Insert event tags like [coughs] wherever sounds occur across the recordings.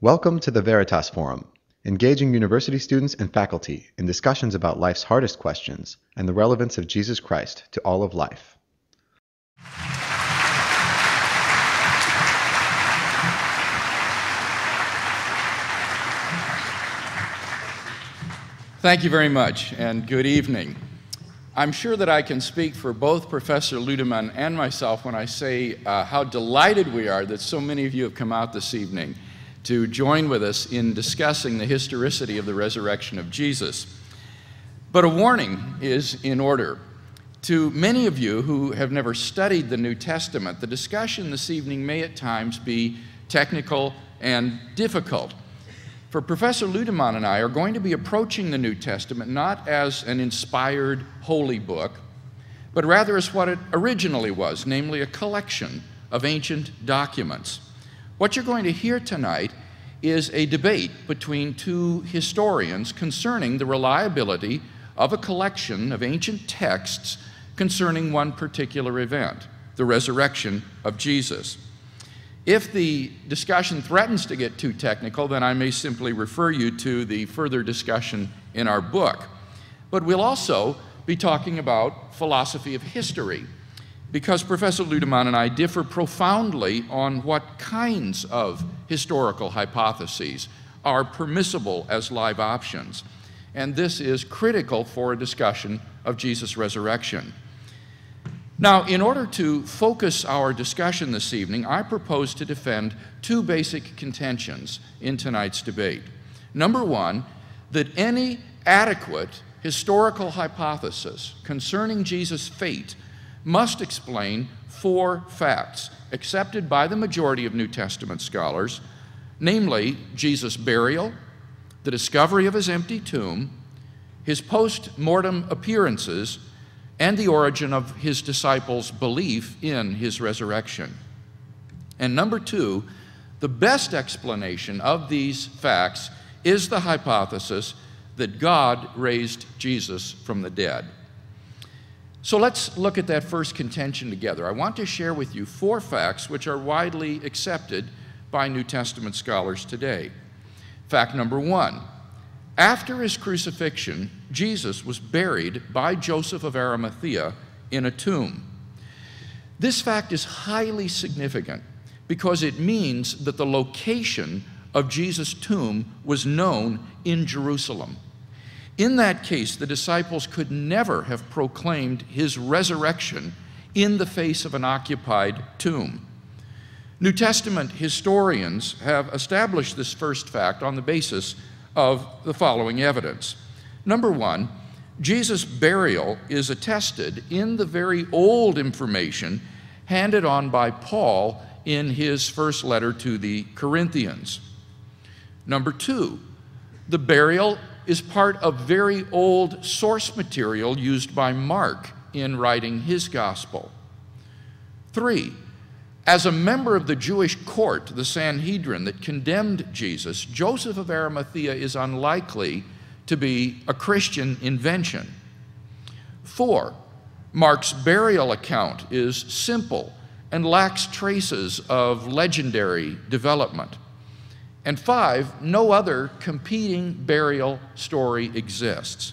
Welcome to the Veritas Forum, engaging university students and faculty in discussions about life's hardest questions and the relevance of Jesus Christ to all of life. Thank you very much, and good evening. I'm sure that I can speak for both Professor Ludemann and myself when I say uh, how delighted we are that so many of you have come out this evening to join with us in discussing the historicity of the resurrection of Jesus. But a warning is in order. To many of you who have never studied the New Testament, the discussion this evening may at times be technical and difficult. For Professor Ludemann and I are going to be approaching the New Testament not as an inspired holy book, but rather as what it originally was, namely a collection of ancient documents. What you're going to hear tonight is a debate between two historians concerning the reliability of a collection of ancient texts concerning one particular event, the resurrection of Jesus. If the discussion threatens to get too technical, then I may simply refer you to the further discussion in our book. But we'll also be talking about philosophy of history because Professor Ludemann and I differ profoundly on what kinds of historical hypotheses are permissible as live options. And this is critical for a discussion of Jesus' resurrection. Now, in order to focus our discussion this evening, I propose to defend two basic contentions in tonight's debate. Number one, that any adequate historical hypothesis concerning Jesus' fate must explain four facts accepted by the majority of New Testament scholars, namely Jesus' burial, the discovery of his empty tomb, his post mortem appearances, and the origin of his disciples' belief in his resurrection. And number two, the best explanation of these facts is the hypothesis that God raised Jesus from the dead. So let's look at that first contention together. I want to share with you four facts which are widely accepted by New Testament scholars today. Fact number one after his crucifixion, Jesus was buried by Joseph of Arimathea in a tomb. This fact is highly significant because it means that the location of Jesus' tomb was known in Jerusalem. In that case, the disciples could never have proclaimed his resurrection in the face of an occupied tomb. New Testament historians have established this first fact on the basis of the following evidence. Number one, Jesus' burial is attested in the very old information handed on by Paul in his first letter to the Corinthians. Number two, the burial is part of very old source material used by Mark in writing his gospel. Three, as a member of the Jewish court, the Sanhedrin, that condemned Jesus, Joseph of Arimathea is unlikely to be a Christian invention. Four, Mark's burial account is simple and lacks traces of legendary development. And five, no other competing burial story exists.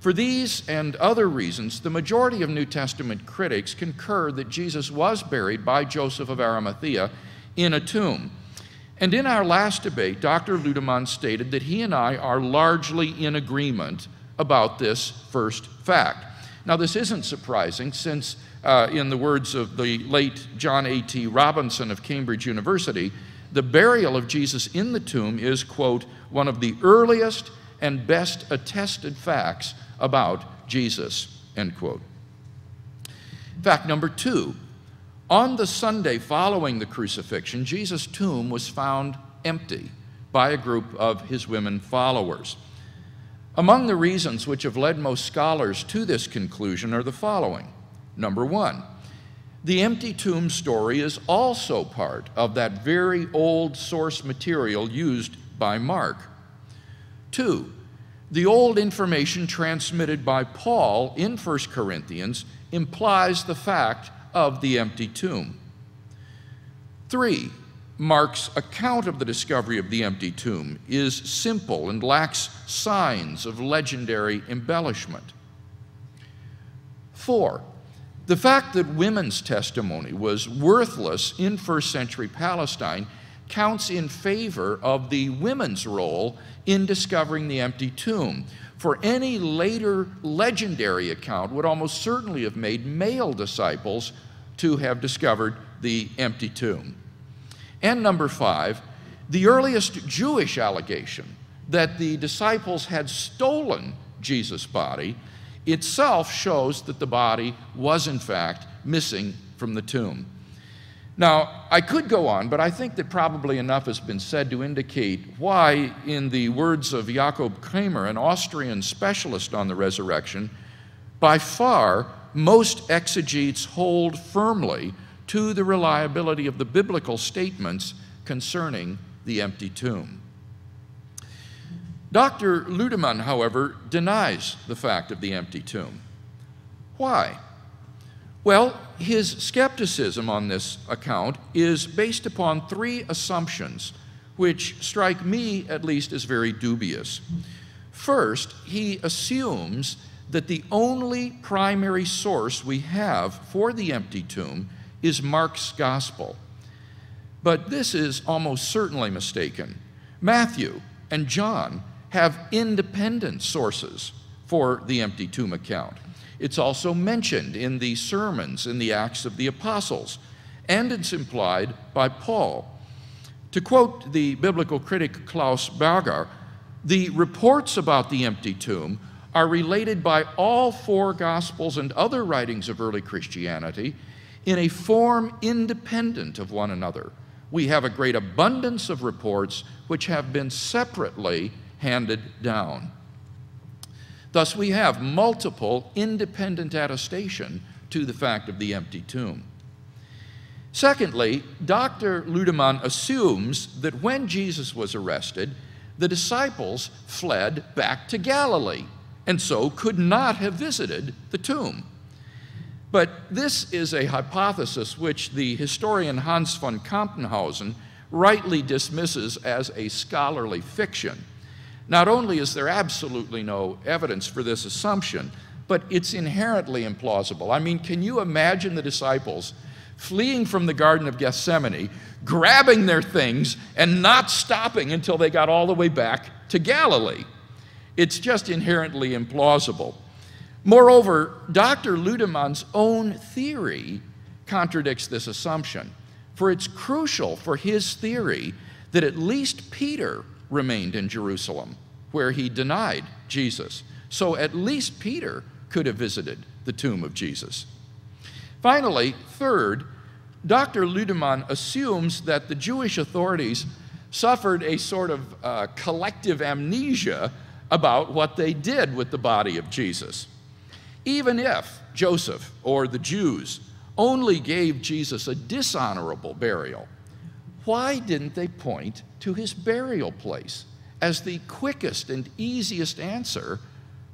For these and other reasons, the majority of New Testament critics concur that Jesus was buried by Joseph of Arimathea in a tomb. And in our last debate, Dr. Ludemann stated that he and I are largely in agreement about this first fact. Now, this isn't surprising since, uh, in the words of the late John A.T. Robinson of Cambridge University, the burial of Jesus in the tomb is, quote, one of the earliest and best attested facts about Jesus, end quote. Fact number two on the Sunday following the crucifixion, Jesus' tomb was found empty by a group of his women followers. Among the reasons which have led most scholars to this conclusion are the following. Number one, the empty tomb story is also part of that very old source material used by Mark. Two, the old information transmitted by Paul in 1 Corinthians implies the fact of the empty tomb. Three, Mark's account of the discovery of the empty tomb is simple and lacks signs of legendary embellishment. Four, the fact that women's testimony was worthless in first century Palestine counts in favor of the women's role in discovering the empty tomb. For any later legendary account would almost certainly have made male disciples to have discovered the empty tomb. And number five, the earliest Jewish allegation that the disciples had stolen Jesus' body itself shows that the body was, in fact, missing from the tomb. Now, I could go on, but I think that probably enough has been said to indicate why, in the words of Jakob Kremer, an Austrian specialist on the resurrection, by far most exegetes hold firmly to the reliability of the biblical statements concerning the empty tomb. Dr. Ludemann, however, denies the fact of the empty tomb. Why? Well, his skepticism on this account is based upon three assumptions, which strike me at least as very dubious. First, he assumes that the only primary source we have for the empty tomb is Mark's gospel. But this is almost certainly mistaken. Matthew and John have independent sources for the empty tomb account. It's also mentioned in the sermons in the Acts of the Apostles, and it's implied by Paul. To quote the biblical critic Klaus Berger, the reports about the empty tomb are related by all four Gospels and other writings of early Christianity in a form independent of one another. We have a great abundance of reports which have been separately handed down. Thus, we have multiple independent attestation to the fact of the empty tomb. Secondly, Dr. Ludemann assumes that when Jesus was arrested, the disciples fled back to Galilee and so could not have visited the tomb. But this is a hypothesis which the historian Hans von Campenhausen rightly dismisses as a scholarly fiction. Not only is there absolutely no evidence for this assumption, but it's inherently implausible. I mean, can you imagine the disciples fleeing from the Garden of Gethsemane, grabbing their things, and not stopping until they got all the way back to Galilee? It's just inherently implausible. Moreover, Dr. Ludemann's own theory contradicts this assumption, for it's crucial for his theory that at least Peter remained in Jerusalem, where he denied Jesus. So at least Peter could have visited the tomb of Jesus. Finally, third, Dr. Ludemann assumes that the Jewish authorities suffered a sort of uh, collective amnesia about what they did with the body of Jesus. Even if Joseph or the Jews only gave Jesus a dishonorable burial, why didn't they point to his burial place as the quickest and easiest answer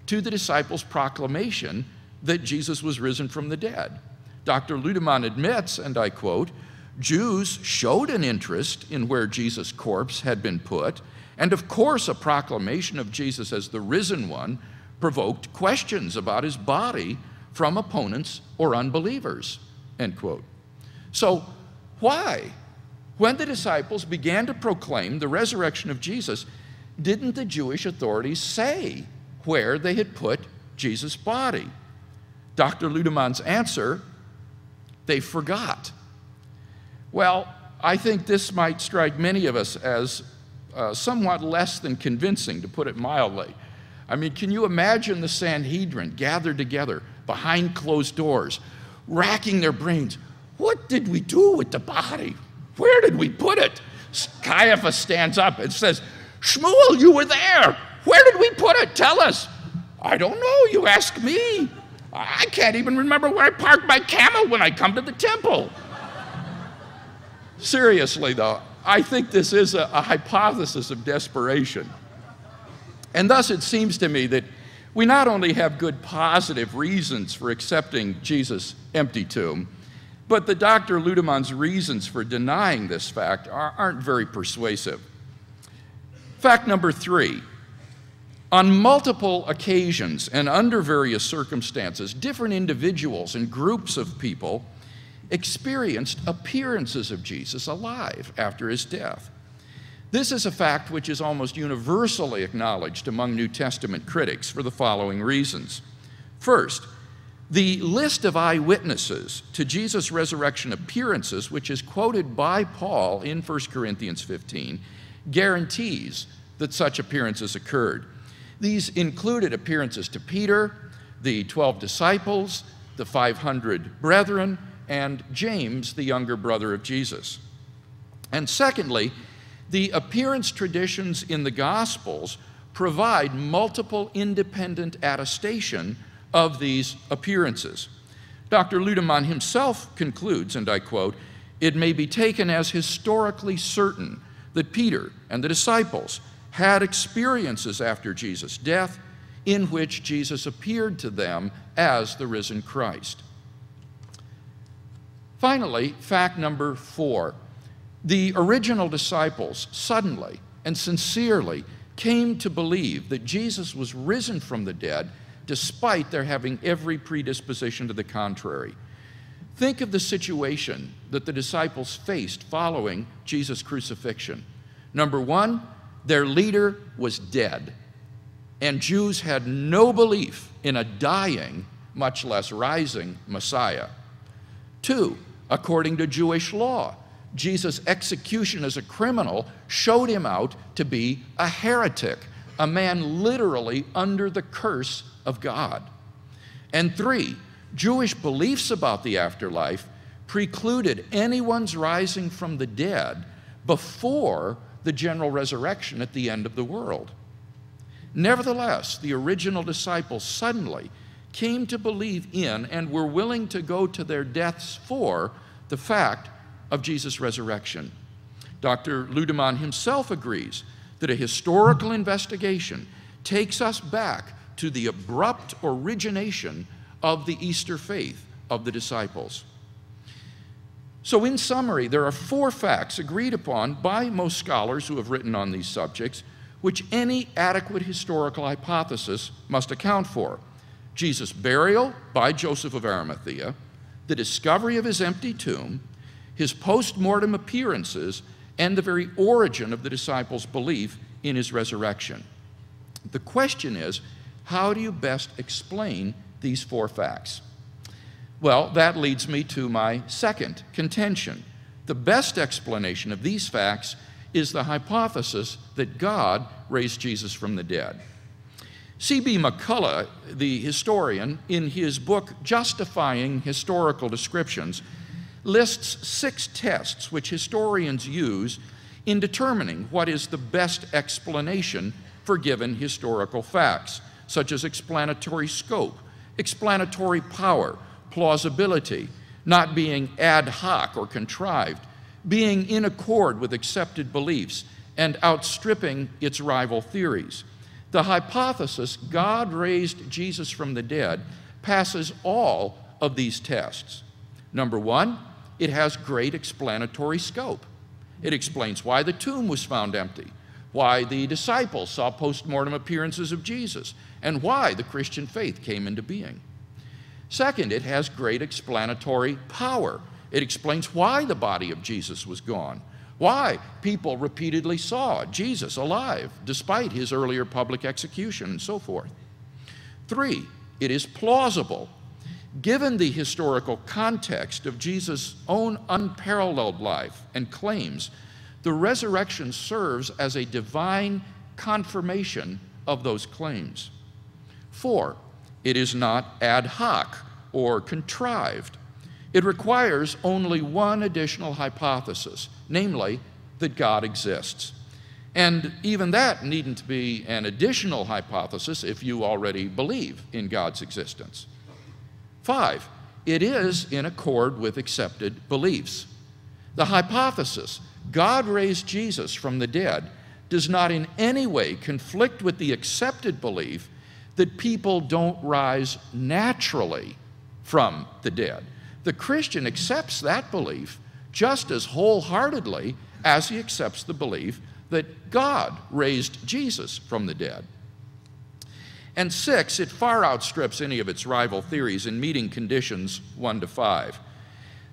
to the disciples' proclamation that Jesus was risen from the dead? Dr. Ludemann admits, and I quote, Jews showed an interest in where Jesus' corpse had been put, and of course, a proclamation of Jesus as the risen one provoked questions about his body from opponents or unbelievers. End quote. So, why when the disciples began to proclaim the resurrection of Jesus, didn't the Jewish authorities say where they had put Jesus' body? Dr. Ludemann's answer they forgot. Well, I think this might strike many of us as uh, somewhat less than convincing, to put it mildly. I mean, can you imagine the Sanhedrin gathered together behind closed doors, racking their brains? What did we do with the body? Where did we put it? Caiaphas stands up and says, Shmuel, you were there. Where did we put it? Tell us. I don't know. You ask me. I can't even remember where I parked my camel when I come to the temple. Seriously, though, I think this is a, a hypothesis of desperation. And thus, it seems to me that we not only have good positive reasons for accepting Jesus' empty tomb, But the Dr. Ludemann's reasons for denying this fact are, aren't very persuasive. Fact number three on multiple occasions and under various circumstances, different individuals and groups of people experienced appearances of Jesus alive after his death. This is a fact which is almost universally acknowledged among New Testament critics for the following reasons. First, the list of eyewitnesses to Jesus' resurrection appearances, which is quoted by Paul in 1 Corinthians 15, guarantees that such appearances occurred. These included appearances to Peter, the 12 disciples, the 500 brethren, and James, the younger brother of Jesus. And secondly, the appearance traditions in the Gospels provide multiple independent attestation of these appearances. Dr. Ludemann himself concludes, and I quote, it may be taken as historically certain that Peter and the disciples had experiences after Jesus' death in which Jesus appeared to them as the risen Christ. Finally, fact number four the original disciples suddenly and sincerely came to believe that Jesus was risen from the dead despite their having every predisposition to the contrary. Think of the situation that the disciples faced following Jesus' crucifixion. Number one, their leader was dead, and Jews had no belief in a dying, much less rising, Messiah. Two, according to Jewish law, Jesus' execution as a criminal showed him out to be a heretic, a man literally under the curse of God. And three, Jewish beliefs about the afterlife precluded anyone's rising from the dead before the general resurrection at the end of the world. Nevertheless, the original disciples suddenly came to believe in and were willing to go to their deaths for the fact of Jesus' resurrection. Dr. Ludemann himself agrees that a historical investigation takes us back to the abrupt origination of the Easter faith of the disciples. So, in summary, there are four facts agreed upon by most scholars who have written on these subjects, which any adequate historical hypothesis must account for Jesus' burial by Joseph of Arimathea, the discovery of his empty tomb, his post mortem appearances, and the very origin of the disciples' belief in his resurrection. The question is how do you best explain these four facts? Well, that leads me to my second contention. The best explanation of these facts is the hypothesis that God raised Jesus from the dead. C.B. McCullagh, the historian, in his book Justifying Historical Descriptions, lists six tests which historians use in determining what is the best explanation for given historical facts, such as explanatory scope, explanatory power, plausibility, not being ad hoc or contrived, being in accord with accepted beliefs, and outstripping its rival theories. The hypothesis God raised Jesus from the dead passes all of these tests. Number one, it has great explanatory scope. It explains why the tomb was found empty, why the disciples saw post mortem appearances of Jesus, and why the Christian faith came into being. Second, it has great explanatory power. It explains why the body of Jesus was gone, why people repeatedly saw Jesus alive despite his earlier public execution, and so forth. Three, it is plausible. Given the historical context of Jesus' own unparalleled life and claims, the resurrection serves as a divine confirmation of those claims. Four, it is not ad hoc or contrived. It requires only one additional hypothesis, namely that God exists. And even that needn't be an additional hypothesis if you already believe in God's existence. Five, it is in accord with accepted beliefs. The hypothesis, God raised Jesus from the dead, does not in any way conflict with the accepted belief that people don't rise naturally from the dead. The Christian accepts that belief just as wholeheartedly as he accepts the belief that God raised Jesus from the dead. And six, it far outstrips any of its rival theories in meeting conditions one to five.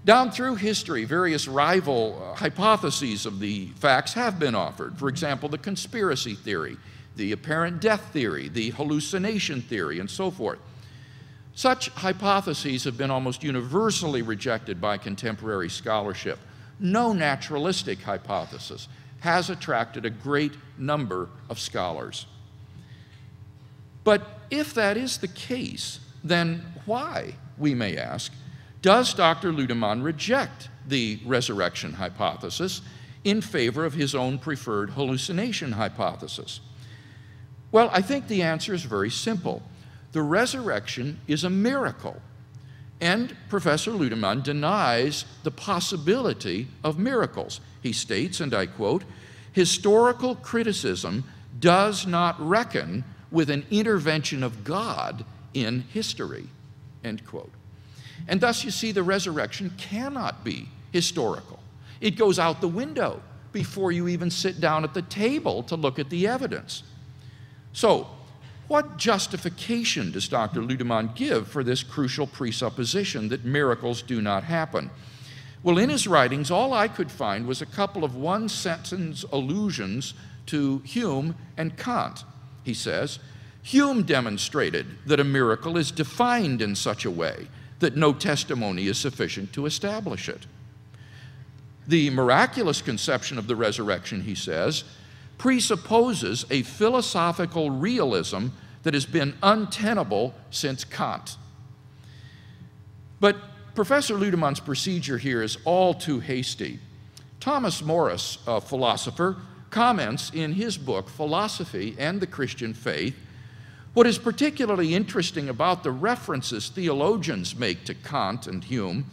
Down through history, various rival uh, hypotheses of the facts have been offered. For example, the conspiracy theory, the apparent death theory, the hallucination theory, and so forth. Such hypotheses have been almost universally rejected by contemporary scholarship. No naturalistic hypothesis has attracted a great number of scholars. But if that is the case, then why, we may ask, does Dr. Ludemann reject the resurrection hypothesis in favor of his own preferred hallucination hypothesis? Well, I think the answer is very simple. The resurrection is a miracle. And Professor Ludemann denies the possibility of miracles. He states, and I quote, historical criticism does not reckon with an intervention of God in history, end quote. And thus, you see, the resurrection cannot be historical. It goes out the window before you even sit down at the table to look at the evidence. So, what justification does Dr. Ludemann give for this crucial presupposition that miracles do not happen? Well, in his writings, all I could find was a couple of one sentence allusions to Hume and Kant. He says, Hume demonstrated that a miracle is defined in such a way that no testimony is sufficient to establish it. The miraculous conception of the resurrection, he says, presupposes a philosophical realism that has been untenable since Kant. But Professor Ludemann's procedure here is all too hasty. Thomas Morris, a philosopher, comments in his book, Philosophy and the Christian Faith, what is particularly interesting about the references theologians make to Kant and Hume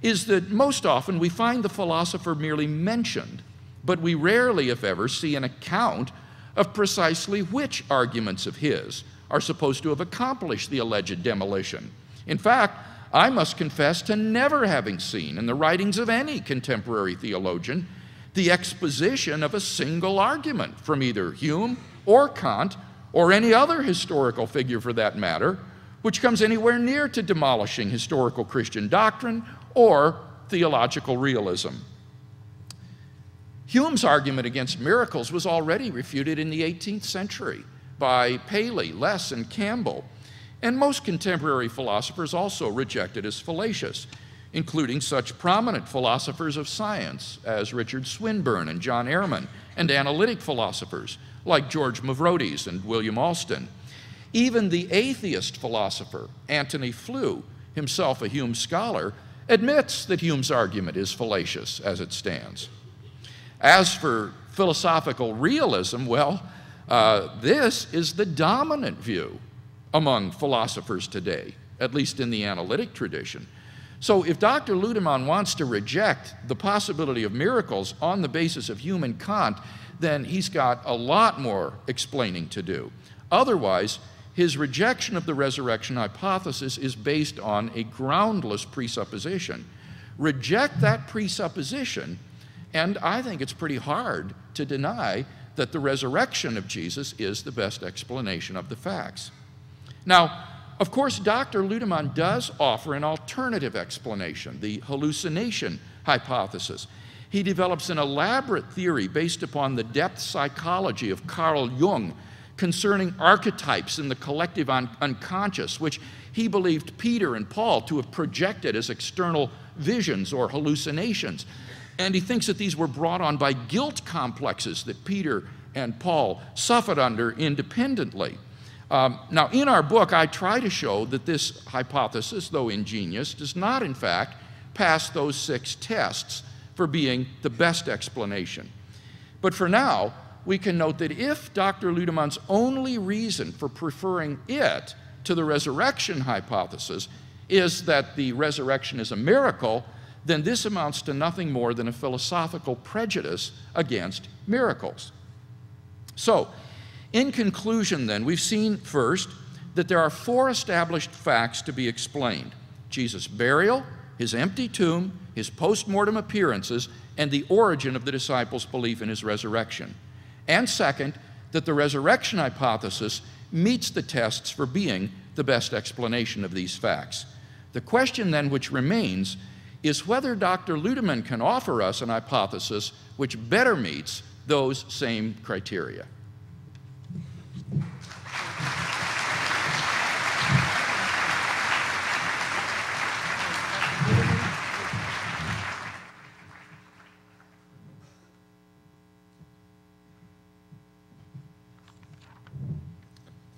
is that most often we find the philosopher merely mentioned, but we rarely, if ever, see an account of precisely which arguments of his are supposed to have accomplished the alleged demolition. In fact, I must confess to never having seen in the writings of any contemporary theologian the exposition of a single argument from either Hume or Kant or any other historical figure for that matter, which comes anywhere near to demolishing historical Christian doctrine or theological realism. Hume's argument against miracles was already refuted in the 18th century by Paley, Less, and Campbell, and most contemporary philosophers also reject it as fallacious, including such prominent philosophers of science as Richard Swinburne and John Earman, and analytic philosophers like George Mavrodes and William Alston. Even the atheist philosopher, Antony Flew, himself a Hume scholar, admits that Hume's argument is fallacious as it stands. As for philosophical realism, well, uh, this is the dominant view among philosophers today, at least in the analytic tradition. So, if Dr. Ludemann wants to reject the possibility of miracles on the basis of Hume and Kant, then he's got a lot more explaining to do. Otherwise, his rejection of the resurrection hypothesis is based on a groundless presupposition. Reject that presupposition, and I think it's pretty hard to deny that the resurrection of Jesus is the best explanation of the facts. Now, of course, Dr. Ludemann does offer an alternative explanation, the hallucination hypothesis. He develops an elaborate theory based upon the depth psychology of Carl Jung concerning archetypes in the collective un- unconscious, which he believed Peter and Paul to have projected as external visions or hallucinations. And he thinks that these were brought on by guilt complexes that Peter and Paul suffered under independently. Um, now, in our book, I try to show that this hypothesis, though ingenious, does not, in fact, pass those six tests for being the best explanation. But for now, we can note that if Dr. Ludemann's only reason for preferring it to the resurrection hypothesis is that the resurrection is a miracle, then this amounts to nothing more than a philosophical prejudice against miracles. So, in conclusion, then, we've seen first that there are four established facts to be explained Jesus' burial, his empty tomb, his post mortem appearances, and the origin of the disciples' belief in his resurrection. And second, that the resurrection hypothesis meets the tests for being the best explanation of these facts. The question then which remains is whether Dr. Ludemann can offer us an hypothesis which better meets those same criteria.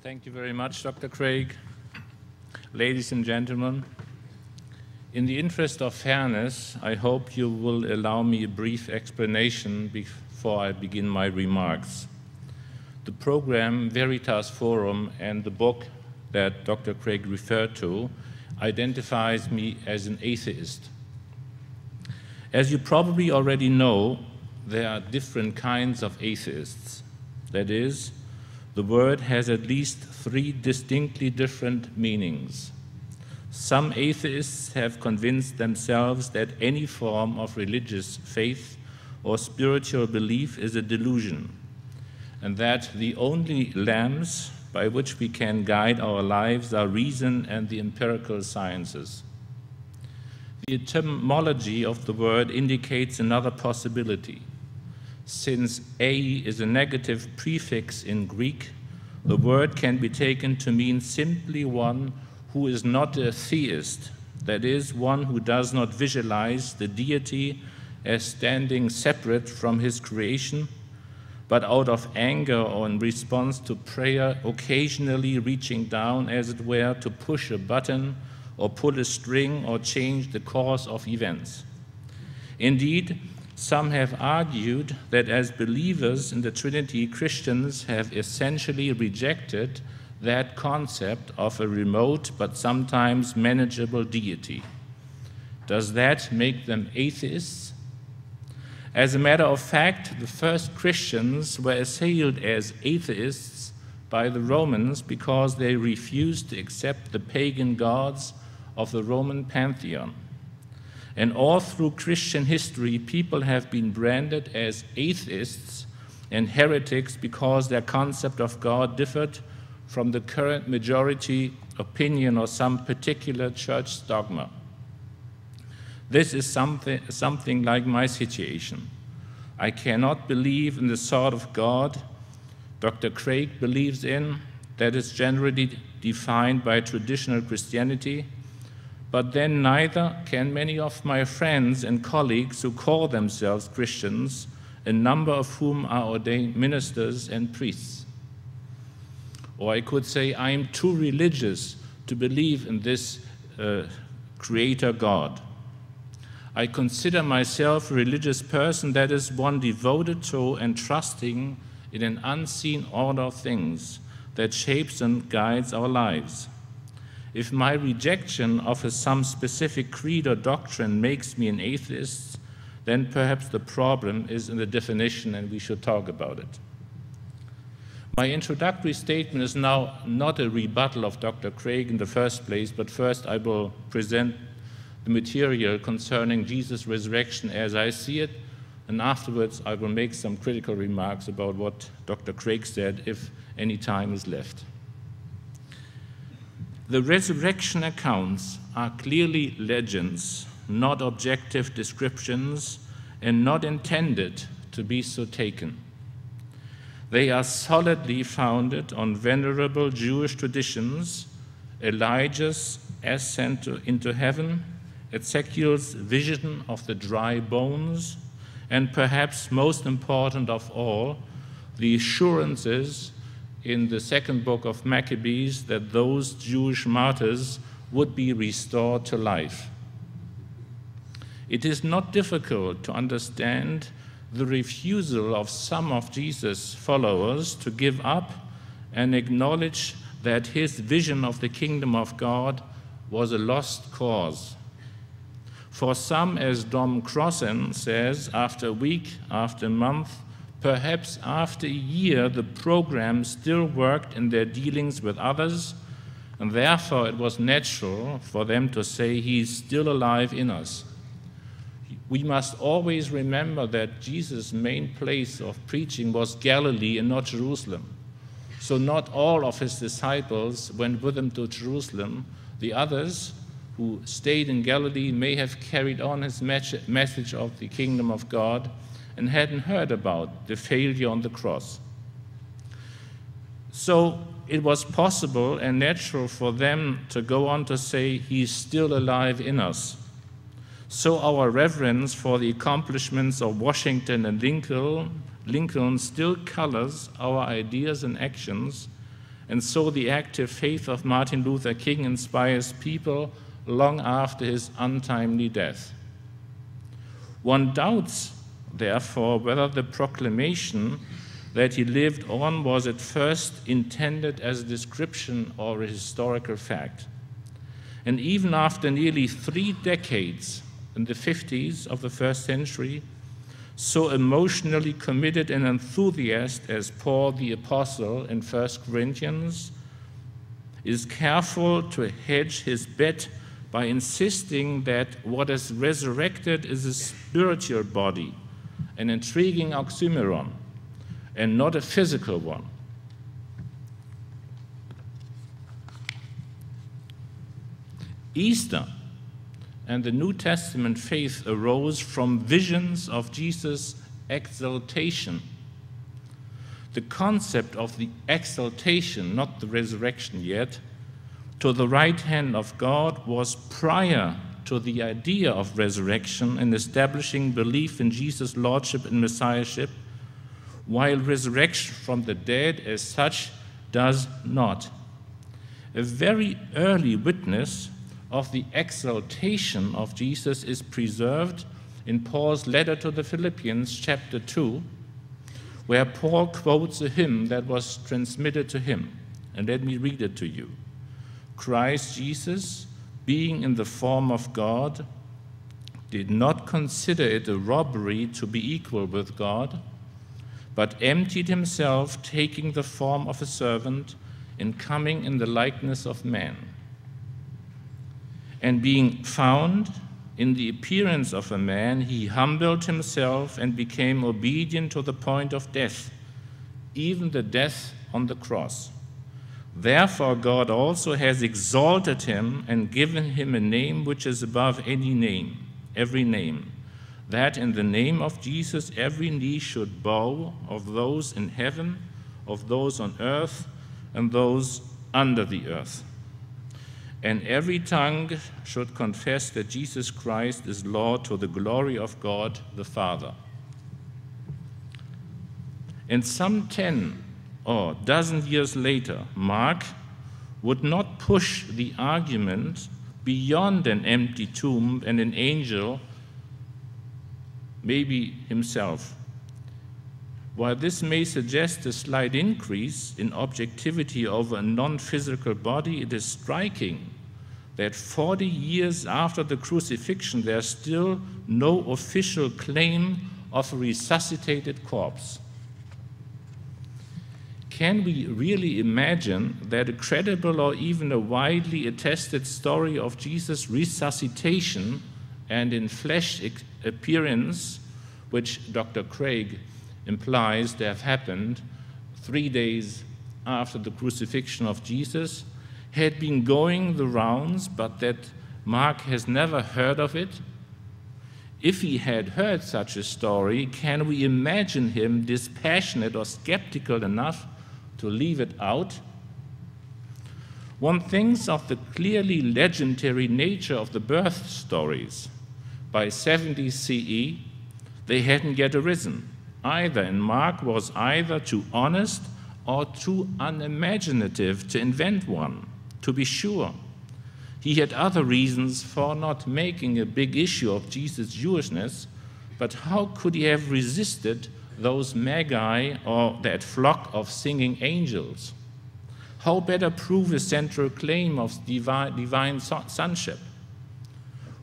Thank you very much, Dr. Craig. Ladies and gentlemen, in the interest of fairness, I hope you will allow me a brief explanation before I begin my remarks. The program Veritas Forum and the book that Dr. Craig referred to identifies me as an atheist. As you probably already know, there are different kinds of atheists. That is, the word has at least three distinctly different meanings. Some atheists have convinced themselves that any form of religious faith or spiritual belief is a delusion, and that the only lamps by which we can guide our lives are reason and the empirical sciences. The etymology of the word indicates another possibility. Since a is a negative prefix in Greek, the word can be taken to mean simply one who is not a theist, that is, one who does not visualize the deity as standing separate from his creation, but out of anger or in response to prayer, occasionally reaching down, as it were, to push a button or pull a string or change the course of events. Indeed, some have argued that as believers in the Trinity, Christians have essentially rejected that concept of a remote but sometimes manageable deity. Does that make them atheists? As a matter of fact, the first Christians were assailed as atheists by the Romans because they refused to accept the pagan gods of the Roman pantheon. And all through Christian history, people have been branded as atheists and heretics because their concept of God differed from the current majority opinion or some particular church dogma. This is something, something like my situation. I cannot believe in the sort of God Dr. Craig believes in, that is generally defined by traditional Christianity, but then neither can many of my friends and colleagues who call themselves Christians, a number of whom are ordained ministers and priests. Or I could say, I am too religious to believe in this uh, creator God. I consider myself a religious person, that is, one devoted to and trusting in an unseen order of things that shapes and guides our lives. If my rejection of some specific creed or doctrine makes me an atheist, then perhaps the problem is in the definition and we should talk about it. My introductory statement is now not a rebuttal of Dr. Craig in the first place, but first I will present the material concerning Jesus' resurrection as I see it, and afterwards I will make some critical remarks about what Dr. Craig said, if any time is left. The resurrection accounts are clearly legends, not objective descriptions, and not intended to be so taken. They are solidly founded on venerable Jewish traditions, Elijah's ascent into heaven, Ezekiel's vision of the dry bones, and perhaps most important of all, the assurances in the second book of Maccabees that those Jewish martyrs would be restored to life. It is not difficult to understand the refusal of some of Jesus' followers to give up and acknowledge that his vision of the kingdom of God was a lost cause. For some, as Dom Crossan says, after a week, after a month, perhaps after a year, the program still worked in their dealings with others, and therefore it was natural for them to say, He is still alive in us. We must always remember that Jesus' main place of preaching was Galilee and not Jerusalem. So, not all of his disciples went with him to Jerusalem. The others who stayed in Galilee may have carried on his message of the kingdom of God and hadn't heard about the failure on the cross. So, it was possible and natural for them to go on to say, He's still alive in us. So our reverence for the accomplishments of Washington and Lincoln, Lincoln still colors our ideas and actions, and so the active faith of Martin Luther King inspires people long after his untimely death. One doubts, therefore, whether the proclamation that he lived on was at first intended as a description or a historical fact. And even after nearly three decades, in the 50s of the first century, so emotionally committed and enthusiastic as Paul the Apostle in 1 Corinthians, is careful to hedge his bet by insisting that what is resurrected is a spiritual body, an intriguing oxymoron and not a physical one. Easter and the New Testament faith arose from visions of Jesus' exaltation. The concept of the exaltation, not the resurrection yet, to the right hand of God was prior to the idea of resurrection and establishing belief in Jesus' lordship and messiahship while resurrection from the dead as such does not. A very early witness of the exaltation of Jesus is preserved in Paul's letter to the Philippians, chapter 2, where Paul quotes a hymn that was transmitted to him. And let me read it to you Christ Jesus, being in the form of God, did not consider it a robbery to be equal with God but emptied himself, taking the form of a servant, and coming in the likeness of man. And being found in the appearance of a man, he humbled himself and became obedient to the point of death, even the death on the cross. Therefore, God also has exalted him and given him a name which is above any name, every name that in the name of Jesus every knee should bow of those in heaven, of those on earth, and those under the earth. And every tongue should confess that Jesus Christ is Lord to the glory of God the Father. And some 10 or dozen years later, Mark would not push the argument beyond an empty tomb and an angel maybe himself. While this may suggest a slight increase in objectivity over a non physical body, it is striking that 40 years after the crucifixion, there's still no official claim of a resuscitated corpse. Can we really imagine that a credible or even a widely attested story of Jesus' resuscitation and in flesh appearance, which Dr. Craig implies to have happened three days after the crucifixion of Jesus, had been going the rounds, but that Mark has never heard of it? If he had heard such a story, can we imagine him dispassionate or skeptical enough to leave it out? One thinks of the clearly legendary nature of the birth stories by 70 CE, they hadn't yet arisen either, and Mark was either too honest or too unimaginative to invent one, to be sure. He had other reasons for not making a big issue of Jesus' Jewishness, but how could he have resisted those magi or that flock of singing angels? How better prove a central claim of divine, divine sonship?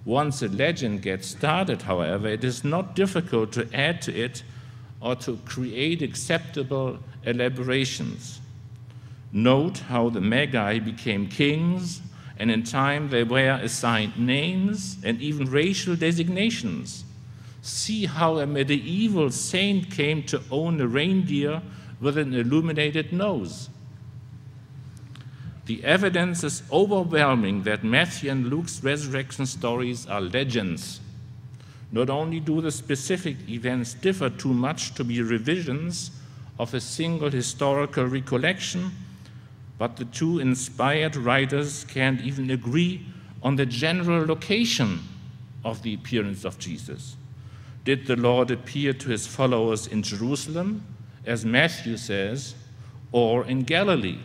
Once a legend gets started, however, it is not difficult to add to it or to create acceptable elaborations. Note how the Magi became kings, and in time they were assigned names and even racial designations. See how a medieval saint came to own a reindeer with an illuminated nose. The evidence is overwhelming that Matthew and Luke's resurrection stories are legends. Not only do the specific events differ too much to be revisions of a single historical recollection, but the two inspired writers can't even agree on the general location of the appearance of Jesus. Did the Lord appear to his followers in Jerusalem, as Matthew says, or in Galilee?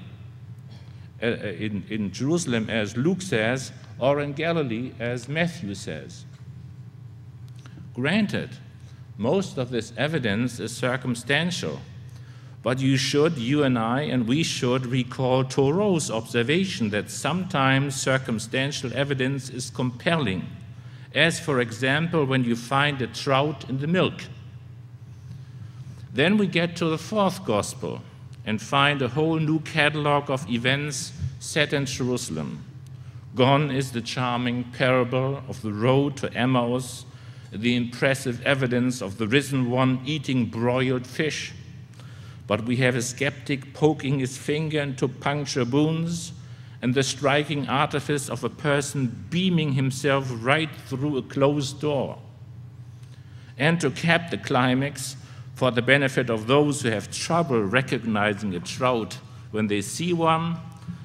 Uh, uh, in, in Jerusalem, as Luke says, or in Galilee, as Matthew says. Granted, most of this evidence is circumstantial, but you should, you and I, and we should recall Thoreau's observation that sometimes circumstantial evidence is compelling, as, for example, when you find a trout in the milk. Then we get to the fourth gospel, and find a whole new catalog of events set in Jerusalem. Gone is the charming parable of the road to Emmaus, the impressive evidence of the risen one eating broiled fish. But we have a skeptic poking his finger into puncture wounds and the striking artifice of a person beaming himself right through a closed door. And to cap the climax, for the benefit of those who have trouble recognizing a trout when they see one,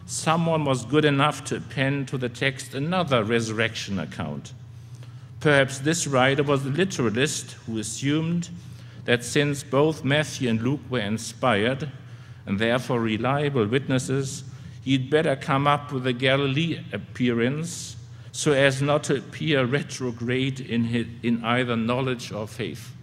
someone was good enough to append to the text another resurrection account. Perhaps this writer was a literalist who assumed that since both Matthew and Luke were inspired and therefore reliable witnesses, he'd better come up with a Galilee appearance so as not to appear retrograde in, his, in either knowledge or faith.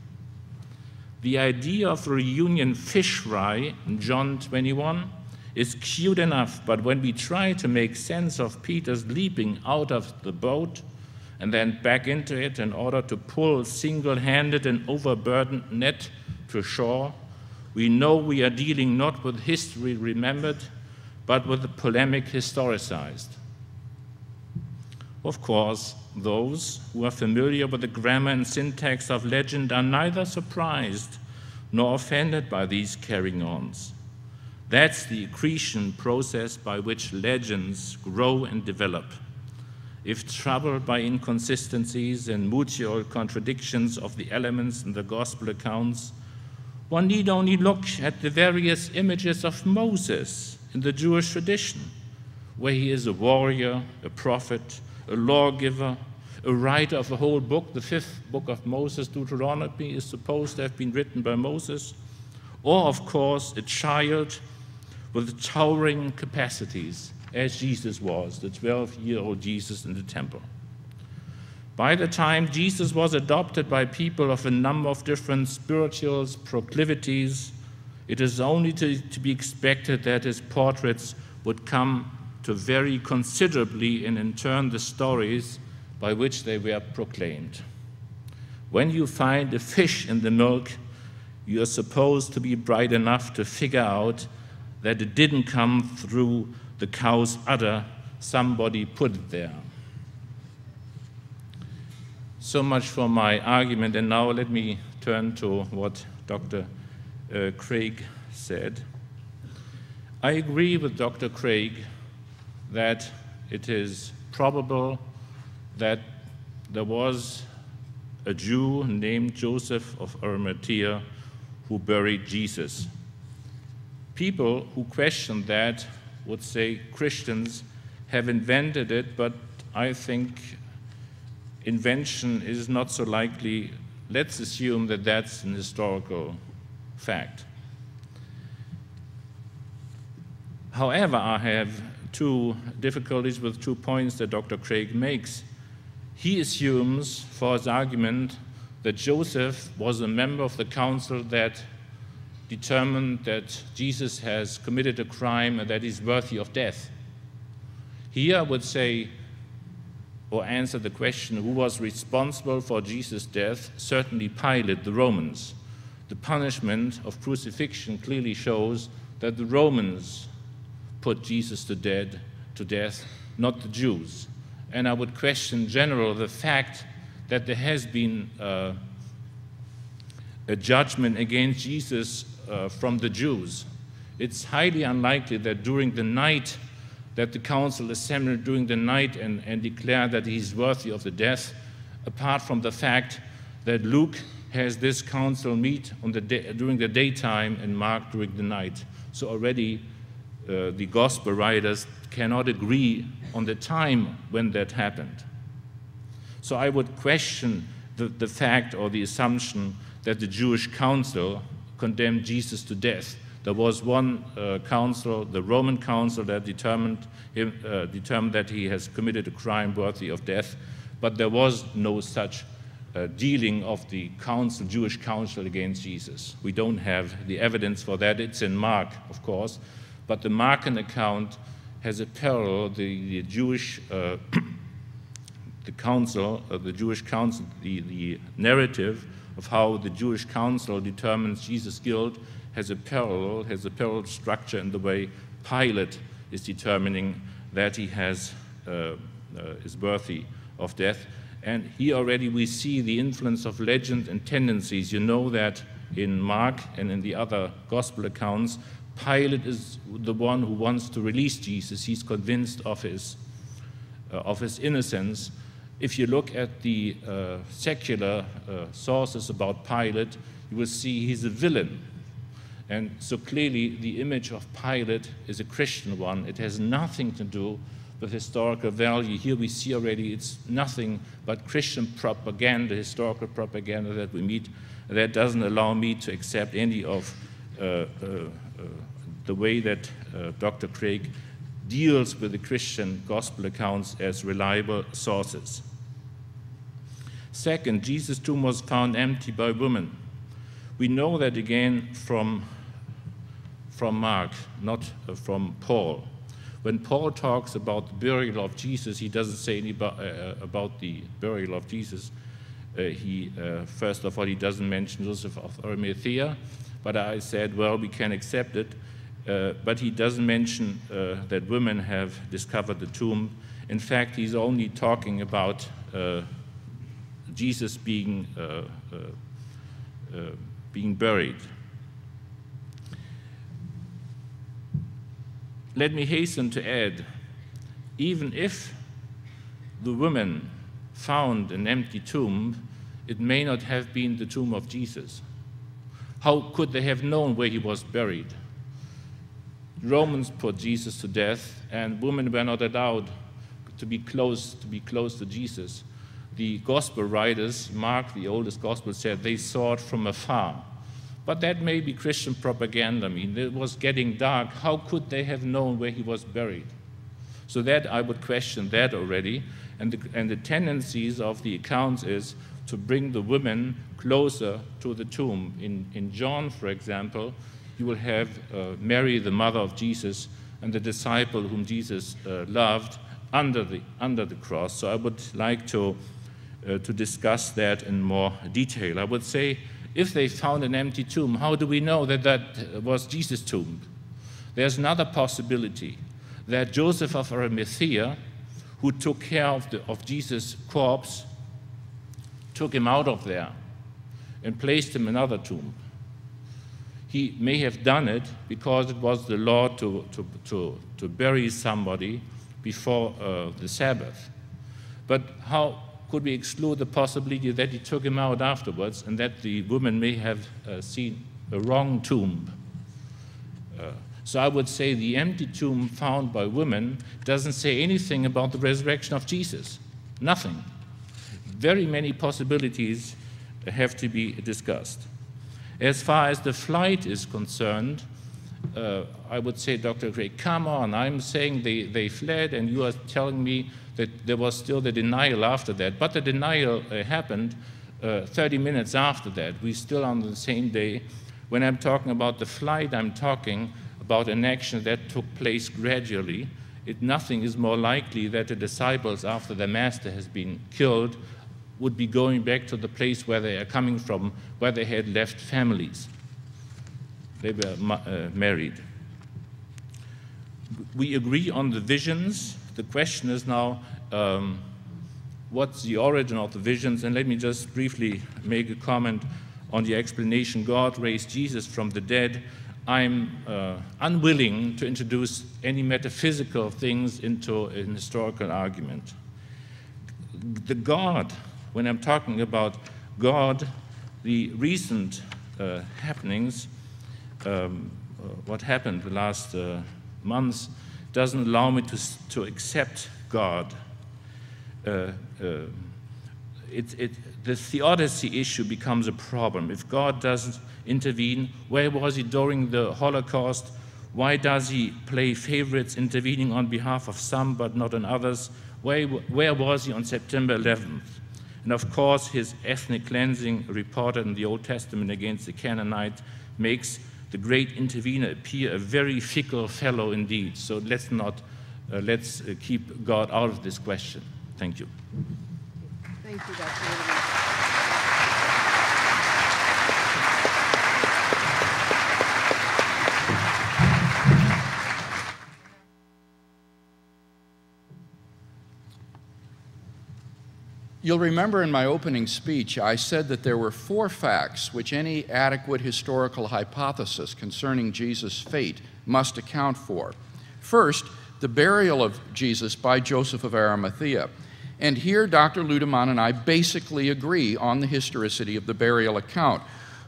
The idea of reunion fish fry in John 21 is cute enough, but when we try to make sense of Peter's leaping out of the boat and then back into it in order to pull single handed an overburdened net to shore, we know we are dealing not with history remembered, but with the polemic historicized. Of course, those who are familiar with the grammar and syntax of legend are neither surprised nor offended by these carrying ons. That's the accretion process by which legends grow and develop. If troubled by inconsistencies and mutual contradictions of the elements in the gospel accounts, one need only look at the various images of Moses in the Jewish tradition, where he is a warrior, a prophet, a lawgiver, a writer of a whole book. The fifth book of Moses, Deuteronomy, is supposed to have been written by Moses. Or, of course, a child with towering capacities, as Jesus was, the 12 year old Jesus in the temple. By the time Jesus was adopted by people of a number of different spiritual proclivities, it is only to, to be expected that his portraits would come to vary considerably and in turn the stories by which they were proclaimed. When you find a fish in the milk, you are supposed to be bright enough to figure out that it didn't come through the cow's udder, somebody put it there. So much for my argument, and now let me turn to what Dr. Uh, Craig said. I agree with Dr. Craig that it is probable that there was a Jew named Joseph of Arimathea who buried Jesus. People who question that would say Christians have invented it, but I think invention is not so likely. Let's assume that that's an historical fact. However, I have two difficulties with two points that Dr. Craig makes. He assumes, for his argument, that Joseph was a member of the council that determined that Jesus has committed a crime that worthy of death. Here I would say, or answer the question who was responsible for Jesus' death? Certainly Pilate, the Romans. The punishment of crucifixion clearly shows that the Romans put Jesus to, dead, to death, not the Jews. And I would question general the fact that there has been uh, a judgment against Jesus uh, from the Jews. It's highly unlikely that during the night that the council assembled during the night and, and declared that he's worthy of the death, apart from the fact that Luke has this council meet the day, during the daytime and Mark during the night. So already uh, the gospel writers cannot agree on the time when that happened. So I would question the, the fact or the assumption that the Jewish council condemned Jesus to death. There was one uh, council, the Roman council, that determined, him, uh, determined that he has committed a crime worthy of death, but there was no such uh, dealing of the council, Jewish council against Jesus. We don't have the evidence for that. It's in Mark, of course, but the Markan account has a parallel. The, the Jewish, uh, [coughs] the council, uh, the Jewish council, the, the narrative of how the Jewish council determines Jesus' guilt has a parallel, has a parallel structure in the way Pilate is determining that he has, uh, uh, is worthy of death. And here already we see the influence of legend and tendencies. You know that in Mark and in the other gospel accounts, Pilate is the one who wants to release Jesus. He's convinced of his, uh, of his innocence. If you look at the uh, secular uh, sources about Pilate, you will see he's a villain. And so clearly, the image of Pilate is a Christian one. It has nothing to do with historical value. Here we see already it's nothing but Christian propaganda, historical propaganda that we meet. That doesn't allow me to accept any of uh, uh, uh, the way that uh, Dr. Craig deals with the Christian gospel accounts as reliable sources. Second, Jesus' tomb was found empty by women. We know that again from, from Mark, not uh, from Paul. When Paul talks about the burial of Jesus, he doesn't say anything about, uh, about the burial of Jesus. Uh, he, uh, first of all, he doesn't mention Joseph of Arimathea, but I said, well, we can accept it uh, but he doesn't mention uh, that women have discovered the tomb. In fact, he's only talking about uh, Jesus being, uh, uh, uh, being buried. Let me hasten to add even if the women found an empty tomb, it may not have been the tomb of Jesus. How could they have known where he was buried? Romans put Jesus to death, and women were not allowed to be close to be close to Jesus. The gospel writers, Mark, the oldest gospel, said they saw it from afar. But that may be Christian propaganda. I mean, it was getting dark. How could they have known where he was buried? So that I would question that already. And the, and the tendencies of the accounts is to bring the women closer to the tomb. In, in John, for example, you will have uh, Mary, the mother of Jesus, and the disciple whom Jesus uh, loved under the, under the cross. So I would like to, uh, to discuss that in more detail. I would say if they found an empty tomb, how do we know that that was Jesus' tomb? There's another possibility that Joseph of Arimathea, who took care of, the, of Jesus' corpse, took him out of there and placed him in another tomb he may have done it because it was the law to, to, to, to bury somebody before uh, the Sabbath. But how could we exclude the possibility that he took him out afterwards and that the woman may have uh, seen a wrong tomb? Uh, so I would say the empty tomb found by women doesn't say anything about the resurrection of Jesus. Nothing. Very many possibilities have to be discussed. As far as the flight is concerned, uh, I would say, Dr. Craig, come on, I'm saying they, they fled, and you are telling me that there was still the denial after that. But the denial uh, happened uh, 30 minutes after that. We're still on the same day. When I'm talking about the flight, I'm talking about an action that took place gradually. It, nothing is more likely that the disciples, after the master has been killed, would be going back to the place where they are coming from, where they had left families. They were uh, married. we agree on the visions. The question is now um, what's the origin of the visions? And let me just briefly make a comment on the explanation God raised Jesus from the dead. I'm uh, unwilling to introduce any metaphysical things into an historical argument. The God, when I'm talking about God, the recent uh, happenings, um, uh, what happened the last uh, months, doesn't allow me to, to accept God. Uh, uh, it, it, the theodicy issue becomes a problem. If God doesn't intervene, where was he during the Holocaust? Why does he play favorites, intervening on behalf of some but not on others? Where, where was he on September 11th? And of course, his ethnic cleansing reported in the Old Testament against the Canaanites makes the great intervener appear a very fickle fellow indeed. So let's not, uh, let's uh, keep God out of this question. Thank you. Thank you, Dr. You'll remember in my opening speech, I said that there were four facts which any adequate historical hypothesis concerning Jesus' fate must account for. First, the burial of Jesus by Joseph of Arimathea. And here, Dr. Ludemann and I basically agree on the historicity of the burial account.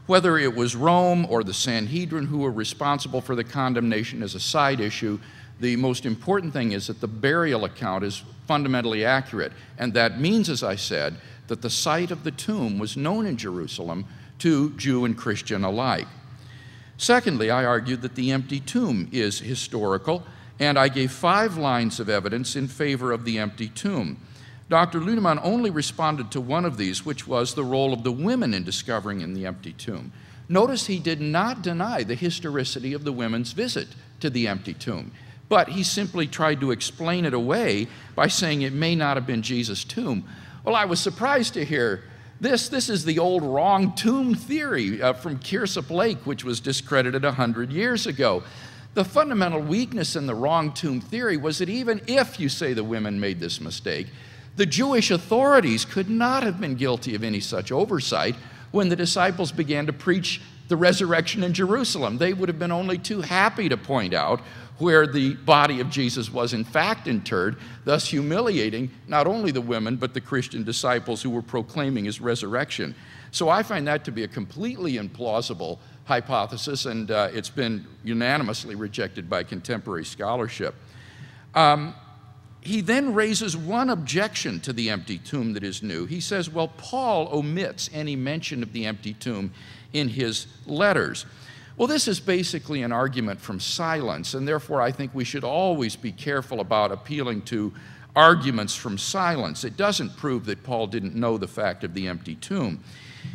Whether it was Rome or the Sanhedrin who were responsible for the condemnation is a side issue. The most important thing is that the burial account is fundamentally accurate. And that means, as I said, that the site of the tomb was known in Jerusalem to Jew and Christian alike. Secondly, I argued that the empty tomb is historical, and I gave five lines of evidence in favor of the empty tomb. Dr. Ludemann only responded to one of these, which was the role of the women in discovering in the empty tomb. Notice he did not deny the historicity of the women's visit to the empty tomb. But he simply tried to explain it away by saying it may not have been Jesus' tomb. Well, I was surprised to hear this. This is the old wrong tomb theory uh, from Kirsopp Lake, which was discredited 100 years ago. The fundamental weakness in the wrong tomb theory was that even if you say the women made this mistake, the Jewish authorities could not have been guilty of any such oversight when the disciples began to preach the resurrection in Jerusalem. They would have been only too happy to point out where the body of Jesus was in fact interred, thus humiliating not only the women, but the Christian disciples who were proclaiming his resurrection. So I find that to be a completely implausible hypothesis, and uh, it's been unanimously rejected by contemporary scholarship. Um, he then raises one objection to the empty tomb that is new. He says, well, Paul omits any mention of the empty tomb in his letters. Well, this is basically an argument from silence, and therefore I think we should always be careful about appealing to arguments from silence. It doesn't prove that Paul didn't know the fact of the empty tomb.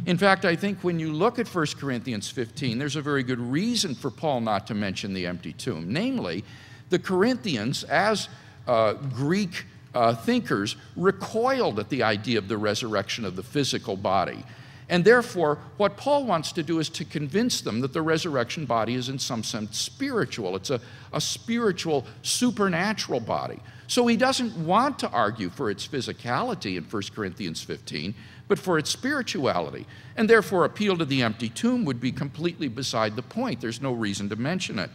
In fact, I think when you look at 1 Corinthians 15, there's a very good reason for Paul not to mention the empty tomb. Namely, the Corinthians, as uh, Greek uh, thinkers, recoiled at the idea of the resurrection of the physical body. And therefore, what Paul wants to do is to convince them that the resurrection body is in some sense spiritual. It's a, a spiritual, supernatural body. So he doesn't want to argue for its physicality in 1 Corinthians 15, but for its spirituality. And therefore, appeal to the empty tomb would be completely beside the point. There's no reason to mention it.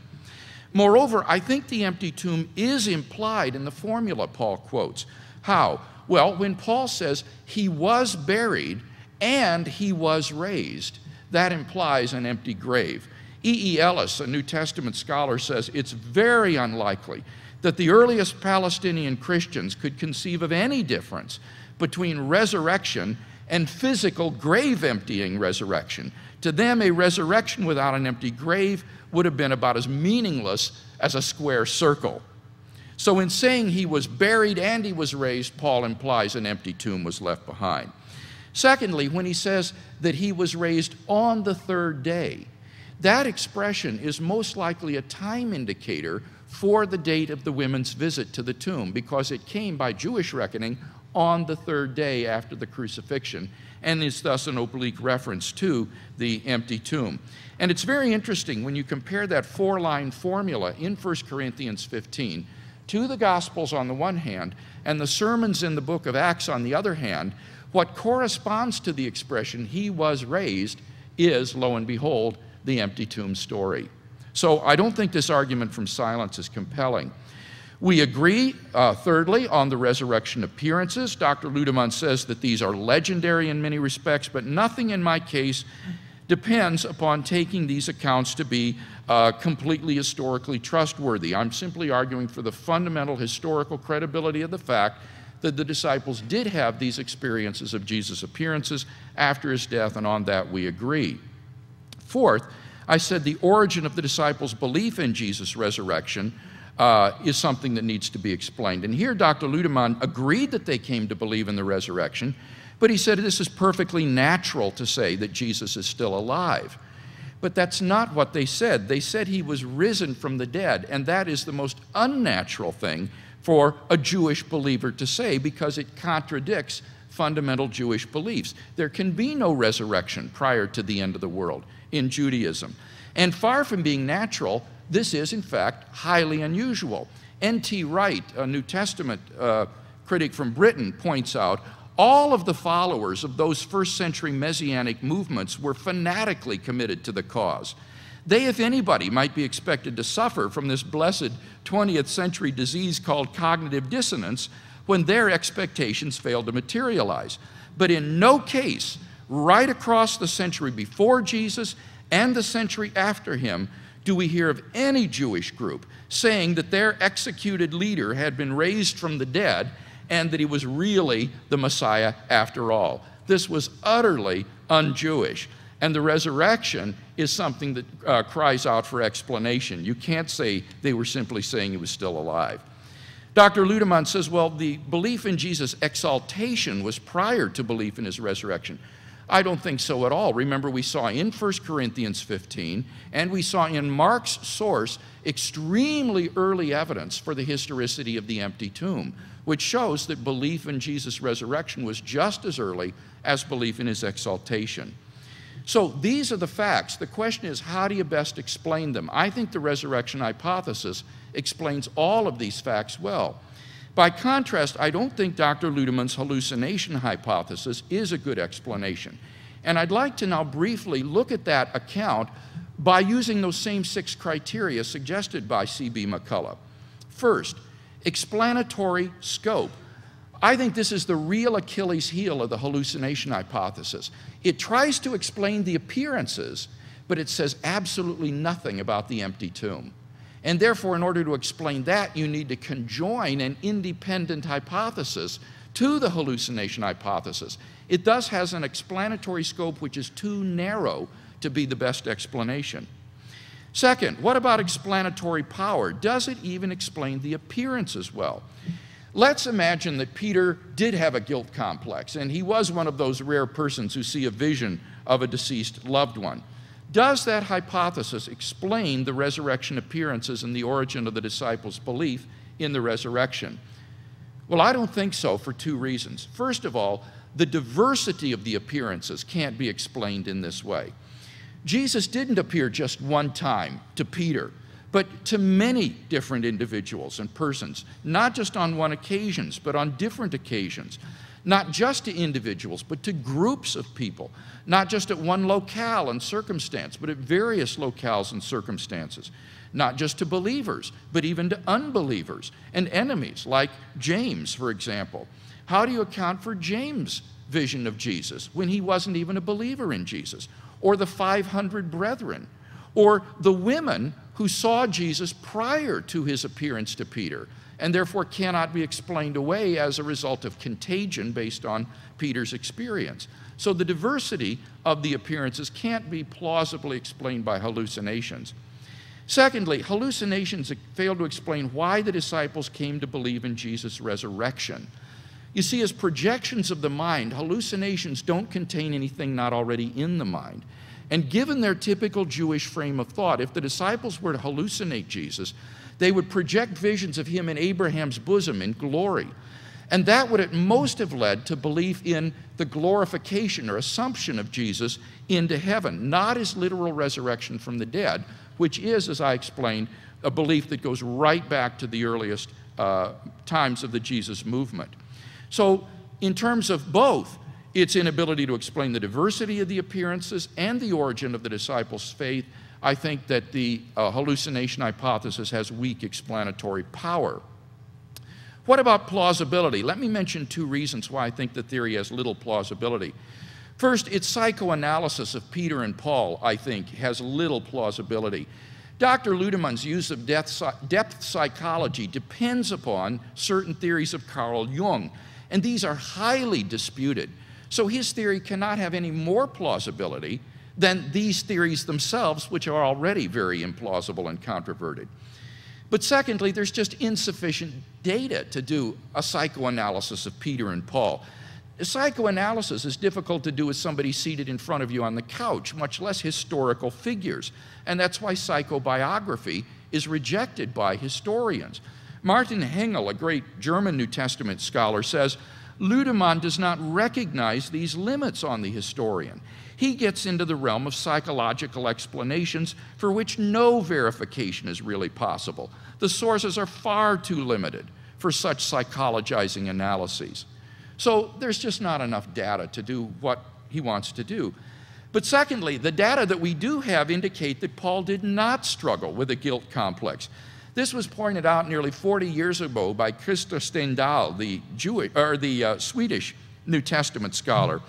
Moreover, I think the empty tomb is implied in the formula Paul quotes. How? Well, when Paul says he was buried, and he was raised. That implies an empty grave. E. E. Ellis, a New Testament scholar, says it's very unlikely that the earliest Palestinian Christians could conceive of any difference between resurrection and physical grave emptying resurrection. To them, a resurrection without an empty grave would have been about as meaningless as a square circle. So, in saying he was buried and he was raised, Paul implies an empty tomb was left behind. Secondly, when he says that he was raised on the third day, that expression is most likely a time indicator for the date of the women's visit to the tomb because it came by Jewish reckoning on the third day after the crucifixion, and is thus an oblique reference to the empty tomb. And it's very interesting when you compare that four line formula in 1 Corinthians 15 to the Gospels on the one hand and the sermons in the book of Acts on the other hand, what corresponds to the expression, he was raised, is, lo and behold, the empty tomb story. So I don't think this argument from silence is compelling. We agree, uh, thirdly, on the resurrection appearances. Dr. Ludemann says that these are legendary in many respects, but nothing in my case depends upon taking these accounts to be uh, completely historically trustworthy. I'm simply arguing for the fundamental historical credibility of the fact that the disciples did have these experiences of Jesus' appearances after his death, and on that we agree. Fourth, I said the origin of the disciples' belief in Jesus' resurrection uh, is something that needs to be explained. And here, Dr. Ludemann agreed that they came to believe in the resurrection, but he said this is perfectly natural to say that Jesus is still alive. But that's not what they said. They said he was risen from the dead, and that is the most unnatural thing for a Jewish believer to say because it contradicts fundamental Jewish beliefs. There can be no resurrection prior to the end of the world in Judaism. And far from being natural, this is, in fact, highly unusual. N.T. Wright, a New Testament uh, critic from Britain, points out all of the followers of those first century messianic movements were fanatically committed to the cause. They, if anybody, might be expected to suffer from this blessed 20th century disease called cognitive dissonance when their expectations failed to materialize. But in no case, right across the century before Jesus and the century after him, do we hear of any Jewish group saying that their executed leader had been raised from the dead and that he was really the Messiah after all. This was utterly un Jewish. And the resurrection is something that uh, cries out for explanation. You can't say they were simply saying he was still alive. Dr. Ludemann says, well, the belief in Jesus' exaltation was prior to belief in his resurrection. I don't think so at all. Remember, we saw in 1 Corinthians 15 and we saw in Mark's source extremely early evidence for the historicity of the empty tomb, which shows that belief in Jesus' resurrection was just as early as belief in his exaltation. So these are the facts. The question is, how do you best explain them? I think the resurrection hypothesis explains all of these facts well. By contrast, I don't think Dr. Ludemann's hallucination hypothesis is a good explanation. And I'd like to now briefly look at that account by using those same six criteria suggested by C.B. McCullagh. First, explanatory scope. I think this is the real Achilles heel of the hallucination hypothesis. It tries to explain the appearances, but it says absolutely nothing about the empty tomb. And therefore, in order to explain that, you need to conjoin an independent hypothesis to the hallucination hypothesis. It thus has an explanatory scope which is too narrow to be the best explanation. Second, what about explanatory power? Does it even explain the appearances well? Let's imagine that Peter did have a guilt complex, and he was one of those rare persons who see a vision of a deceased loved one. Does that hypothesis explain the resurrection appearances and the origin of the disciples' belief in the resurrection? Well, I don't think so for two reasons. First of all, the diversity of the appearances can't be explained in this way. Jesus didn't appear just one time to Peter, but to many different individuals and persons, not just on one occasions, but on different occasions not just to individuals, but to groups of people, not just at one locale and circumstance, but at various locales and circumstances, not just to believers, but even to unbelievers and enemies, like James, for example. How do you account for James' vision of Jesus when he wasn't even a believer in Jesus? Or the 500 brethren? Or the women who saw Jesus prior to his appearance to Peter? and therefore cannot be explained away as a result of contagion based on Peter's experience. So the diversity of the appearances can't be plausibly explained by hallucinations. Secondly, hallucinations fail to explain why the disciples came to believe in Jesus' resurrection. You see, as projections of the mind, hallucinations don't contain anything not already in the mind. And given their typical Jewish frame of thought, if the disciples were to hallucinate Jesus, they would project visions of him in Abraham's bosom in glory. And that would at most have led to belief in the glorification or assumption of Jesus into heaven, not his literal resurrection from the dead, which is, as I explained, a belief that goes right back to the earliest uh, times of the Jesus movement. So, in terms of both, its inability to explain the diversity of the appearances and the origin of the disciples' faith, I think that the uh, hallucination hypothesis has weak explanatory power. What about plausibility? Let me mention two reasons why I think the theory has little plausibility. First, its psychoanalysis of Peter and Paul, I think, has little plausibility. Dr. Ludemann's use of depth psychology depends upon certain theories of Carl Jung, and these are highly disputed. So his theory cannot have any more plausibility than these theories themselves, which are already very implausible and controverted. But secondly, there's just insufficient data to do a psychoanalysis of Peter and Paul. Psychoanalysis is difficult to do with somebody seated in front of you on the couch, much less historical figures. And that's why psychobiography is rejected by historians. Martin Hengel, a great German New Testament scholar, says Ludemann does not recognize these limits on the historian. He gets into the realm of psychological explanations for which no verification is really possible. The sources are far too limited for such psychologizing analyses. So there's just not enough data to do what he wants to do. But secondly, the data that we do have indicate that Paul did not struggle with a guilt complex. This was pointed out nearly 40 years ago by Christer Stendahl, the, Jewish, or the uh, Swedish New Testament scholar.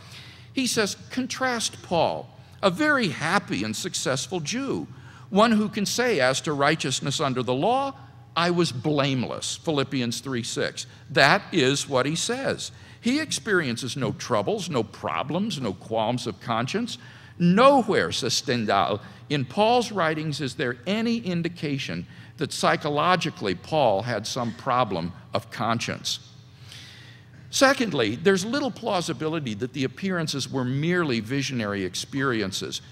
He says, contrast Paul, a very happy and successful Jew, one who can say, as to righteousness under the law, I was blameless, Philippians 3 6. That is what he says. He experiences no troubles, no problems, no qualms of conscience. Nowhere, says Stendahl, in Paul's writings is there any indication that psychologically Paul had some problem of conscience. Secondly, there's little plausibility that the appearances were merely visionary experiences.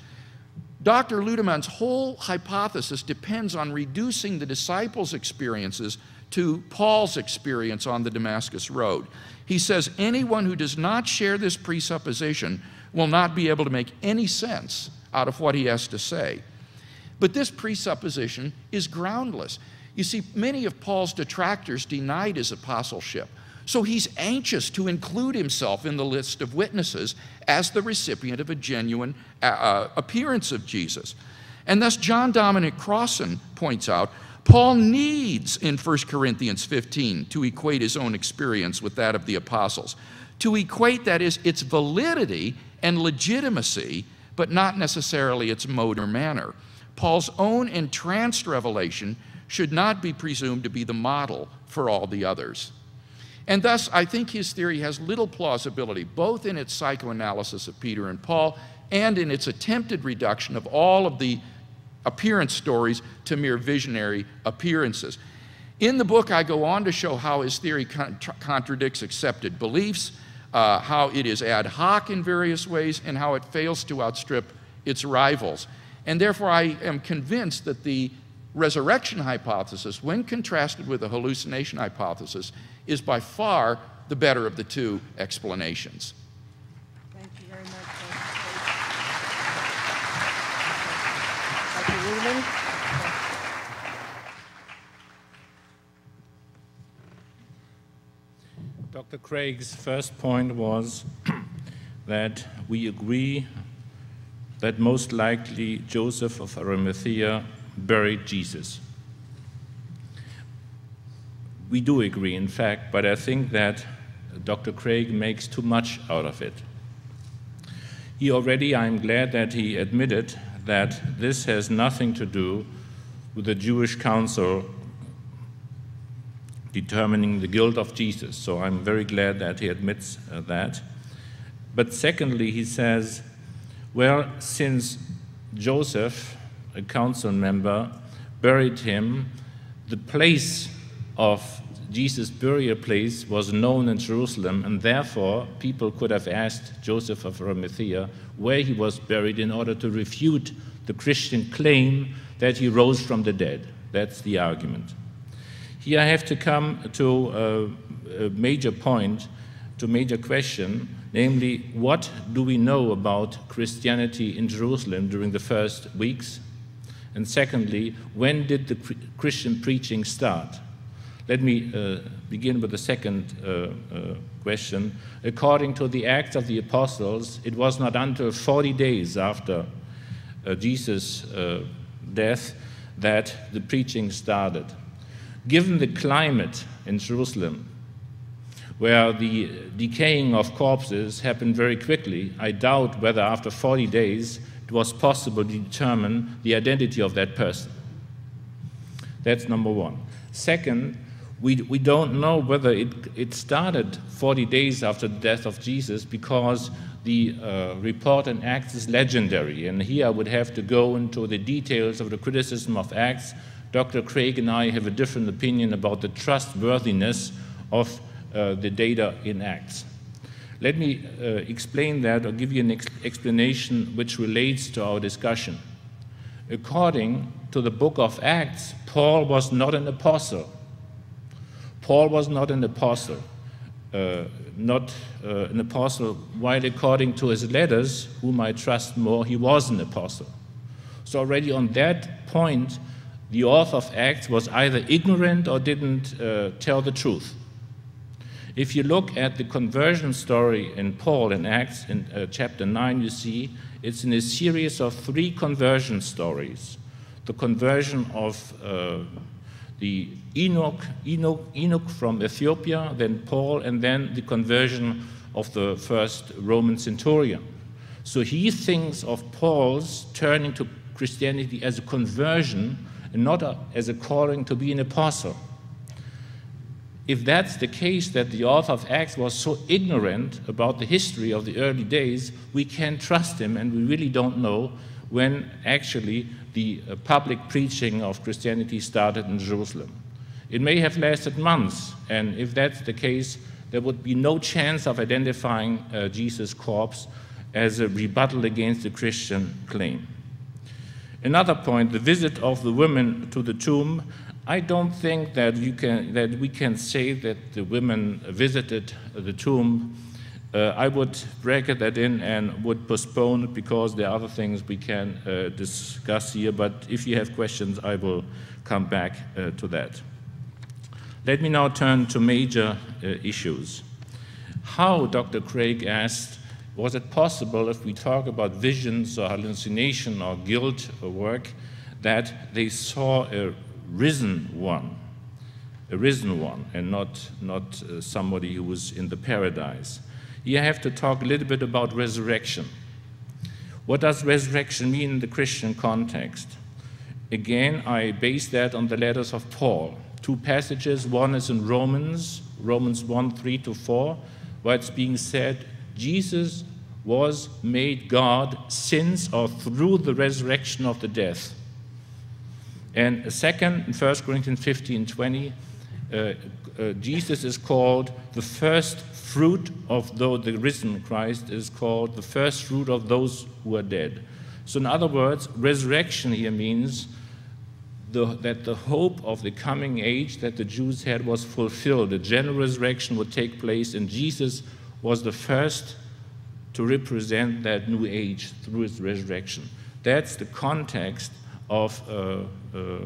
Dr. Ludemann's whole hypothesis depends on reducing the disciples' experiences to Paul's experience on the Damascus Road. He says anyone who does not share this presupposition will not be able to make any sense out of what he has to say. But this presupposition is groundless. You see, many of Paul's detractors denied his apostleship. So he's anxious to include himself in the list of witnesses as the recipient of a genuine uh, uh appearance of Jesus. And thus, John Dominic Crossan points out Paul needs in 1 Corinthians 15 to equate his own experience with that of the apostles. To equate, that is, its validity and legitimacy, but not necessarily its mode or manner. Paul's own entranced revelation should not be presumed to be the model for all the others. And thus, I think his theory has little plausibility, both in its psychoanalysis of Peter and Paul and in its attempted reduction of all of the appearance stories to mere visionary appearances. In the book, I go on to show how his theory contradicts accepted beliefs, uh, how it is ad hoc in various ways, and how it fails to outstrip its rivals. And therefore, I am convinced that the resurrection hypothesis, when contrasted with the hallucination hypothesis, is by far the better of the two explanations. Thank you very much. Dr. Rubin. Dr. Craig's first point was [clears throat] that we agree that most likely Joseph of Arimathea buried Jesus. We do agree, in fact, but I think that Dr. Craig makes too much out of it. He already, I'm glad that he admitted that this has nothing to do with the Jewish council determining the guilt of Jesus. So I'm very glad that he admits uh, that. But secondly, he says, well, since Joseph, a council member, buried him, the place of Jesus' burial place was known in Jerusalem, and therefore people could have asked Joseph of Arimathea where he was buried in order to refute the Christian claim that he rose from the dead. That's the argument. Here I have to come to a, a major point, to major question, namely, what do we know about Christianity in Jerusalem during the first weeks? And secondly, when did the Christian preaching start? Let me uh, begin with the second uh, uh, question. According to the Acts of the Apostles, it was not until 40 days after uh, Jesus' uh, death that the preaching started. Given the climate in Jerusalem, where the decaying of corpses happened very quickly, I doubt whether after 40 days it was possible to determine the identity of that person. That's number one. Second, we, we don't know whether it, it started 40 days after the death of Jesus because the uh, report in Acts is legendary. And here I would have to go into the details of the criticism of Acts. Dr. Craig and I have a different opinion about the trustworthiness of the data in Acts. Let me uh, explain that or give you an ex explanation which relates to our discussion. According to the book of Acts, Paul was not an apostle. Paul was not an apostle, uh, not uh, an apostle, while according to his letters, whom I trust more, he was an apostle. So, already on that point, the author of Acts was either ignorant or didn't uh, tell the truth. If you look at the conversion story in Paul in Acts in uh, chapter 9, you see it's in a series of three conversion stories. The conversion of uh, the Enoch, Enoch, Enoch from Ethiopia, then Paul, and then the conversion of the first Roman centurion. So he thinks of Paul's turning to Christianity as a conversion and not a, as a calling to be an apostle. If that's the case, that the author of Acts was so ignorant about the history of the early days, we can't trust him, and we really don't know when actually the uh, public preaching of Christianity started in Jerusalem. It may have lasted months, and if that's the case, there would be no chance of identifying uh, Jesus' corpse as a rebuttal against the Christian claim. Another point, the visit of the women to the tomb. I don't think that, you can, that we can say that the women visited the tomb uh, I would bracket that in and would postpone it because there are other things we can uh, discuss here. But if you have questions, I will come back uh, to that. Let me now turn to major uh, issues. How, Dr. Craig asked, was it possible if we talk about visions or hallucination or guilt or work that they saw a risen one, a risen one, and not, not uh, somebody who was in the paradise? you have to talk a little bit about resurrection. What does resurrection mean in the Christian context? Again, I base that on the letters of Paul. Two passages. One is in Romans, Romans 1 3 to 4, where it's being said, Jesus was made God since or through the resurrection of the death. And second, in 1 Corinthians 15 20, uh, uh, Jesus is called the first fruit of though the risen Christ is called the first fruit of those who are dead. So, in other words, resurrection here means the, that the hope of the coming age that the Jews had was fulfilled. The general resurrection would take place, and Jesus was the first to represent that new age through his resurrection. That's the context of uh, uh, uh,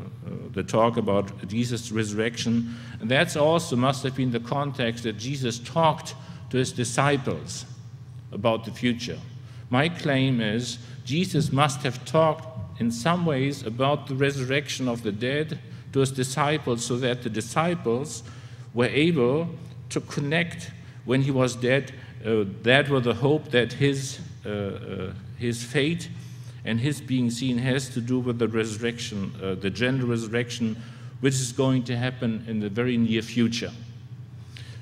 the talk about Jesus' resurrection. And that's also must have been the context that Jesus talked to his disciples about the future. My claim is Jesus must have talked in some ways about the resurrection of the dead to his disciples so that the disciples were able to connect when he was dead. Uh, that was the hope that his, uh, uh, his fate and his being seen has to do with the resurrection, uh, the general resurrection, which is going to happen in the very near future.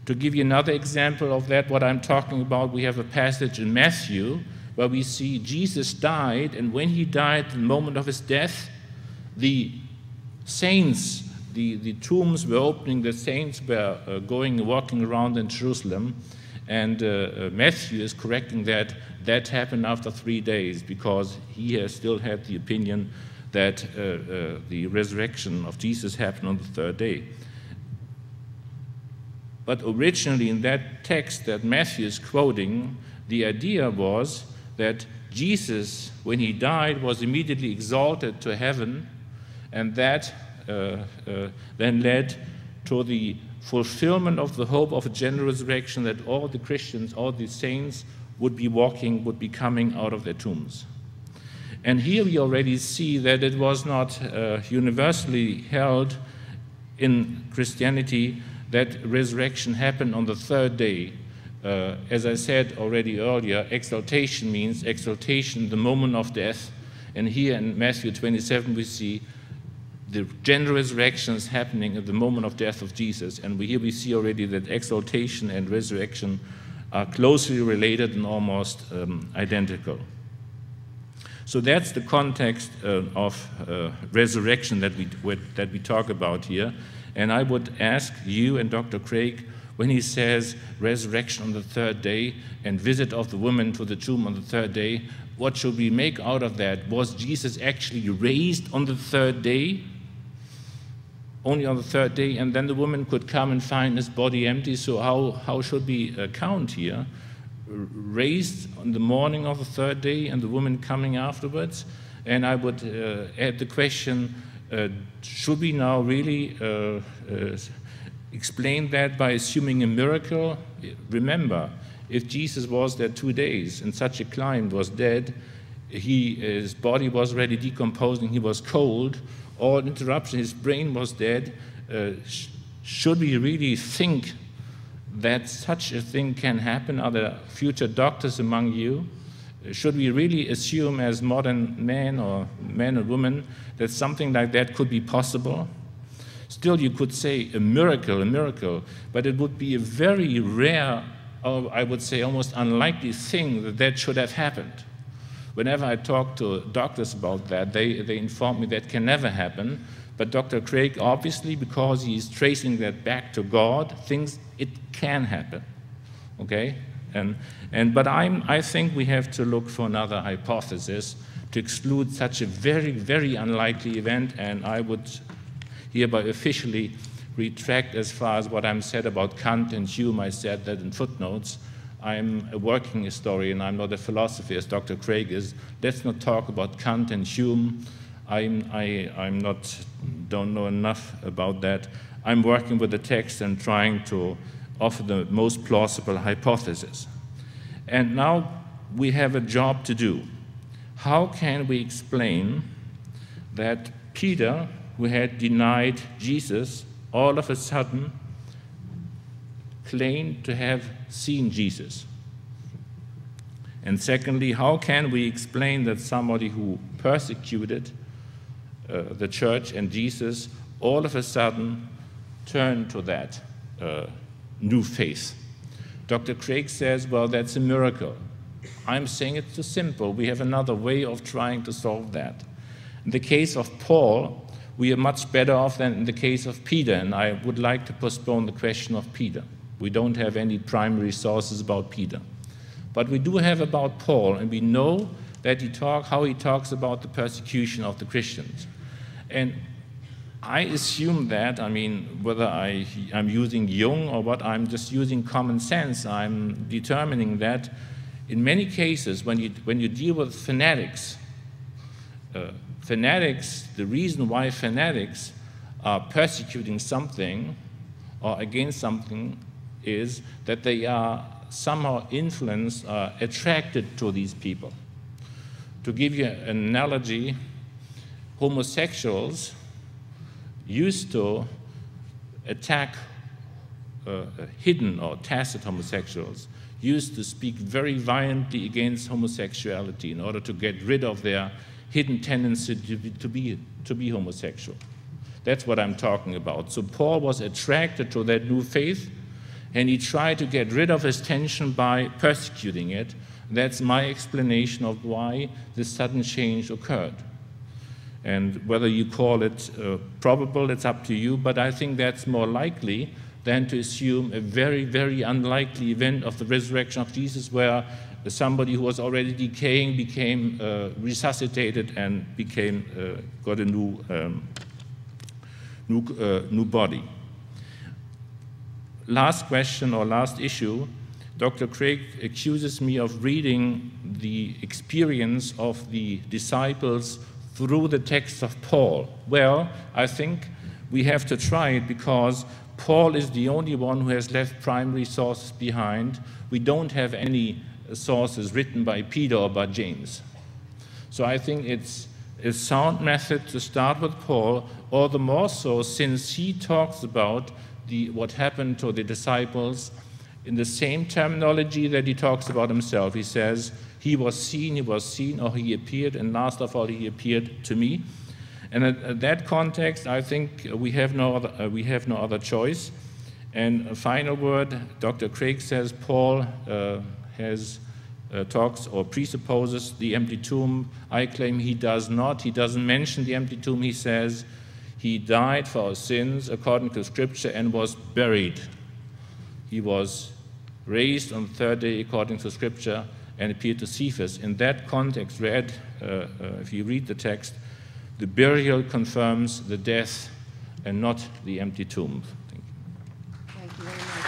To give you another example of that, what I'm talking about, we have a passage in Matthew where we see Jesus died, and when he died, the moment of his death, the saints, the, the tombs were opening, the saints were uh, going, walking around in Jerusalem, and uh, uh, Matthew is correcting that that happened after three days because he has still had the opinion that uh, uh, the resurrection of Jesus happened on the third day. But originally, in that text that Matthew is quoting, the idea was that Jesus, when he died, was immediately exalted to heaven, and that uh, uh, then led to the fulfillment of the hope of a general resurrection that all the Christians, all the saints would be walking, would be coming out of their tombs. And here we already see that it was not uh, universally held in Christianity that resurrection happened on the third day. Uh, as I said already earlier, exaltation means exaltation, the moment of death. And here in Matthew 27, we see the general resurrection is happening at the moment of death of Jesus. And we, here we see already that exaltation and resurrection are closely related and almost um, identical. So that's the context uh, of uh, resurrection that we, that we talk about here. And I would ask you and Dr. Craig, when he says resurrection on the third day and visit of the woman to the tomb on the third day, what should we make out of that? Was Jesus actually raised on the third day? Only on the third day, and then the woman could come and find his body empty. So, how, how should we account here? Raised on the morning of the third day, and the woman coming afterwards? And I would uh, add the question uh, should we now really uh, uh, explain that by assuming a miracle? Remember, if Jesus was there two days and such a climb was dead, he, his body was already decomposing, he was cold, all interruption, his brain was dead. Uh, sh should we really think that such a thing can happen? Are there future doctors among you? Should we really assume, as modern men or men and women, that something like that could be possible? Still, you could say a miracle, a miracle, but it would be a very rare, or I would say almost unlikely thing that that should have happened. Whenever I talk to doctors about that, they, they inform me that can never happen. But Dr. Craig, obviously, because he's tracing that back to God, thinks it can happen. Okay? And, and, but I'm, I think we have to look for another hypothesis to exclude such a very, very unlikely event, and I would hereby officially retract as far as what I'm said about Kant and Hume. I said that in footnotes. I'm a working historian, I'm not a philosopher as Dr. Craig is. Let's not talk about Kant and Hume. I'm, I, I'm not, don't know enough about that. I'm working with the text and trying to offer the most plausible hypothesis. And now we have a job to do. How can we explain that Peter, who had denied Jesus, all of a sudden claimed to have seen Jesus? And secondly, how can we explain that somebody who persecuted uh, the church and Jesus all of a sudden turned to that uh, new faith. Dr. Craig says, well, that's a miracle. I'm saying it's too simple. We have another way of trying to solve that. In the case of Paul, we are much better off than in the case of Peter, and I would like to postpone the question of Peter. We don't have any primary sources about Peter. But we do have about Paul, and we know that he talk, how he talks about the persecution of the Christians. And I assume that, I mean, whether I, I'm using Jung or what, I'm just using common sense. I'm determining that in many cases, when you, when you deal with fanatics, uh, fanatics, the reason why fanatics are persecuting something or against something is that they are somehow influenced, uh, attracted to these people. To give you an analogy, homosexuals used to attack uh, hidden or tacit homosexuals, used to speak very violently against homosexuality in order to get rid of their hidden tendency to be, to be, to be homosexual. That's what I'm talking about. So Paul was attracted to that new faith, and he tried to get rid of his tension by persecuting it. That's my explanation of why this sudden change occurred. And whether you call it uh, probable, it's up to you, but I think that's more likely than to assume a very, very unlikely event of the resurrection of Jesus where somebody who was already decaying became uh, resuscitated and became, uh, got a new, um, new, uh, new body. Last question or last issue, Dr. Craig accuses me of reading the experience of the disciples through the text of Paul. Well, I think we have to try it because Paul is the only one who has left primary sources behind. We don't have any sources written by Peter or by James. So I think it's a sound method to start with Paul, all the more so since he talks about the, what happened to the disciples in the same terminology that he talks about himself. He says, He was seen, he was seen, or he appeared, and last of all, he appeared to me. And in that context, I think we have no other, uh, we have no other choice. And a final word Dr. Craig says Paul uh, has uh, talks or presupposes the empty tomb. I claim he does not. He doesn't mention the empty tomb. He says he died for our sins according to Scripture and was buried. He was raised on the third day according to Scripture and appeared to Cephas. In that context, read, uh, uh, if you read the text, the burial confirms the death and not the empty tomb. Thank you. Thank you very much.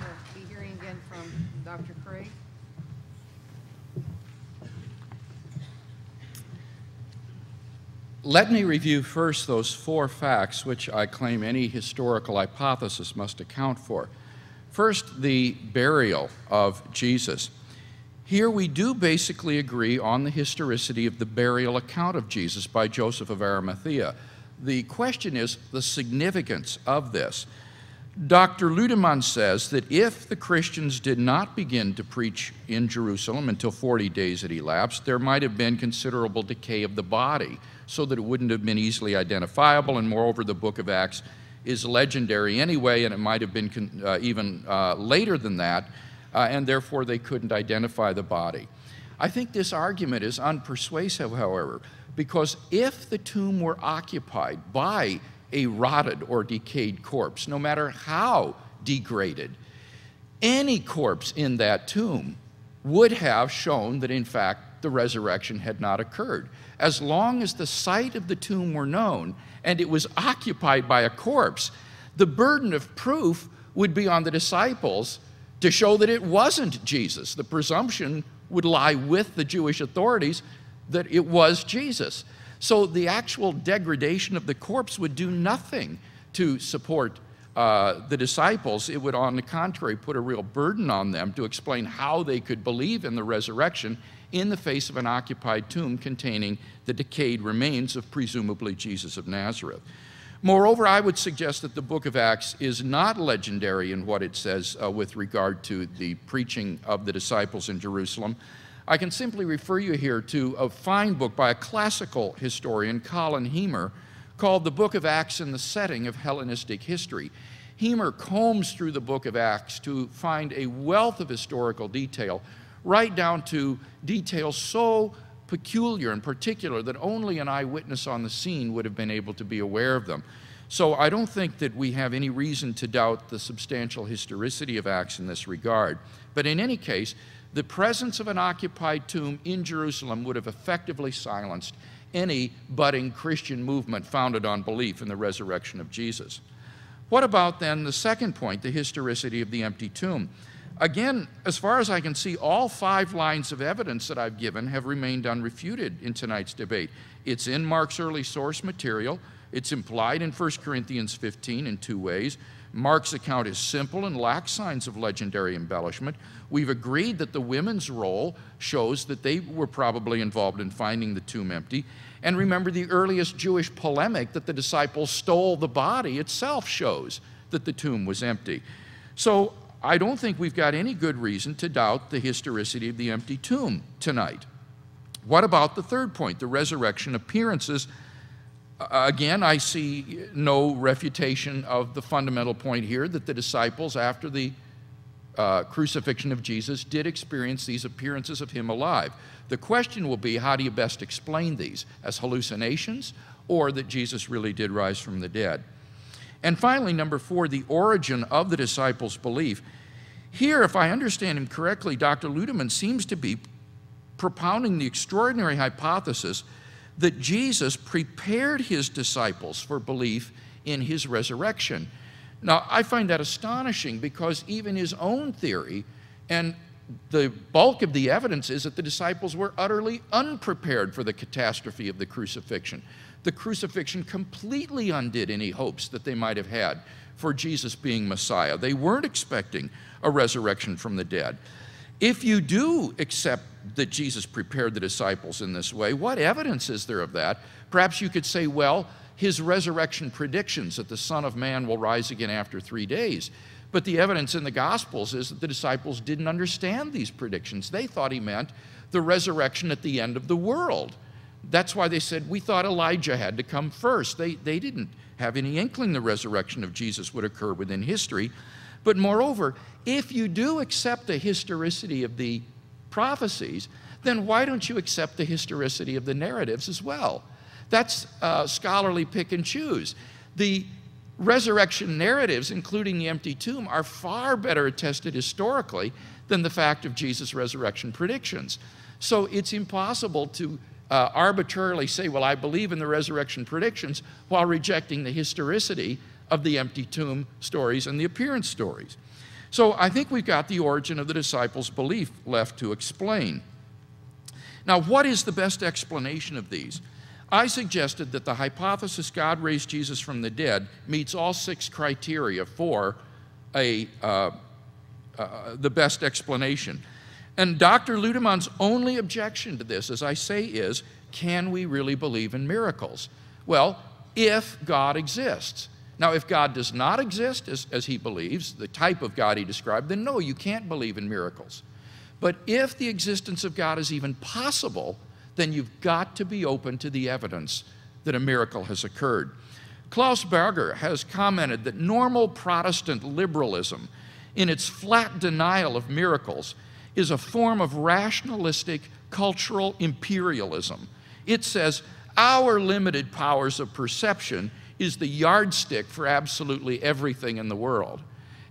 We'll be hearing again from Dr. Craig. Let me review first those four facts which I claim any historical hypothesis must account for. First, the burial of Jesus. Here we do basically agree on the historicity of the burial account of Jesus by Joseph of Arimathea. The question is the significance of this. Dr. Ludemann says that if the Christians did not begin to preach in Jerusalem until 40 days had elapsed, there might have been considerable decay of the body so that it wouldn't have been easily identifiable. And moreover, the book of Acts is legendary anyway, and it might have been uh, even uh, later than that, uh, and therefore they couldn't identify the body. I think this argument is unpersuasive, however, because if the tomb were occupied by a rotted or decayed corpse, no matter how degraded, any corpse in that tomb would have shown that, in fact, the resurrection had not occurred. As long as the site of the tomb were known and it was occupied by a corpse, the burden of proof would be on the disciples to show that it wasn't Jesus. The presumption would lie with the Jewish authorities that it was Jesus. So the actual degradation of the corpse would do nothing to support uh, the disciples. It would, on the contrary, put a real burden on them to explain how they could believe in the resurrection in the face of an occupied tomb containing the decayed remains of presumably Jesus of Nazareth. Moreover, I would suggest that the book of Acts is not legendary in what it says uh, with regard to the preaching of the disciples in Jerusalem. I can simply refer you here to a fine book by a classical historian, Colin Hemer, called The Book of Acts in the Setting of Hellenistic History. Hemer combs through the book of Acts to find a wealth of historical detail, right down to details so peculiar and particular that only an eyewitness on the scene would have been able to be aware of them. So I don't think that we have any reason to doubt the substantial historicity of Acts in this regard. But in any case, the presence of an occupied tomb in Jerusalem would have effectively silenced any budding Christian movement founded on belief in the resurrection of Jesus. What about then the second point, the historicity of the empty tomb? Again, as far as I can see, all five lines of evidence that I've given have remained unrefuted in tonight's debate. It's in Mark's early source material, it's implied in 1 Corinthians 15 in two ways. Mark's account is simple and lacks signs of legendary embellishment. We've agreed that the women's role shows that they were probably involved in finding the tomb empty. And remember, the earliest Jewish polemic that the disciples stole the body itself shows that the tomb was empty. So I don't think we've got any good reason to doubt the historicity of the empty tomb tonight. What about the third point, the resurrection appearances? Again, I see no refutation of the fundamental point here that the disciples, after the uh, crucifixion of Jesus, did experience these appearances of him alive. The question will be how do you best explain these? As hallucinations or that Jesus really did rise from the dead? And finally, number four, the origin of the disciples' belief. Here, if I understand him correctly, Dr. Ludemann seems to be propounding the extraordinary hypothesis that Jesus prepared his disciples for belief in his resurrection. Now, I find that astonishing because even his own theory and the bulk of the evidence is that the disciples were utterly unprepared for the catastrophe of the crucifixion. The crucifixion completely undid any hopes that they might have had for Jesus being Messiah. They weren't expecting a resurrection from the dead. If you do accept that Jesus prepared the disciples in this way, what evidence is there of that? Perhaps you could say, well, his resurrection predictions that the Son of Man will rise again after three days. But the evidence in the Gospels is that the disciples didn't understand these predictions. They thought he meant the resurrection at the end of the world. That's why they said, We thought Elijah had to come first. They, they didn't have any inkling the resurrection of Jesus would occur within history. But moreover, if you do accept the historicity of the prophecies, then why don't you accept the historicity of the narratives as well? That's uh, scholarly pick and choose. The resurrection narratives, including the empty tomb, are far better attested historically than the fact of Jesus' resurrection predictions. So it's impossible to uh, arbitrarily say, well, I believe in the resurrection predictions while rejecting the historicity of the empty tomb stories and the appearance stories. So I think we've got the origin of the disciples' belief left to explain. Now, what is the best explanation of these? I suggested that the hypothesis God raised Jesus from the dead meets all six criteria for a, uh, uh, the best explanation. And Dr. Ludemann's only objection to this, as I say, is can we really believe in miracles? Well, if God exists. Now, if God does not exist, as, as he believes, the type of God he described, then no, you can't believe in miracles. But if the existence of God is even possible, then you've got to be open to the evidence that a miracle has occurred. Klaus Berger has commented that normal Protestant liberalism, in its flat denial of miracles, is a form of rationalistic cultural imperialism. It says our limited powers of perception is the yardstick for absolutely everything in the world.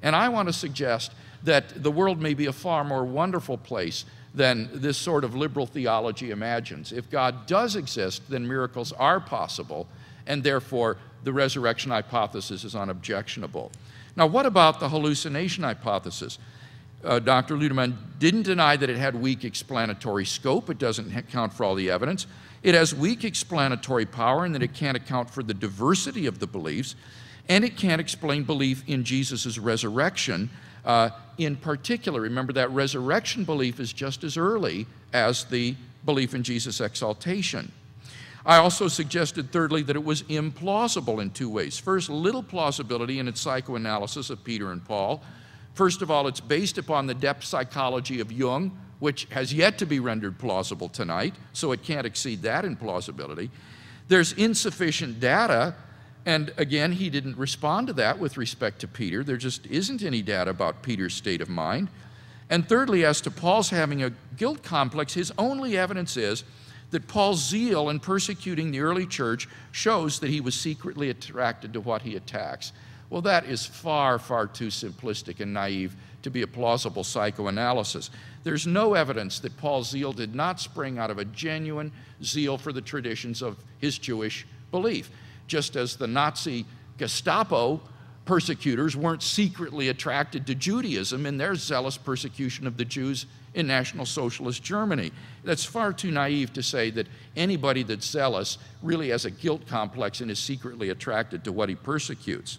And I want to suggest that the world may be a far more wonderful place than this sort of liberal theology imagines. If God does exist, then miracles are possible, and therefore the resurrection hypothesis is unobjectionable. Now, what about the hallucination hypothesis? Uh, Dr. Ludemann didn't deny that it had weak explanatory scope. It doesn't account for all the evidence. It has weak explanatory power in that it can't account for the diversity of the beliefs, and it can't explain belief in Jesus' resurrection uh, in particular. Remember that resurrection belief is just as early as the belief in Jesus' exaltation. I also suggested, thirdly, that it was implausible in two ways. First, little plausibility in its psychoanalysis of Peter and Paul. First of all, it's based upon the depth psychology of Jung, which has yet to be rendered plausible tonight, so it can't exceed that in plausibility. There's insufficient data, and again, he didn't respond to that with respect to Peter. There just isn't any data about Peter's state of mind. And thirdly, as to Paul's having a guilt complex, his only evidence is that Paul's zeal in persecuting the early church shows that he was secretly attracted to what he attacks. Well, that is far, far too simplistic and naive to be a plausible psychoanalysis. There's no evidence that Paul's zeal did not spring out of a genuine zeal for the traditions of his Jewish belief, just as the Nazi Gestapo persecutors weren't secretly attracted to Judaism in their zealous persecution of the Jews in National Socialist Germany. That's far too naive to say that anybody that's zealous really has a guilt complex and is secretly attracted to what he persecutes.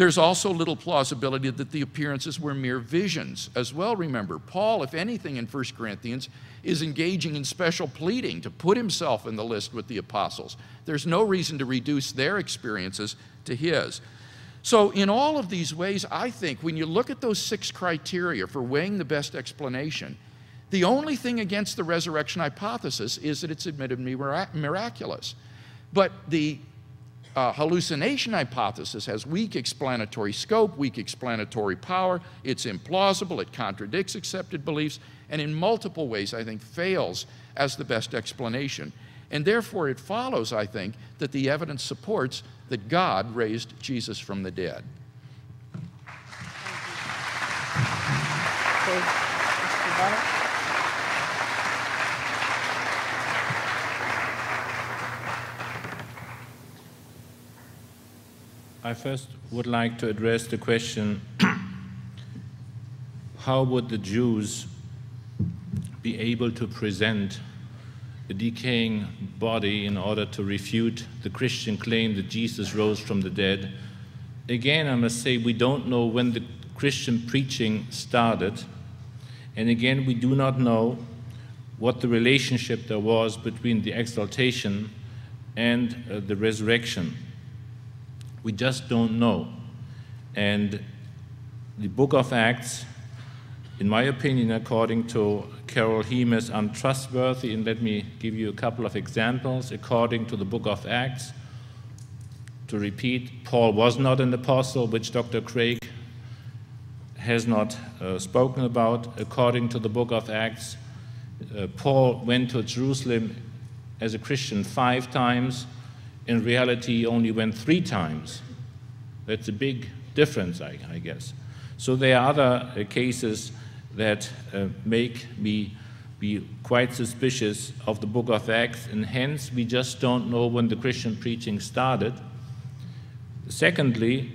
There's also little plausibility that the appearances were mere visions as well. Remember, Paul, if anything in 1 Corinthians, is engaging in special pleading to put himself in the list with the apostles. There's no reason to reduce their experiences to his. So, in all of these ways, I think when you look at those six criteria for weighing the best explanation, the only thing against the resurrection hypothesis is that it's admittedly miraculous. But the uh, hallucination hypothesis has weak explanatory scope, weak explanatory power. It's implausible, it contradicts accepted beliefs, and in multiple ways, I think, fails as the best explanation. And therefore, it follows, I think, that the evidence supports that God raised Jesus from the dead. Okay, Mr. I first would like to address the question [clears throat] how would the Jews be able to present a decaying body in order to refute the Christian claim that Jesus rose from the dead? Again, I must say, we don't know when the Christian preaching started. And again, we do not know what the relationship there was between the exaltation and uh, the resurrection. We just don't know. And the book of Acts, in my opinion, according to Colin Hemer, is untrustworthy. And let me give you a couple of examples. According to the book of Acts, to repeat, Paul was not an apostle, which Dr. Craig has not uh, spoken about. According to the book of Acts, uh, Paul went to Jerusalem as a Christian five times. In reality, only went three times. That's a big difference, I, I guess. So there are other uh, cases that uh, make me be quite suspicious of the book of Acts, and hence we just don't know when the Christian preaching started. Secondly,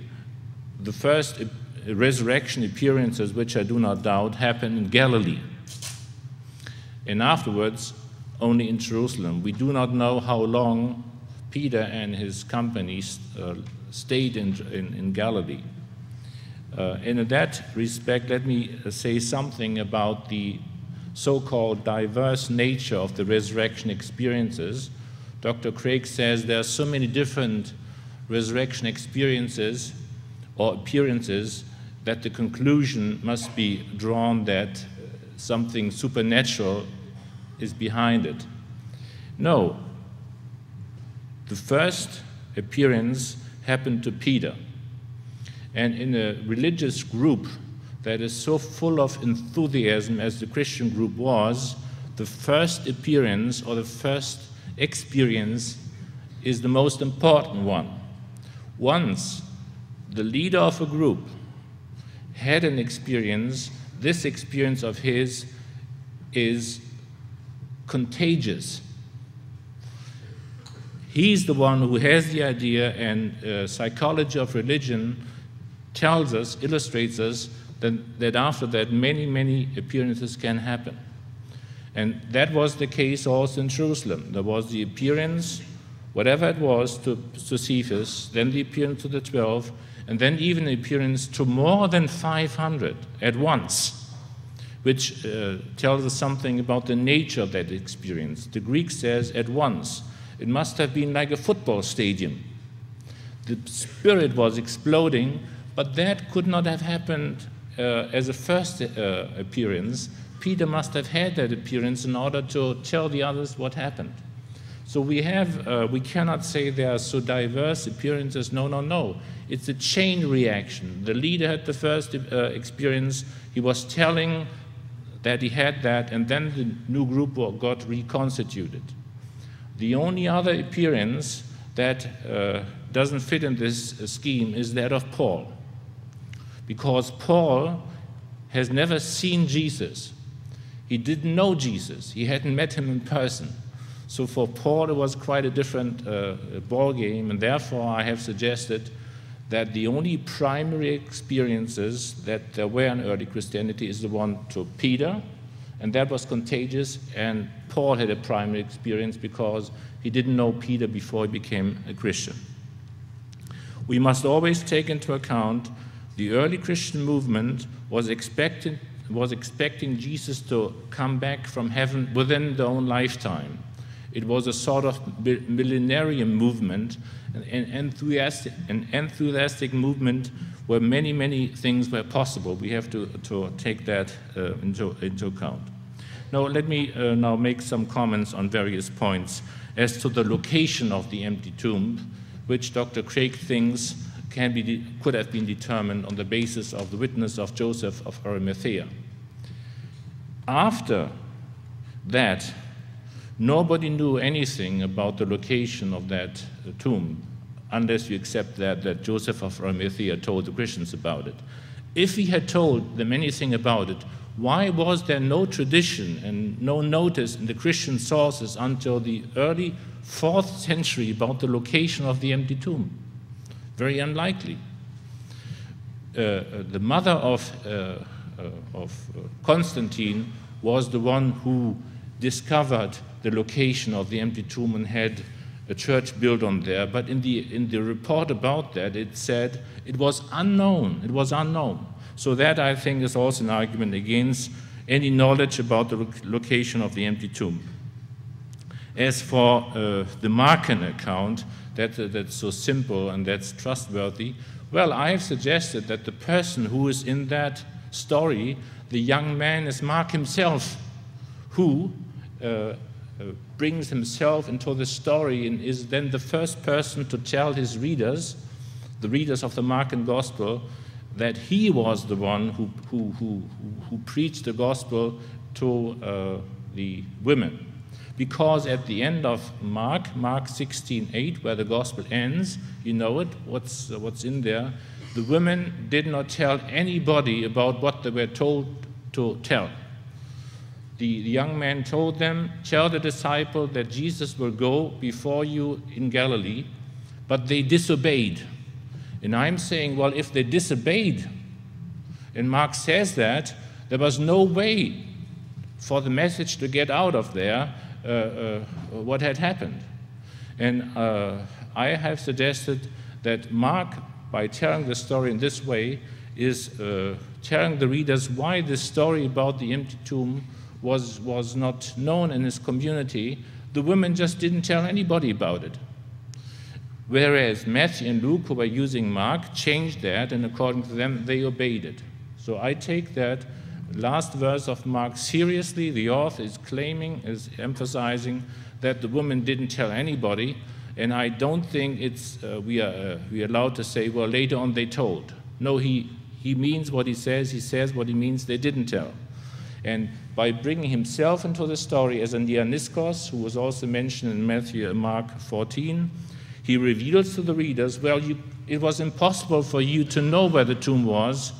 the first resurrection appearances, which I do not doubt, happened in Galilee. And afterwards, only in Jerusalem. We do not know how long Peter and his company uh, stayed in, in, in Galilee. Uh, and in that respect, let me uh, say something about the so called diverse nature of the resurrection experiences. Dr. Craig says there are so many different resurrection experiences or appearances that the conclusion must be drawn that something supernatural is behind it. No. The first appearance happened to Peter. And in a religious group that is so full of enthusiasm as the Christian group was, the first appearance or the first experience is the most important one. Once the leader of a group had an experience, this experience of his is contagious. He's the one who has the idea, and uh, psychology of religion tells us, illustrates us, that, that after that, many, many appearances can happen. And that was the case also in Jerusalem. There was the appearance, whatever it was, to, to Cephas, then the appearance to the twelve, and then even the appearance to more than 500 at once which uh, tells us something about the nature of that experience. The Greek says at once. It must have been like a football stadium. The spirit was exploding, but that could not have happened uh, as a first uh, appearance. Peter must have had that appearance in order to tell the others what happened. So we have, uh, we cannot say there are so diverse appearances. No, no, no. It's a chain reaction. The leader had the first uh, experience. He was telling that he had that, and then the new group got reconstituted. The only other appearance that uh, doesn't fit in this scheme is that of Paul. Because Paul has never seen Jesus. He didn't know Jesus. He hadn't met him in person. So for Paul, it was quite a different uh, ball game, and therefore I have suggested that the only primary experiences that there were in early Christianity is the one to Peter, and that was contagious, and Paul had a primary experience because he didn't know Peter before he became a Christian. We must always take into account the early Christian movement was expecting, was expecting Jesus to come back from heaven within their own lifetime. It was a sort of millenarian movement, an enthusiastic, an enthusiastic movement where many, many things were possible. We have to, to take that uh, into, into account. Now, let me uh, now make some comments on various points as to the location of the empty tomb, which Dr. Craig thinks can be could have been determined on the basis of the witness of Joseph of Arimathea. After that, Nobody knew anything about the location of that uh, tomb, unless you accept that, that Joseph of Arimathea told the Christians about it. If he had told them anything about it, why was there no tradition and no notice in the Christian sources until the early fourth century about the location of the empty tomb? Very unlikely. Uh, uh the mother of, uh, uh, of Constantine was the one who discovered the location of the empty tomb and had a church built on there. But in the, in the report about that, it said it was unknown. It was unknown. So that, I think, is also an argument against any knowledge about the location of the empty tomb. As for uh, the Markan account, that, uh, that's so simple and that's trustworthy, well, I have suggested that the person who is in that story, the young man, is Mark himself, who uh, brings himself into the story and is then the first person to tell his readers, the readers of the Markan Gospel, that he was the one who, who, who, who preached the gospel to uh, the women. Because at the end of Mark, Mark 16:8, where the gospel ends, you know it, what's, uh, what's in there, the women did not tell anybody about what they were told to tell. The, young man told them, Tell the disciple that Jesus will go before you in Galilee, but they disobeyed. And I'm saying, well, if they disobeyed, and Mark says that, there was no way for the message to get out of there uh, uh, what had happened. And uh, I have suggested that Mark, by telling the story in this way, is uh, telling the readers why this story about the empty tomb was, was not known in his community. The women just didn't tell anybody about it. Whereas Matthew and Luke, who were using Mark, changed that, and according to them, they obeyed it. So I take that last verse of Mark seriously. The author is claiming, is emphasizing that the woman didn't tell anybody, and I don't think it's uh, we are uh, we are allowed to say, well, later on they told. No, he he means what he says. He says what he means. They didn't tell, and by bringing himself into the story as a neaniskos, who was also mentioned in Matthew and Mark 14 he reveals to the readers, well, you, it was impossible for you to know where the tomb was.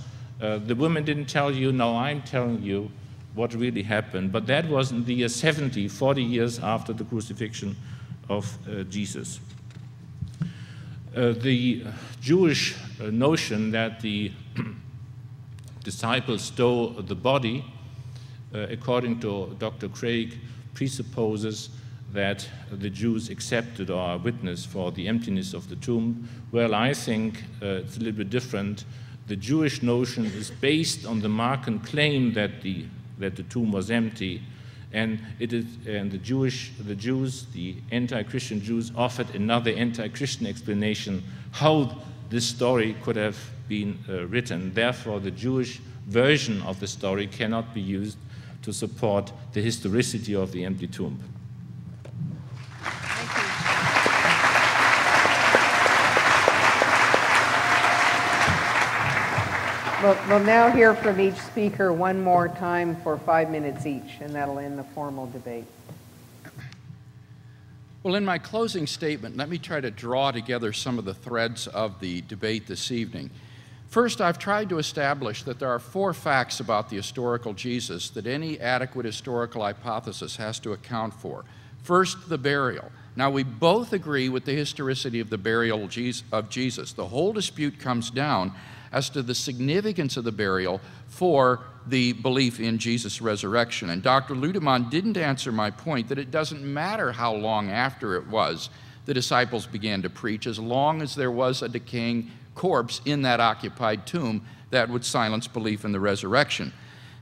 Uh, the women didn't tell you, now I'm telling you what really happened. But that was in the year 70, 40 years after the crucifixion of uh, Jesus. Uh, the Jewish uh, notion that the [clears throat] disciples stole the body, according to Dr. Craig, presupposes that the Jews accepted or are witness for the emptiness of the tomb. Well, I think uh, it's a little bit different. The Jewish notion is based on the Markan claim that the, that the tomb was empty. And, it is, and the, Jewish, the Jews, the anti Christian Jews, offered another anti Christian explanation how this story could have been uh, written. Therefore, the Jewish version of the story cannot be used to support the historicity of the empty tomb. We'll, we'll now hear from each speaker one more time for five minutes each, and that'll end the formal debate. Well, in my closing statement, let me try to draw together some of the threads of the debate this evening. First, I've tried to establish that there are four facts about the historical Jesus that any adequate historical hypothesis has to account for. First, the burial. Now, we both agree with the historicity of the burial of Jesus. The whole dispute comes down as to the significance of the burial for the belief in Jesus' resurrection. And Dr. Ludemann didn't answer my point that it doesn't matter how long after it was the disciples began to preach, as long as there was a decaying corpse in that occupied tomb that would silence belief in the resurrection.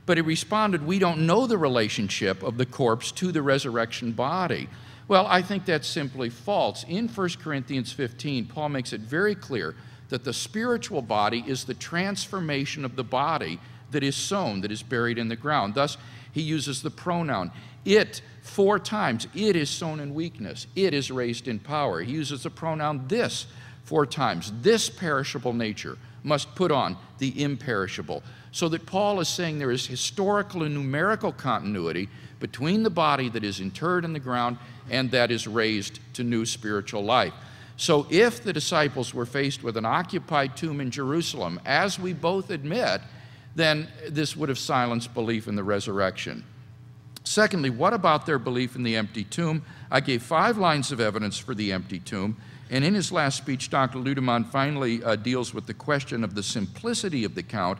But he responded, We don't know the relationship of the corpse to the resurrection body. Well, I think that's simply false. In 1 Corinthians 15, Paul makes it very clear that the spiritual body is the transformation of the body that is sown, that is buried in the ground. Thus, he uses the pronoun it four times. It is sown in weakness, it is raised in power. He uses the pronoun this four times. This perishable nature must put on the imperishable. So that Paul is saying there is historical and numerical continuity between the body that is interred in the ground and that is raised to new spiritual life. So if the disciples were faced with an occupied tomb in Jerusalem, as we both admit, then this would have silenced belief in the resurrection. Secondly, what about their belief in the empty tomb? I gave five lines of evidence for the empty tomb, And in his last speech, Dr. Ludemann finally uh, deals with the question of the simplicity of the count.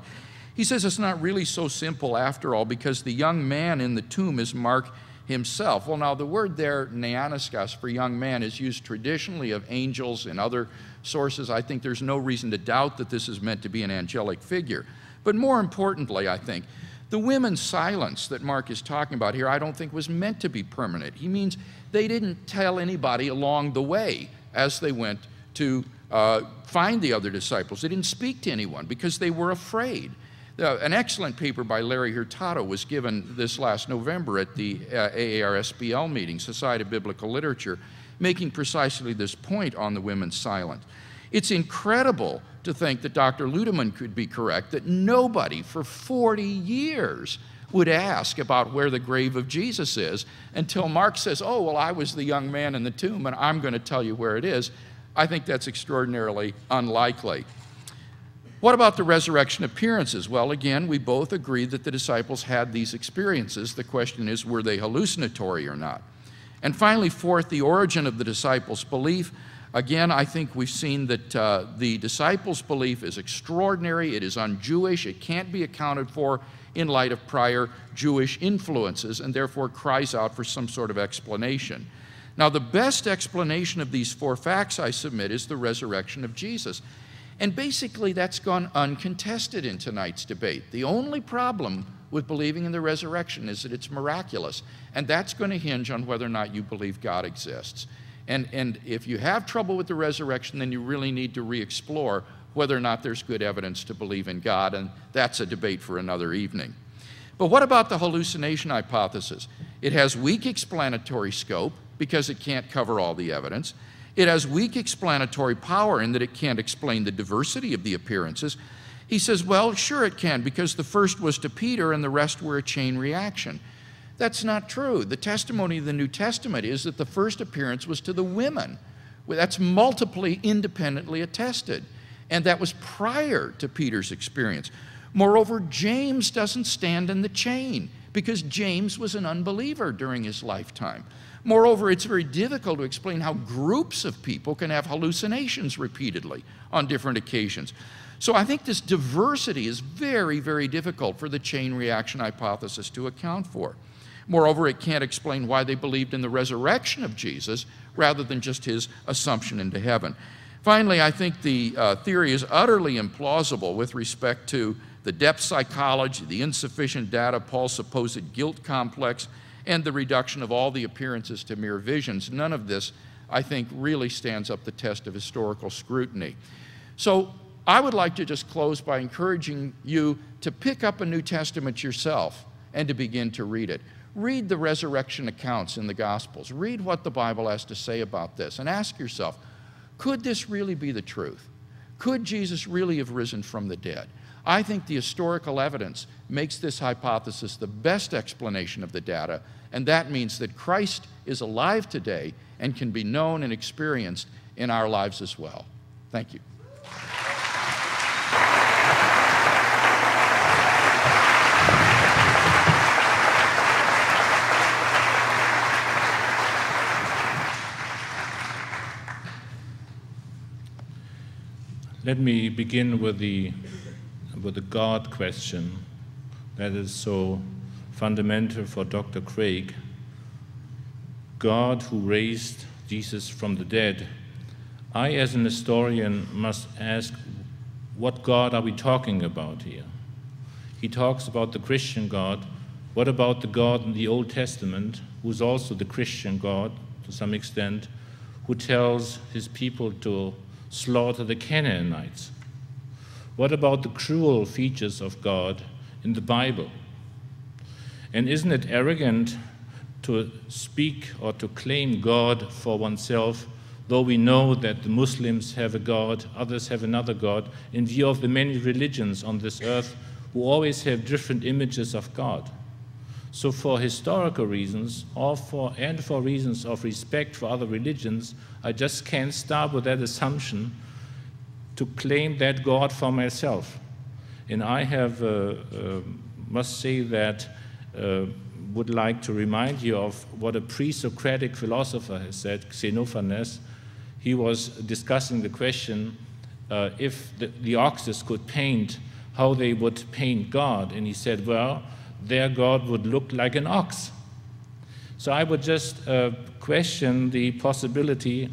He says it's not really so simple after all because the young man in the tomb is Mark himself. Well, now the word there, neaniskos, for young man, is used traditionally of angels and other sources. I think there's no reason to doubt that this is meant to be an angelic figure. But more importantly, I think, the women's silence that Mark is talking about here, I don't think was meant to be permanent. He means they didn't tell anybody along the way as they went to uh, find the other disciples. They didn't speak to anyone because they were afraid. Uh, an excellent paper by Larry Hurtado was given this last November at the uh, AARSBL meeting, Society of Biblical Literature, making precisely this point on the women's silence. It's incredible to think that Dr. Ludemann could be correct, that nobody for 40 years would ask about where the grave of Jesus is until Mark says, Oh, well, I was the young man in the tomb and I'm going to tell you where it is. I think that's extraordinarily unlikely. What about the resurrection appearances? Well, again, we both agree that the disciples had these experiences. The question is, were they hallucinatory or not? And finally, fourth, the origin of the disciples' belief. Again, I think we've seen that uh, the disciples' belief is extraordinary, it is un Jewish, it can't be accounted for in light of prior Jewish influences, and therefore cries out for some sort of explanation. Now, the best explanation of these four facts I submit is the resurrection of Jesus. And basically, that's gone uncontested in tonight's debate. The only problem with believing in the resurrection is that it's miraculous, and that's going to hinge on whether or not you believe God exists. And, and if you have trouble with the resurrection, then you really need to re explore whether or not there's good evidence to believe in God, and that's a debate for another evening. But what about the hallucination hypothesis? It has weak explanatory scope because it can't cover all the evidence. It has weak explanatory power in that it can't explain the diversity of the appearances. He says, well, sure it can, because the first was to Peter and the rest were a chain reaction. That's not true. The testimony of the New Testament is that the first appearance was to the women. That's multiply independently attested. And that was prior to Peter's experience. Moreover, James doesn't stand in the chain because James was an unbeliever during his lifetime. Moreover, it's very difficult to explain how groups of people can have hallucinations repeatedly on different occasions. So I think this diversity is very, very difficult for the chain reaction hypothesis to account for. Moreover, it can't explain why they believed in the resurrection of Jesus rather than just his assumption into heaven. Finally, I think the uh, theory is utterly implausible with respect to the depth psychology, the insufficient data, Paul's supposed guilt complex, and the reduction of all the appearances to mere visions. None of this, I think, really stands up the test of historical scrutiny. So I would like to just close by encouraging you to pick up a New Testament yourself and to begin to read it. Read the resurrection accounts in the Gospels. Read what the Bible has to say about this and ask yourself could this really be the truth? Could Jesus really have risen from the dead? I think the historical evidence makes this hypothesis the best explanation of the data, and that means that Christ is alive today and can be known and experienced in our lives as well. Thank you. Let me begin with the, with the God question that is so fundamental for Dr. Craig. God who raised Jesus from the dead. I, as an historian, must ask what God are we talking about here? He talks about the Christian God. What about the God in the Old Testament, who's also the Christian God to some extent, who tells his people to slaughter the Canaanites? What about the cruel features of God in the Bible? And isn't it arrogant to speak or to claim God for oneself, though we know that the Muslims have a God, others have another God, in view of the many religions on this earth who always have different images of God? So, for historical reasons, or for, and for reasons of respect for other religions, I just can't start with that assumption to claim that God for myself. And I have, uh, uh, must say that, uh, would like to remind you of what a pre Socratic philosopher has said, Xenophanes. he was discussing the question uh, if the, the oxes could paint, how they would paint God. And he said, well, their God would look like an ox. So I would just uh, question the possibility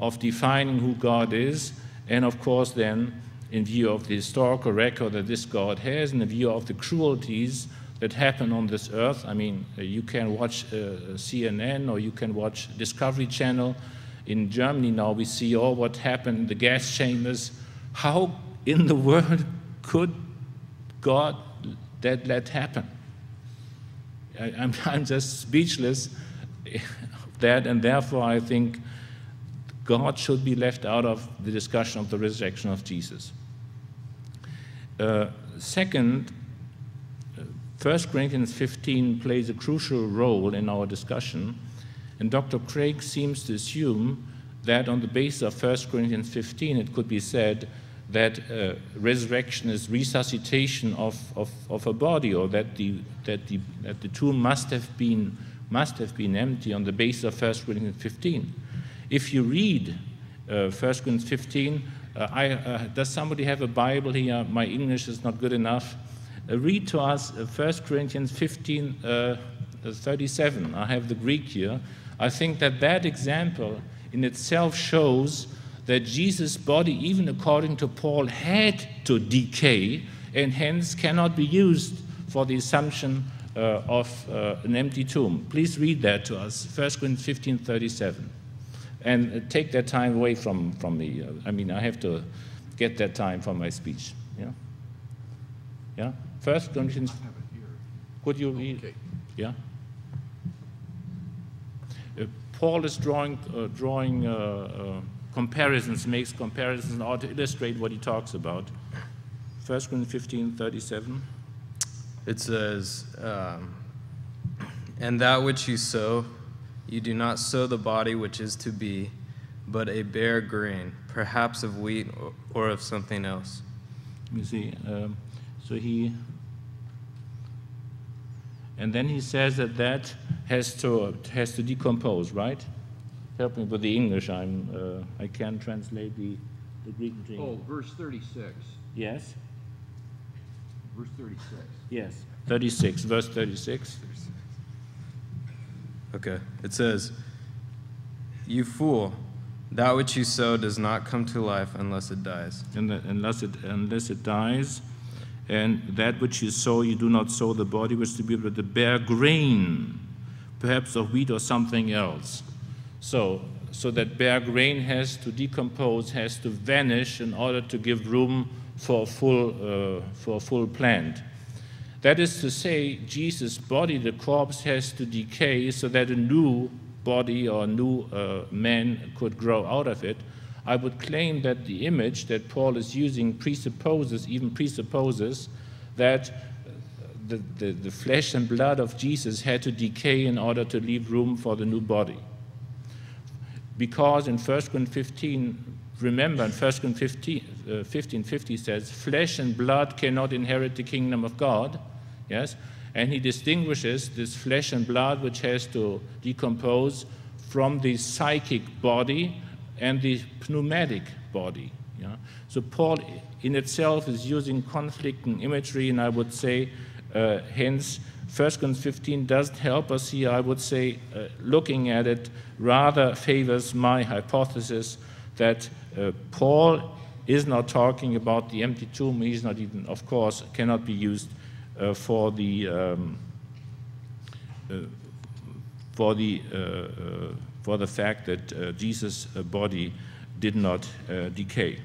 of defining who God is, and of course, then, in view of the historical record that this God has, in the view of the cruelties that happen on this earth. I mean, uh, you can watch uh, CNN or you can watch Discovery Channel. In Germany now, we see all what happened in the gas chambers. How in the [laughs] world could God that let happen? I, am [laughs] I'm just speechless that, and therefore I think God should be left out of the discussion of the resurrection of Jesus. Uh, second, 1 Corinthians 15 plays a crucial role in our discussion, and Dr. Craig seems to assume that on the basis of 1 Corinthians 15, it could be said that uh, resurrection is resuscitation of, of, of, a body, or that the, that, the, that the tomb must have, been, must have been empty on the basis of 1 Corinthians 15. If you read uh, 1 Corinthians 15, uh, I, uh, does somebody have a Bible here? My English is not good enough. Uh, read to us 1 uh, Corinthians 15, uh, 37. I have the Greek here. I think that that example in itself shows that Jesus' body, even according to Paul, had to decay and hence cannot be used for the assumption uh, of uh, an empty tomb. Please read that to us, 1 Corinthians 15 37 and take that time away from, from me. I mean, I have to get that time for my speech. Yeah? Yeah? First Corinthians. Could you read? Okay. Yeah? Uh, Paul is drawing, uh, drawing uh, uh comparisons, makes comparisons in order to illustrate what he talks about. First Corinthians 15 37. It says, um, And that which you sow, you do not sow the body which is to be, but a bare grain, perhaps of wheat or of something else. You see, um, so he, and then he says that that has to has to decompose, right? Help me with the English. I'm uh, I can't translate the the Greek. Oh, verse thirty-six. Yes. Verse thirty-six. Yes, thirty-six. Verse thirty-six. Okay. It says, You fool, that which you sow does not come to life unless it dies. And unless, it, unless it dies. And that which you sow, you do not sow the body, which to be able to bear grain, perhaps of wheat or something else. So, so that bare grain has to decompose, has to vanish in order to give room for a full, uh, for a full plant. That is to say, Jesus' body, the corpse, has to decay so that a new body or a new uh, man could grow out of it. I would claim that the image that Paul is using presupposes, even presupposes, that the, the, the flesh and blood of Jesus had to decay in order to leave room for the new body. Because in 1 Corinthians 15, remember in 1 Corinthians 15, uh, 15, 50 says, flesh and blood cannot inherit the kingdom of God. Yes? And he distinguishes this flesh and blood which has to decompose from the psychic body and the pneumatic body. Yeah? So Paul in itself is using conflicting imagery, and I would say, uh, hence, 1 Corinthians 15 doesn't help us here. I would say, uh, looking at it rather favors my hypothesis that uh, Paul is not talking about the empty tomb. He's not even, of course, cannot be used uh, for the um, uh, for the uh, for the fact that Jesus' body did not decay.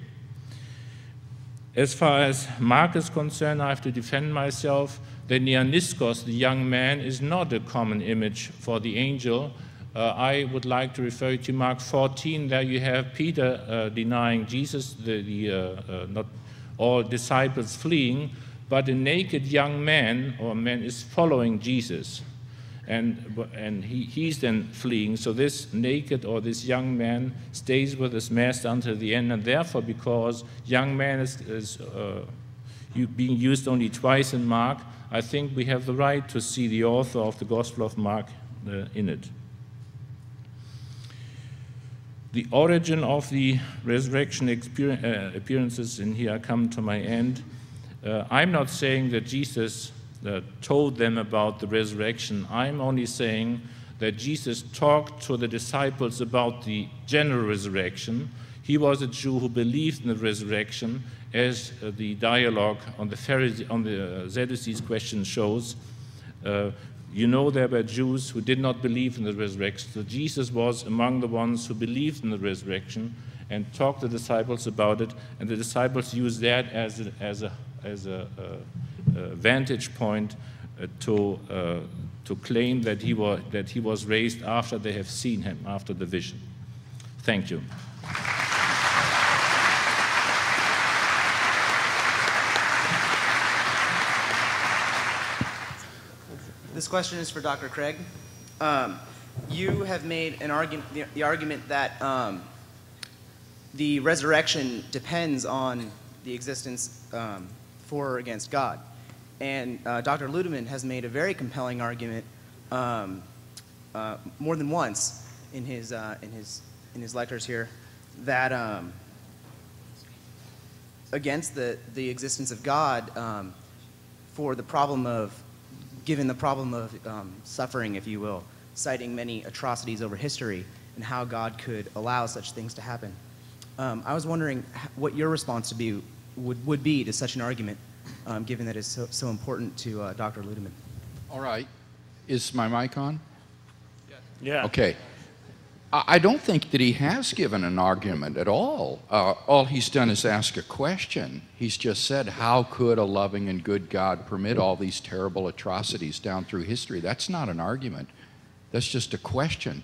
As far as Mark is concerned, I have to defend myself. The Neaniskos, the young man, is not a common image for the angel. Uh, I would like to refer you to Mark 14. There you have Peter uh, denying Jesus, the, the uh, not all disciples fleeing but a naked young man or man is following Jesus. And, and he, he's then fleeing. So this naked or this young man stays with his master until the end. And therefore, because young man is, is uh, being used only twice in Mark, I think we have the right to see the author of the Gospel of Mark uh, in it. The origin of the resurrection uh, appearances, and here I come to my end. Uh, I'm not saying that Jesus uh, told them about the resurrection. I'm only saying that Jesus talked to the disciples about the general resurrection. He was a Jew who believed in the resurrection, as uh, the dialogue on the, Pharisee, on the uh, Sadducees question shows. Uh, you know there were Jews who did not believe in the resurrection. So Jesus was among the ones who believed in the resurrection and talked to the disciples about it, and the disciples used that as a, as a, as a, a, a vantage point uh, to, uh, to claim that he, was, that he was raised after they have seen him, after the vision. Thank you. This question is for Dr. Craig. Um, you have made an argument, the, the argument that um, the resurrection depends on the existence um, for or against God. And uh, Dr. Ludemann has made a very compelling argument um, uh, more than once in his, uh, in his, in his lectures here that um, against the, the existence of God um, for the problem of given the problem of um, suffering, if you will, citing many atrocities over history and how God could allow such things to happen. Um, I was wondering what your response to be, would, would be to such an argument, um, given that it's so, so important to uh, Dr. Ludemann. All right. Is my mic on? Yeah. Yeah. Okay. I don't think that he has given an argument at all. Uh, all he's done is ask a question. He's just said, How could a loving and good God permit all these terrible atrocities down through history? That's not an argument, that's just a question.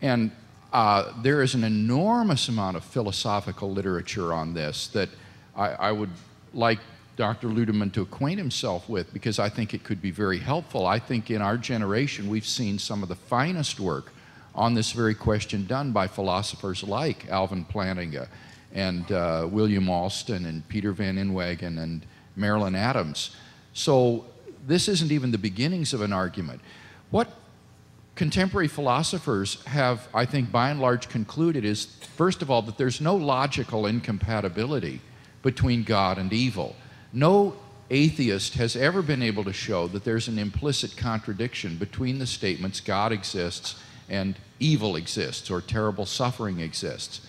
And uh, there is an enormous amount of philosophical literature on this that I, I would like Dr. Ludemann to acquaint himself with because I think it could be very helpful. I think in our generation we've seen some of the finest work on this very question done by philosophers like Alvin Plantinga and uh, William Alston and Peter Van Inwagen and Marilyn Adams. So this isn't even the beginnings of an argument. What contemporary philosophers have, I think, by and large concluded is, first of all, that there's no logical incompatibility between God and evil. No atheist has ever been able to show that there's an implicit contradiction between the statements God exists and evil exists or terrible suffering exists.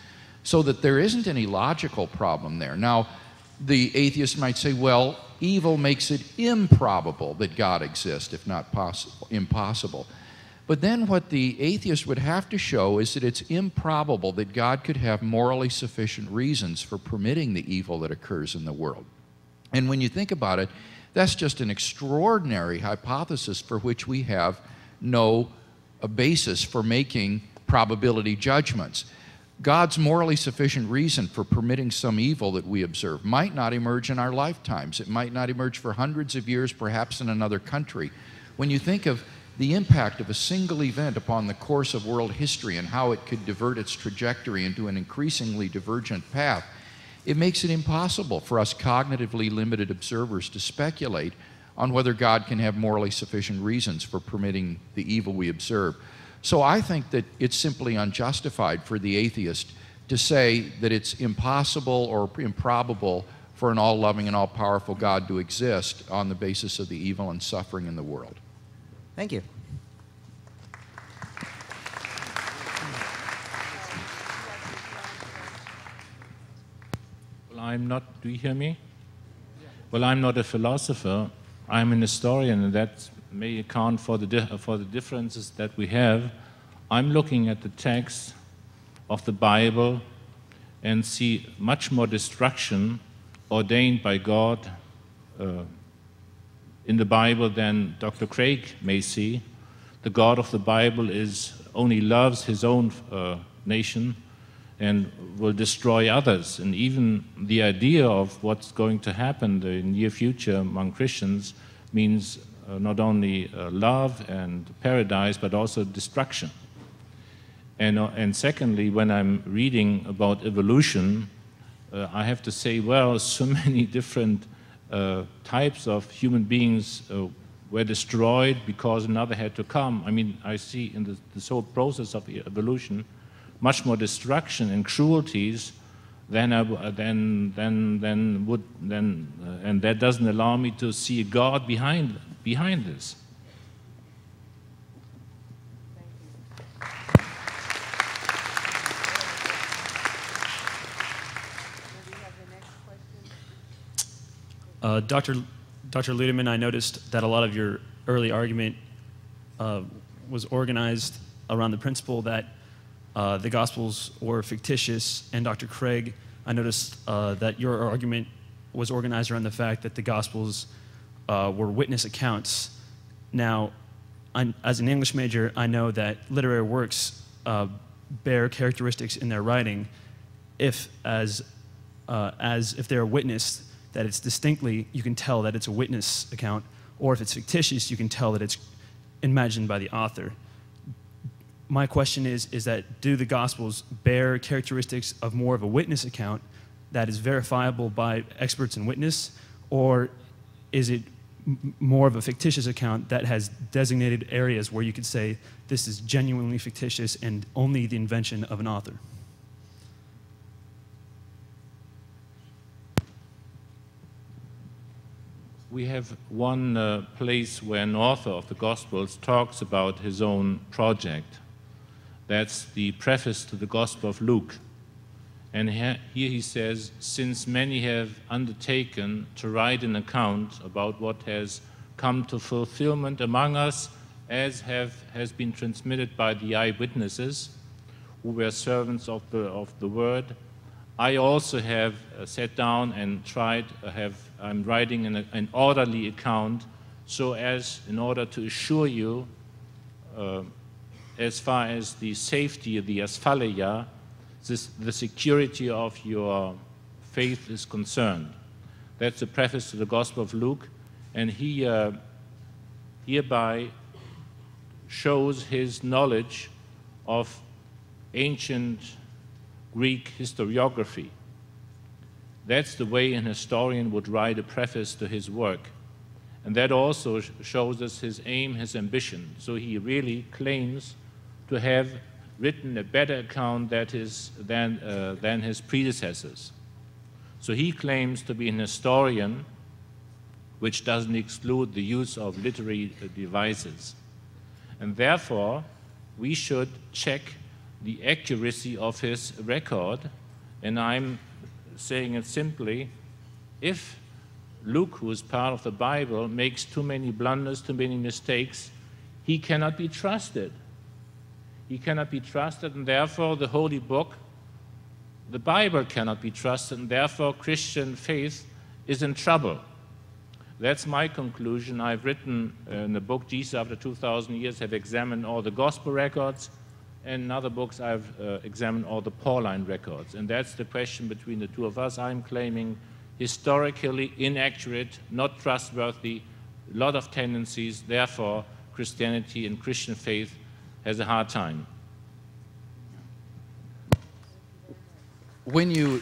So that there isn't any logical problem there. Now, the atheist might say, well, evil makes it improbable that God exists, if not possible, impossible. But then what the atheist would have to show is that it's improbable that God could have morally sufficient reasons for permitting the evil that occurs in the world. And when you think about it, that's just an extraordinary hypothesis for which we have no a basis for making probability judgments. God's morally sufficient reason for permitting some evil that we observe might not emerge in our lifetimes. It might not emerge for hundreds of years, perhaps in another country. When you think of the impact of a single event upon the course of world history and how it could divert its trajectory into an increasingly divergent path, it makes it impossible for us cognitively limited observers to speculate on whether God can have morally sufficient reasons for permitting the evil we observe. So I think that it's simply unjustified for the atheist to say that it's impossible or improbable for an all loving and all powerful God to exist on the basis of the evil and suffering in the world. Thank you. Well, I'm not, do you hear me? Well, I'm not a philosopher, I'm an historian, and that may account for the, for the differences that we have. I'm looking at the text of the Bible and see much more destruction ordained by God uh, in the Bible than Dr. Craig may see. The God of the Bible is only loves his own uh, nation and will destroy others. And even the idea of what's going to happen in the near future among Christians means uh, not only uh, love and paradise, but also destruction. And, uh, and secondly, when I'm reading about evolution, uh, I have to say, well, [laughs] so many different uh, types of human beings uh, were destroyed because another had to come. I mean, I see in the, this whole process of evolution, much more destruction and cruelties than, I, than, than, than would, than, uh, and that doesn't allow me to see God behind, behind this. Uh, Dr. Dr. Ludemann, I noticed that a lot of your early argument uh, was organized around the principle that uh, the Gospels were fictitious, and Dr. Craig, I noticed uh, that your argument was organized around the fact that the Gospels uh, were witness accounts. Now, I'm, as an English major, I know that literary works uh, bear characteristics in their writing if, as, as if they're witnessed that it's distinctly, you can tell that it's a witness account, or if it's fictitious, you can tell that it's imagined by the author. My question is, is that do the Gospels bear characteristics of more of a witness account that is verifiable by experts and witness, or is it more of a fictitious account that has designated areas where you could say this is genuinely fictitious and only the invention of an author? we have one uh, place where an author of the Gospels talks about his own project. That's the preface to the Gospel of Luke. And here he says, Since many have undertaken to write an account about what has come to fulfillment among us, as have, has been transmitted by the eyewitnesses, who were servants of the, of the word, I also have uh, sat down and tried, uh, have, I'm writing an, an, orderly account so as, in order to assure you, uh, as far as the safety of the asphaleia, this, the security of your faith is concerned. That's the preface to the Gospel of Luke, and he uh, hereby shows his knowledge of ancient Greek historiography. That's the way an historian would write a preface to his work. And that also shows us his aim, his ambition. So he really claims to have written a better account that is, than, uh, than his predecessors. So he claims to be an historian, which doesn't exclude the use of literary uh, devices. And therefore, we should check the accuracy of his record, and I'm saying it simply if Luke, who is part of the Bible, makes too many blunders, too many mistakes, he cannot be trusted. He cannot be trusted, and therefore the holy book, the Bible, cannot be trusted, and therefore Christian faith is in trouble. That's my conclusion. I've written in the book, Jesus After 2,000 Years, have examined all the gospel records and in other books I've uh, examined all the Pauline records. And that's the question between the two of us. I'm claiming historically inaccurate, not trustworthy, a lot of tendencies, therefore Christianity and Christian faith has a hard time. When you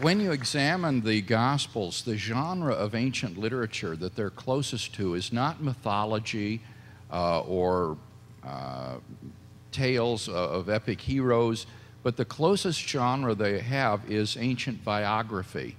when you examine the Gospels, the genre of ancient literature that they're closest to is not mythology uh, or uh, tales of epic heroes, but the closest genre they have is ancient biography.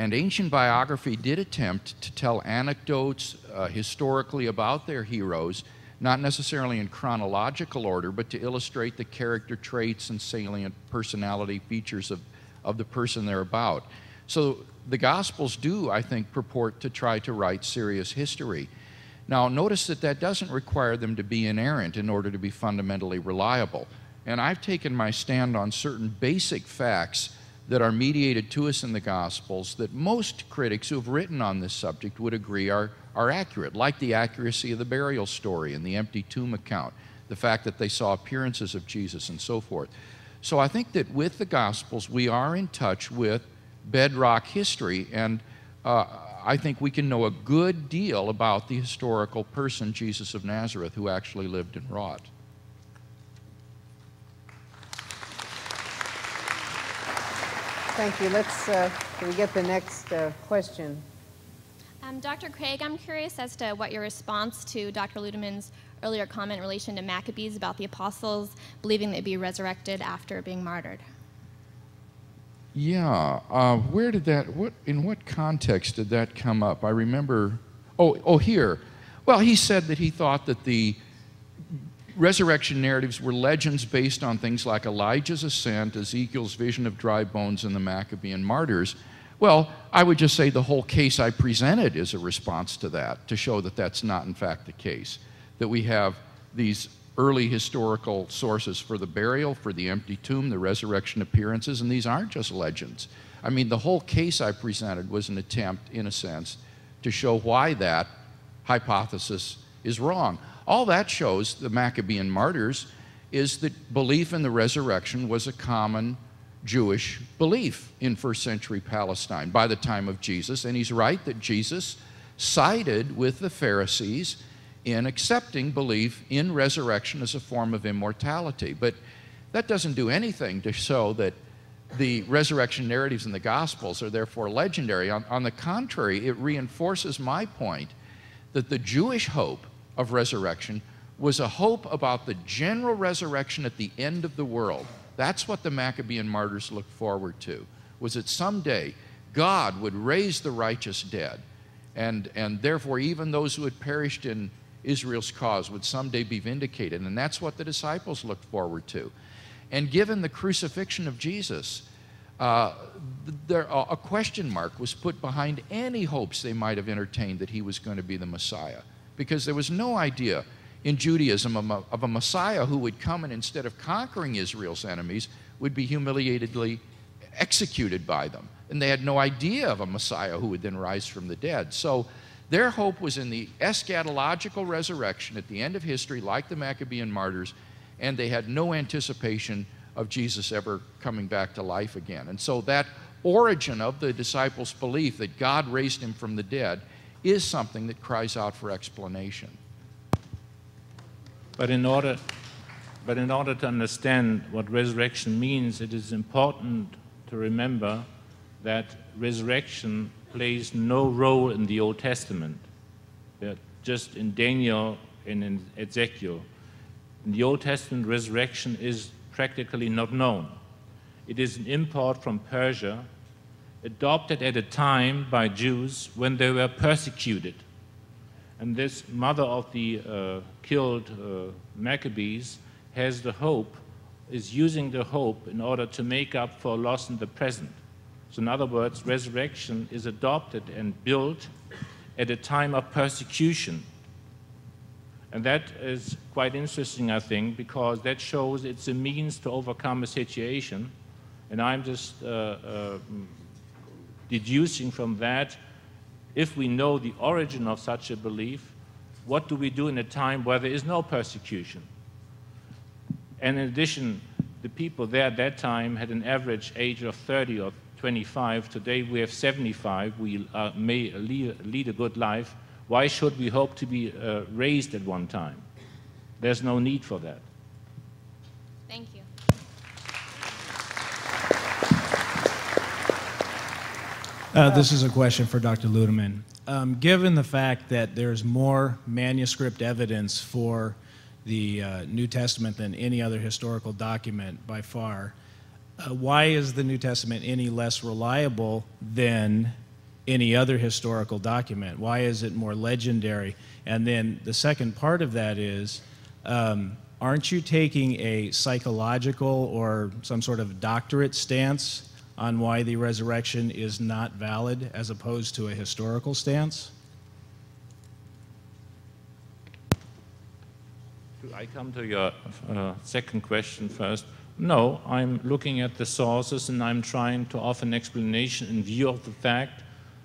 And ancient biography did attempt to tell anecdotes uh, historically about their heroes, not necessarily in chronological order, but to illustrate the character traits and salient personality features of, of the person they're about. So the Gospels do, I think, purport to try to write serious history. Now, notice that that doesn't require them to be inerrant in order to be fundamentally reliable. And I've taken my stand on certain basic facts that are mediated to us in the Gospels that most critics who have written on this subject would agree are, are accurate, like the accuracy of the burial story and the empty tomb account, the fact that they saw appearances of Jesus and so forth. So I think that with the Gospels, we are in touch with bedrock history, and uh, I think we can know a good deal about the historical person, Jesus of Nazareth, who actually lived and wrought. Thank you. Let's, uh, can we get the next uh, question? Um, Dr. Craig, I'm curious as to what your response to Dr. Ludemann's earlier comment in relation to Maccabees about the apostles believing they'd be resurrected after being martyred. Yeah, uh, where did that? What in what context did that come up? I remember. Oh, oh, here. Well, he said that he thought that the resurrection narratives were legends based on things like Elijah's ascent, Ezekiel's vision of dry bones, and the Maccabean martyrs. Well, I would just say the whole case I presented is a response to that, to show that that's not, in fact, the case. That we have these early historical sources for the burial, for the empty tomb, the resurrection appearances, and these aren't just legends. I mean, the whole case I presented was an attempt, in a sense, to show why that hypothesis is wrong. All that shows the Maccabean martyrs is that belief in the resurrection was a common Jewish belief in first century Palestine by the time of Jesus. And he's right that Jesus sided with the Pharisees in accepting belief in resurrection as a form of immortality. But that doesn't do anything to show that the resurrection narratives in the Gospels are therefore legendary. On, on, the contrary, it reinforces my point that the Jewish hope of resurrection was a hope about the general resurrection at the end of the world. That's what the Maccabean martyrs looked forward to, was that someday God would raise the righteous dead. And, and therefore, even those who had perished in Israel's cause would someday be vindicated. And that's what the disciples looked forward to. And given the crucifixion of Jesus, uh, there, a question mark was put behind any hopes they might have entertained that he was going to be the Messiah. Because there was no idea in Judaism of a, Messiah who would come and instead of conquering Israel's enemies, would be humiliatedly executed by them. And they had no idea of a Messiah who would then rise from the dead. So their hope was in the eschatological resurrection at the end of history, like the Maccabean martyrs, and they had no anticipation of Jesus ever coming back to life again. And so that origin of the disciples' belief that God raised him from the dead is something that cries out for explanation. But in order, but in order to understand what resurrection means, it is important to remember that resurrection plays no role in the Old Testament, just in Daniel and in Ezekiel. In the Old Testament, resurrection is practically not known. It is an import from Persia, adopted at a time by Jews when they were persecuted. And this mother of the uh, killed uh, Maccabees has the hope, is using the hope in order to make up for loss in the present. So, in other words, resurrection is adopted and built at a time of persecution. And that is quite interesting, I think, because that shows it's a means to overcome a situation. And I'm just uh, uh, deducing from that if we know the origin of such a belief, what do we do in a time where there is no persecution? And in addition, the people there at that time had an average age of 30 or 25. Today we have 75. We uh, may lead, a good life. Why should we hope to be uh, raised at one time? There's no need for that. Uh, this is a question for Dr. Ludemann. Um, given the fact that there's more manuscript evidence for the uh, New Testament than any other historical document by far, uh, why is the New Testament any less reliable than any other historical document? Why is it more legendary? And then the second part of that is um, aren't you taking a psychological or some sort of doctorate stance on why the resurrection is not valid as opposed to a historical stance? Do I come to your uh, second question first. No, I'm looking at the sources and I'm trying to offer an explanation in view of the fact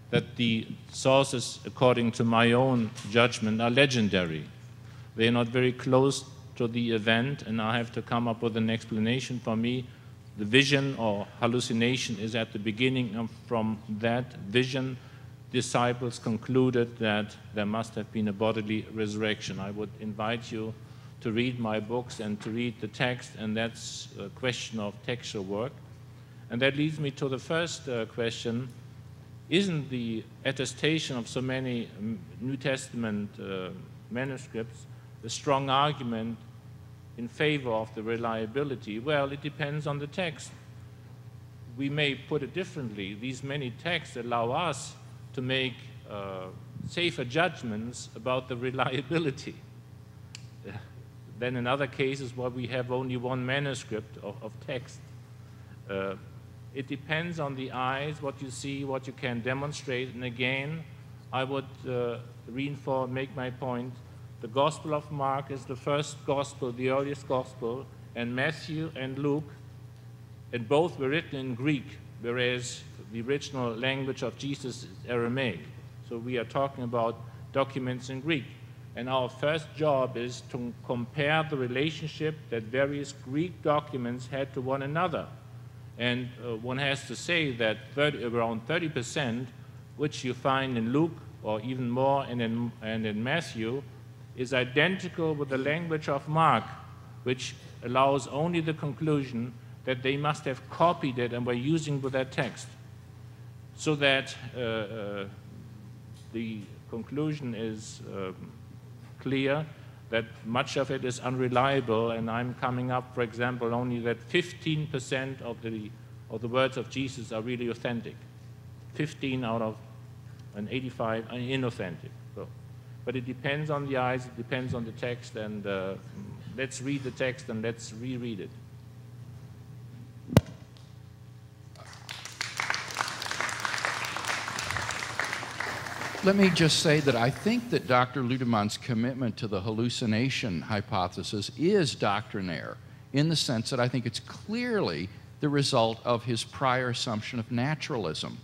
that the sources, according to my own judgment, are legendary. They're not very close to the event, and I have to come up with an explanation for me. The vision or hallucination is at the beginning, and from that vision, disciples concluded that there must have been a bodily resurrection. I would invite you to read my books and to read the text, and that's a question of textual work. And that leads me to the first uh, question isn't the attestation of so many um, New Testament uh, manuscripts a strong argument in favor of the reliability? Well, it depends on the text. We may put it differently. These many texts allow us to make uh, safer judgments about the [laughs] reliability [laughs] than in other cases where we have only one manuscript of, of text. Uh, it depends on the eyes, what you see, what you can demonstrate. And again, I would uh, reinforce, make my point. The Gospel of Mark is the first Gospel, the earliest Gospel, and Matthew and Luke, and both were written in Greek, whereas the original language of Jesus is Aramaic. So we are talking about documents in Greek. And our first job is to compare the relationship that various Greek documents had to one another. And uh, one has to say that 30, around 30%, which you find in Luke or even more and in, and in Matthew, is identical with the language of Mark, which allows only the conclusion that they must have copied it and were using with text. So that uh, uh, the conclusion is um, clear that much of it is unreliable, and I'm coming up, for example, only that 15% of the, of the words of Jesus are really authentic. 15 out of an 85 are inauthentic. But it depends on the eyes, it depends on the text, and uh, let's read the text and let's reread it. Let me just say that I think that Dr. Ludemann's commitment to the hallucination hypothesis is doctrinaire in the sense that I think it's clearly the result of his prior assumption of naturalism.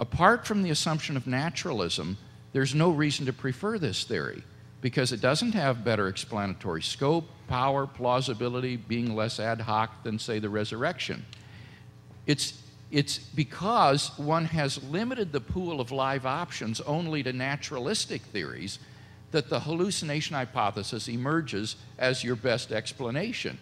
Apart from the assumption of naturalism, there's no reason to prefer this theory because it doesn't have better explanatory scope, power, plausibility, being less ad hoc than, say, the resurrection. It's it's because one has limited the pool of live options only to naturalistic theories that the hallucination hypothesis emerges as your best explanation.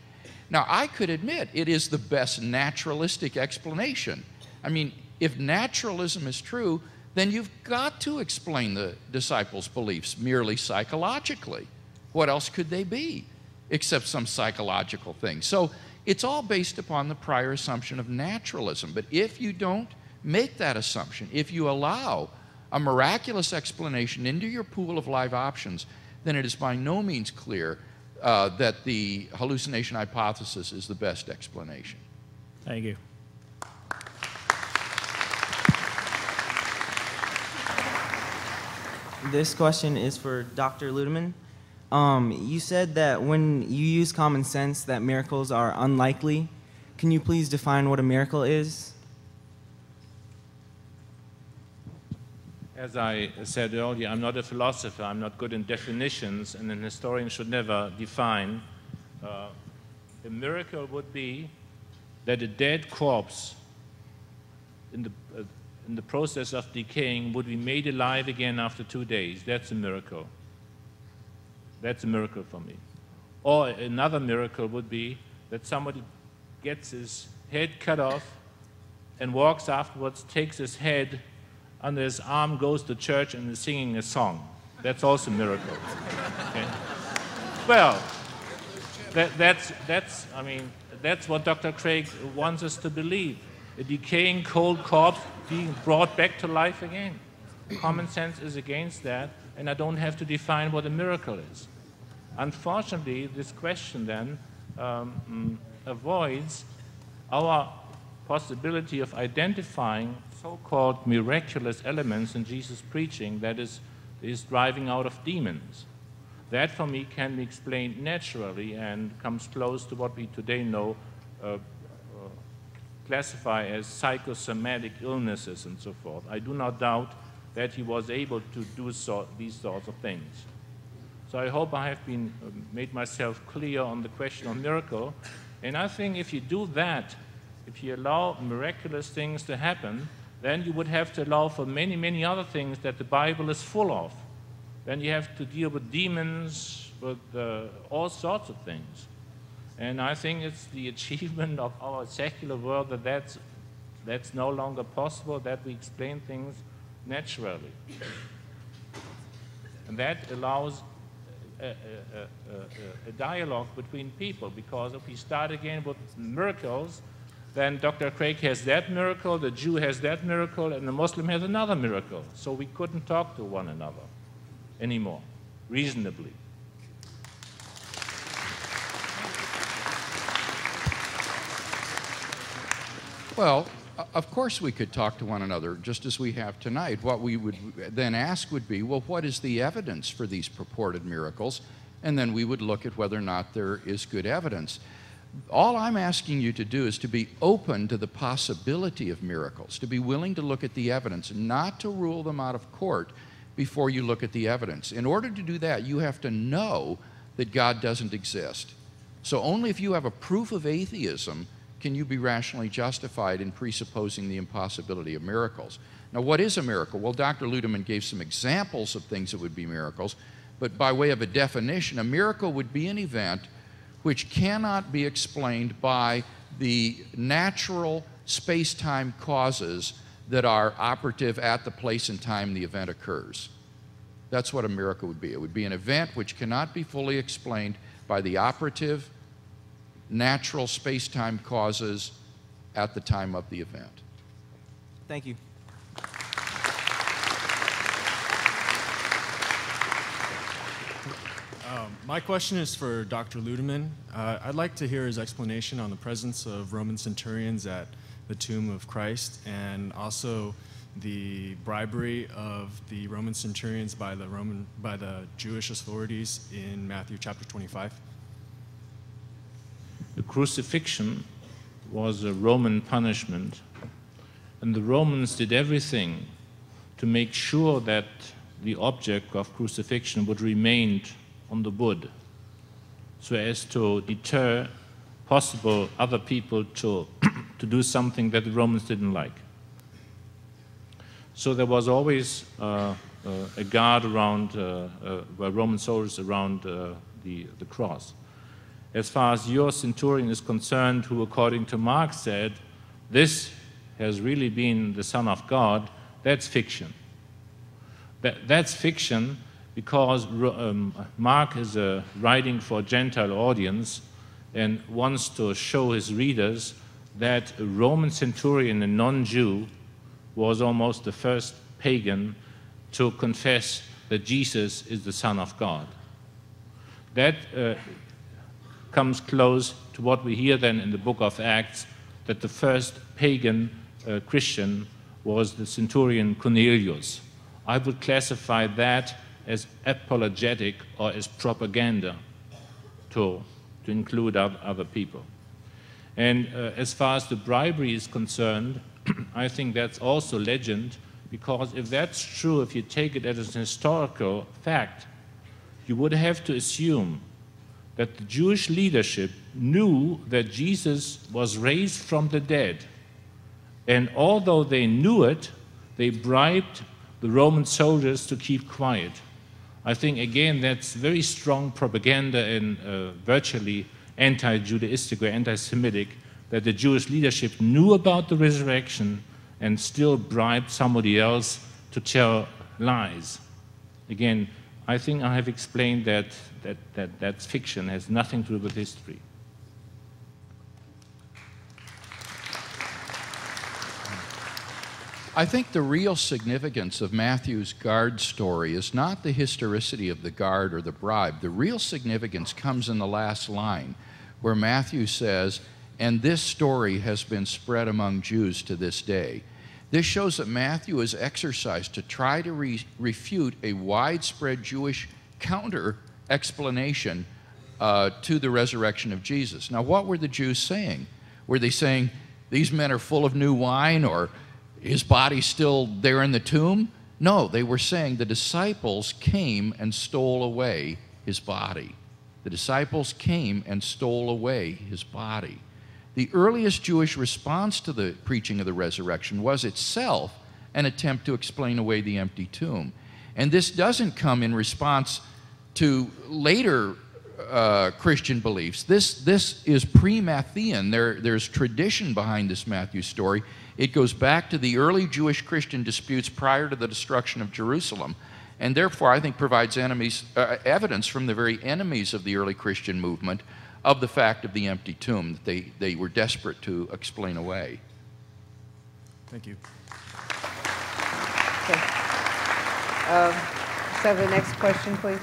Now, I could admit it is the best naturalistic explanation. I mean, if naturalism is true, then you've got to explain the disciples' beliefs merely psychologically. What else could they be except some psychological thing? So it's all based upon the prior assumption of naturalism. But if you don't make that assumption, if you allow a miraculous explanation into your pool of live options, then it is by no means clear uh, that the hallucination hypothesis is the best explanation. Thank you. This question is for Dr. Ludemann. Um, you said that when you use common sense that miracles are unlikely. Can you please define what a miracle is? As I said earlier, I'm not a philosopher. I'm not good in definitions, and an historian should never define. Uh, a miracle would be that a dead corpse in the, in the process of decaying would be made alive again after two days. That's a miracle. That's a miracle for me. Or another miracle would be that somebody gets his head cut off and walks afterwards, takes his head under his arm, goes to church, and is singing a song. That's also a miracle. Okay? Well, that, that's, that's, I mean, that's what Dr. Craig wants us to believe. A decaying cold corpse being brought back to life again. Common sense is against that, and I don't have to define what a miracle is. Unfortunately, this question then um, mm, avoids our possibility of identifying so-called miraculous elements in Jesus' preaching that is, is driving out of demons. That, for me, can be explained naturally and comes close to what we today know, uh, classify as psychosomatic illnesses and so forth. I do not doubt that he was able to do so, these sorts of things. So I hope I have been uh, made myself clear on the question of miracle. And I think if you do that, if you allow miraculous things to happen, then you would have to allow for many, many other things that the Bible is full of. Then you have to deal with demons, with uh, all sorts of things. And I think it's the achievement of our secular world that that's That's no longer possible that we explain things naturally. And that allows a, a, a, a, dialogue between people because if we start again with miracles, then Dr. Craig has that miracle, the Jew has that miracle, and the Muslim has another miracle. So we couldn't talk to one another anymore, reasonably. Well, of course we could talk to one another just as we have tonight. What we would then ask would be, well, what is the evidence for these purported miracles? And then we would look at whether or not there is good evidence. All I'm asking you to do is to be open to the possibility of miracles, to be willing to look at the evidence, not to rule them out of court before you look at the evidence. In order to do that, you have to know that God doesn't exist. So only if you have a proof of atheism can you be rationally justified in presupposing the impossibility of miracles? Now, what is a miracle? Well, Dr. Ludemann gave some examples of things that would be miracles, but by way of a definition, a miracle would be an event which cannot be explained by the natural space time causes that are operative at the place and time the event occurs. That's what a miracle would be. It would be an event which cannot be fully explained by the operative natural space time causes at the time of the event. Thank you. Um, my question is for Dr. Ludemann. Uh, I'd like to hear his explanation on the presence of Roman centurions at the tomb of Christ and also the bribery of the Roman centurions by the Roman by the Jewish authorities in Matthew chapter 25. The crucifixion was a Roman punishment, and the Romans did everything to make sure that the object of crucifixion would remain on the wood so as to deter possible other people to, [clears throat] to do something that the Romans didn't like. So there was always uh, uh, a guard around, uh, uh Roman soldiers around uh, the, the cross as far as your centurion is concerned, who, according to Mark, said, This has really been the Son of God, that's fiction. That, that's fiction because um, Mark is uh, writing for a Gentile audience and wants to show his readers that a Roman centurion, a non Jew, was almost the first pagan to confess that Jesus is the Son of God. That uh, comes close to what we hear then in the book of Acts that the first pagan uh, Christian was the centurion Cornelius. I would classify that as apologetic or as propaganda to, to include other people. And uh, as far as the bribery is concerned, [clears throat] I think that's also legend because if that's true, if you take it as an historical fact, you would have to assume that the Jewish leadership knew that Jesus was raised from the dead. And although they knew it, they bribed the Roman soldiers to keep quiet. I think, again, that's very strong propaganda and uh, virtually anti Judaistic or anti Semitic that the Jewish leadership knew about the resurrection and still bribed somebody else to tell lies. Again, I think I have explained that that, that that's fiction, has nothing to do with history. I think the real significance of Matthew's guard story is not the historicity of the guard or the bribe. The real significance comes in the last line, where Matthew says, And this story has been spread among Jews to this day. This shows that Matthew is exercised to try to re refute a widespread Jewish counter explanation uh, to the resurrection of Jesus. Now, what were the Jews saying? Were they saying, these men are full of new wine or his body's still there in the tomb? No, they were saying the disciples came and stole away his body. The disciples came and stole away his body. The earliest Jewish response to the preaching of the resurrection was itself an attempt to explain away the empty tomb. And this doesn't come in response to later uh, Christian beliefs. This, this is pre Matthean. There, there's tradition behind this Matthew story. It goes back to the early Jewish Christian disputes prior to the destruction of Jerusalem, and therefore I think provides enemies, uh, evidence from the very enemies of the early Christian movement of the fact of the empty tomb that they, they were desperate to explain away. Thank you. Okay. Let's have the next question, please.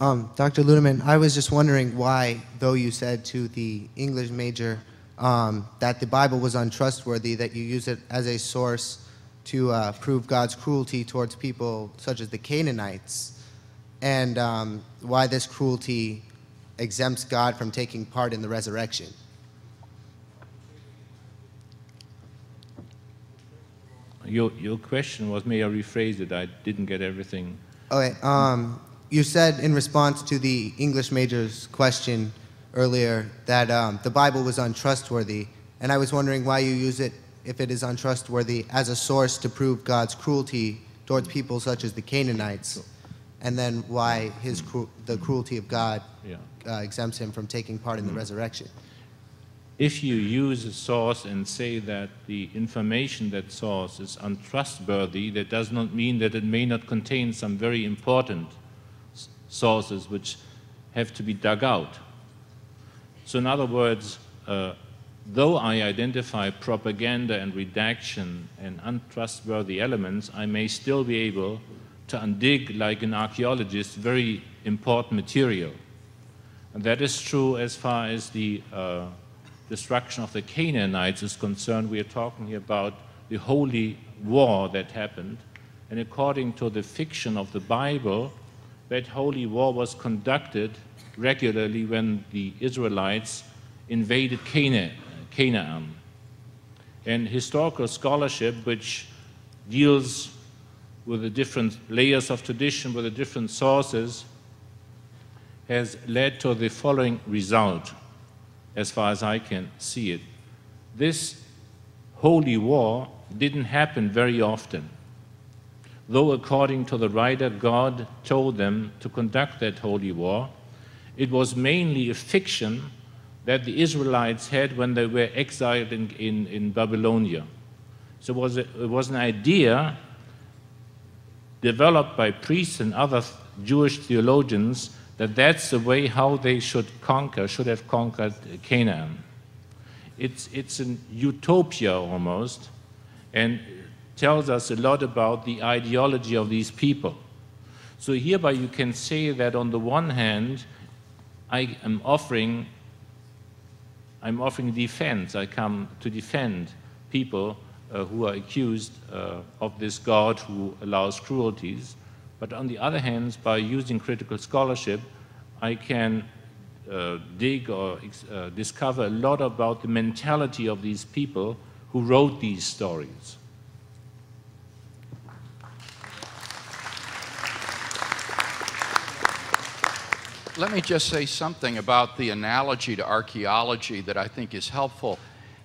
Um, Dr. Ludemann, I was just wondering why, though you said to the English major um, that the Bible was untrustworthy, that you use it as a source to uh, prove God's cruelty towards people such as the Canaanites, and um, why this cruelty exempts God from taking part in the resurrection. Your, your question was, may I rephrase it? I didn't get everything. Okay. Um, you said in response to the English major's question earlier that um, the Bible was untrustworthy, and I was wondering why you use it, if it is untrustworthy, as a source to prove God's cruelty towards people such as the Canaanites, and then why his cru- the cruelty of God Yeah. Uh, exempts him from taking part in the Mhm. resurrection. If you use a source and say that the information that source is untrustworthy, that does not mean that it may not contain some very important sources which have to be dug out. So, in other words, uh, though I identify propaganda and redaction and untrustworthy elements, I may still be able to undig, like an archaeologist, very important material. And that is true as far as the uh, destruction of the Canaanites is concerned. We are talking here about the holy war that happened. And according to the fiction of the Bible, that holy war was conducted regularly when the Israelites invaded Cana- Canaan. And historical scholarship, which deals with the different layers of tradition, with the different sources, has led to the following result, as far as I can see it. This holy war didn't happen very often. Though, according to the writer, God told them to conduct that holy war, it was mainly a fiction that the Israelites had when they were exiled in, in, in Babylonia. So it was, a, it was an idea developed by priests and other Jewish theologians that that's the way how they should conquer, should have conquered Canaan. It's, it's an utopia almost, and tells us a lot about the ideology of these people. So hereby you can say that on the one hand, I am offering, I'm offering defense. I come to defend people uh, who are accused uh, of this God who allows cruelties. But on the other hand, by using critical scholarship, I can uh, dig or uh, discover a lot about the mentality of these people who wrote these stories. Let me just say something about the analogy to archaeology that I think is helpful.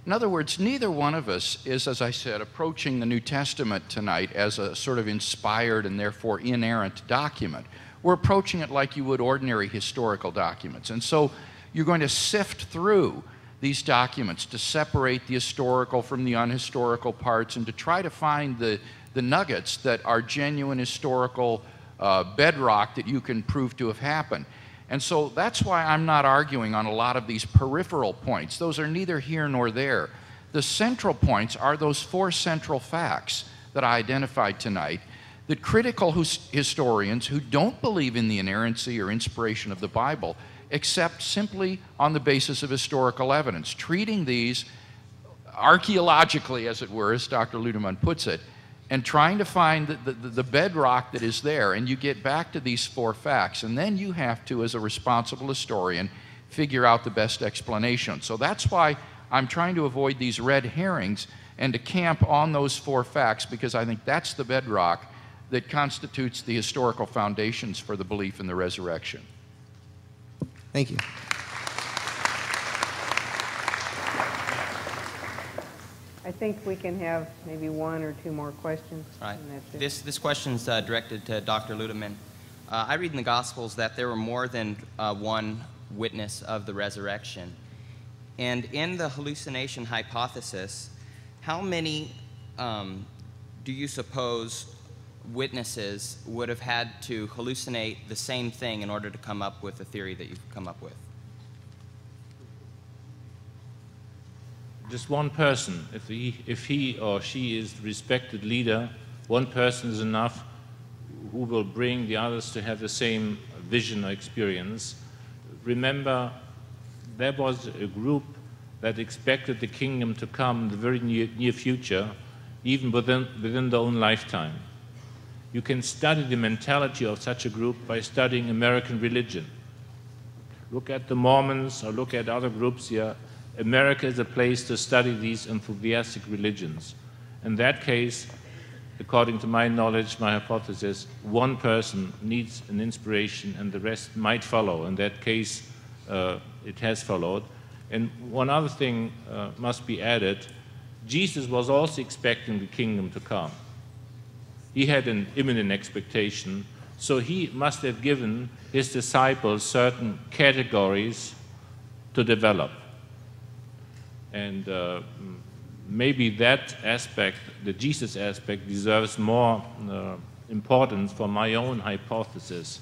In other words, neither one of us is, as I said, approaching the New Testament tonight as a sort of inspired and therefore inerrant document. We're approaching it like you would ordinary historical documents. And so you're going to sift through these documents to separate the historical from the unhistorical parts and to try to find the, the nuggets that are genuine historical uh, bedrock that you can prove to have happened. And so that's why I'm not arguing on a lot of these peripheral points. Those are neither here nor there. The central points are those four central facts that I identified tonight that critical historians who don't believe in the inerrancy or inspiration of the Bible accept simply on the basis of historical evidence, treating these archaeologically, as it were, as Dr. Ludemann puts it, and trying to find the, the, the bedrock that is there. And you get back to these four facts, and then you have to, as a responsible historian, figure out the best explanation. So that's why I'm trying to avoid these red herrings and to camp on those four facts because I think that's the bedrock that constitutes the historical foundations for the belief in the resurrection. Thank you. I think we can have maybe one or two more questions. Right. This, this question's uh, directed to Dr. Ludemann. Uh, I read in the Gospels that there were more than uh, one witness of the resurrection. And in the hallucination hypothesis, how many um, do you suppose witnesses would have had to hallucinate the same thing in order to come up with the theory that you've come up with? Just one person. If he, if he or she is the respected leader, one person is enough who will bring the others to have the same vision or experience. Remember, there was a group that expected the kingdom to come in the very near, near future, even within, within their own lifetime. You can study the mentality of such a group by studying American religion. Look at the Mormons or look at other groups here. America is a place to study these enthusiastic religions. In that case, according to my knowledge, my hypothesis, one person needs an inspiration and the rest might follow. In that case, uh, it has followed. And one other thing uh, must be added Jesus was also expecting the kingdom to come. He had an imminent expectation, so he must have given his disciples certain categories to develop. And uh, maybe that aspect, the Jesus aspect, deserves more uh, importance for my own hypothesis.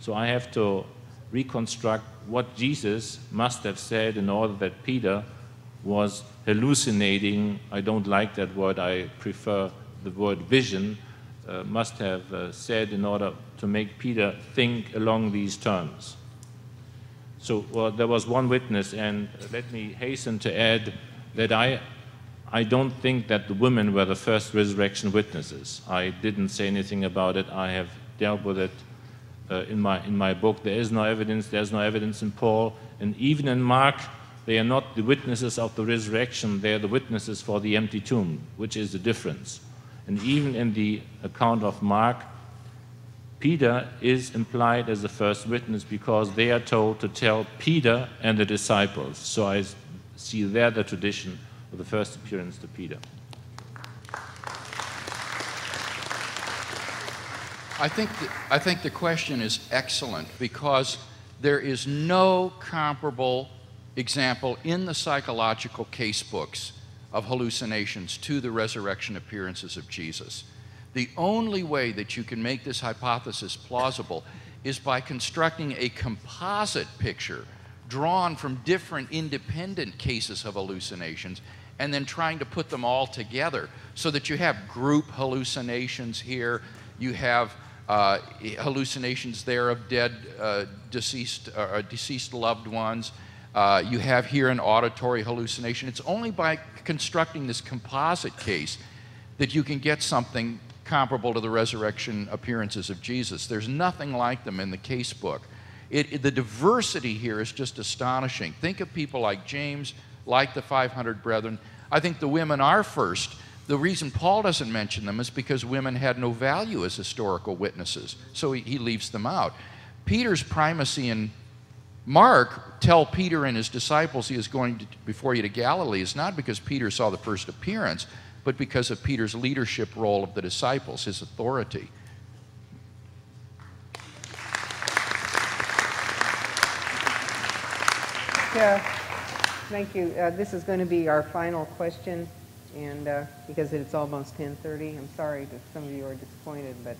So I have to reconstruct what Jesus must have said in order that Peter was hallucinating. I don't like that word, I prefer the word vision. Uh, must have uh, said in order to make Peter think along these terms. So well, there was one witness, and let me hasten to add that I, I don't think that the women were the first resurrection witnesses. I didn't say anything about it. I have dealt with it uh, in, my, in my book. There is no evidence. There's no evidence in Paul. And even in Mark, they are not the witnesses of the resurrection. They are the witnesses for the empty tomb, which is the difference. And even in the account of Mark, Peter is implied as the first witness because they are told to tell Peter and the disciples. So I see there the tradition of the first appearance to Peter. I think, the, I think the question is excellent because there is no comparable example in the psychological case books of hallucinations to the resurrection appearances of Jesus. The only way that you can make this hypothesis plausible is by constructing a composite picture drawn from different independent cases of hallucinations and then trying to put them all together so that you have group hallucinations here, you have uh, hallucinations there of dead, uh, deceased, uh, deceased loved ones. Uh, you have here an auditory hallucination. It's only by constructing this composite case that you can get something comparable to the resurrection appearances of Jesus. There's nothing like them in the case book. It, it, the diversity here is just astonishing. Think of people like James, like the 500 brethren. I think the women are first. The reason Paul doesn't mention them is because women had no value as historical witnesses, so he, he leaves them out. Peter's primacy in Mark tell Peter and his disciples he is going to, before you to Galilee is not because Peter saw the first appearance, but because of Peter's leadership role of the disciples, his authority. Yeah, thank you. Uh, this is going to be our final question, and uh, because it's almost 10:30, I'm sorry that some of you are disappointed, but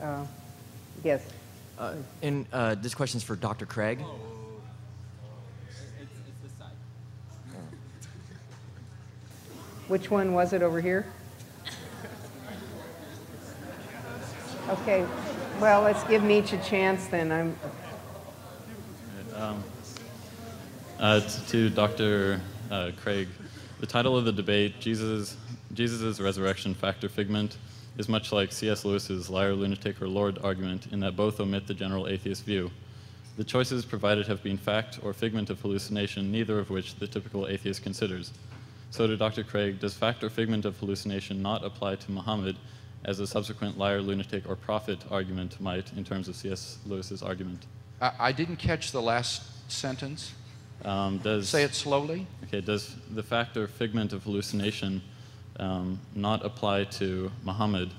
uh, yes. Uh, and uh, this question is for Dr. Craig. Which one was it over here? Okay, well, let's give each a chance then. I'm. Um, uh, to Dr. Uh, Craig, the title of the debate, Jesus' Jesus's resurrection factor figment, is much like C.S. Lewis's liar, lunatic, or Lord argument in that both omit the general atheist view. The choices provided have been fact or figment of hallucination, neither of which the typical atheist considers. So, to Dr. Craig, does fact or figment of hallucination not apply to Muhammad as a subsequent liar, lunatic, or prophet argument might in terms of C.S. Lewis's argument? I, I didn't catch the last sentence. Um, does, Say it slowly. Okay, does the fact or figment of hallucination um, not apply to Muhammad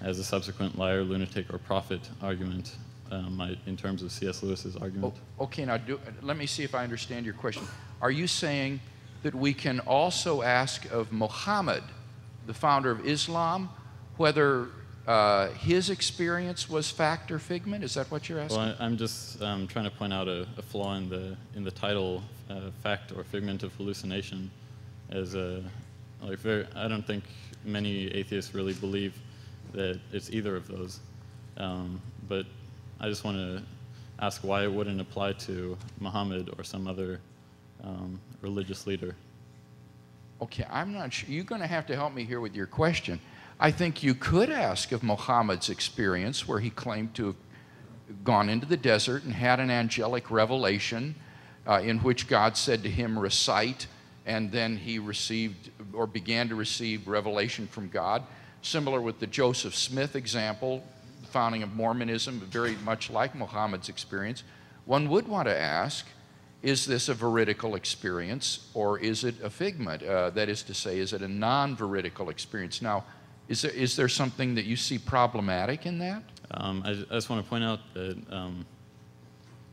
as a subsequent liar, lunatic, or prophet argument um, might in terms of C.S. Lewis's argument? Oh, okay, now do, let me see if I understand your question. Are you saying that we can also ask of Muhammad, the founder of Islam, whether uh, his experience was fact or figment? Is that what you're asking? Well, I, am just um, trying to point out a, a, flaw in the in the title, uh, "Fact or Figment of Hallucination," as a like very. I don't think many atheists really believe that it's either of those. Um, but I just want to ask why it wouldn't apply to Muhammad or some other um, religious leader. Okay, I'm not sure. You're going to have to help me here with your question. I think you could ask of Muhammad's experience where he claimed to have gone into the desert and had an angelic revelation uh, in which God said to him, Recite, and then he received or began to receive revelation from God. Similar with the Joseph Smith example, the founding of Mormonism, very much like Muhammad's experience. One would want to ask, is this a veridical experience or is it a figment? Uh, that is to say, is it a non veridical experience? Now, is there, is there something that you see problematic in that? Um, I, I, just want to point out that um,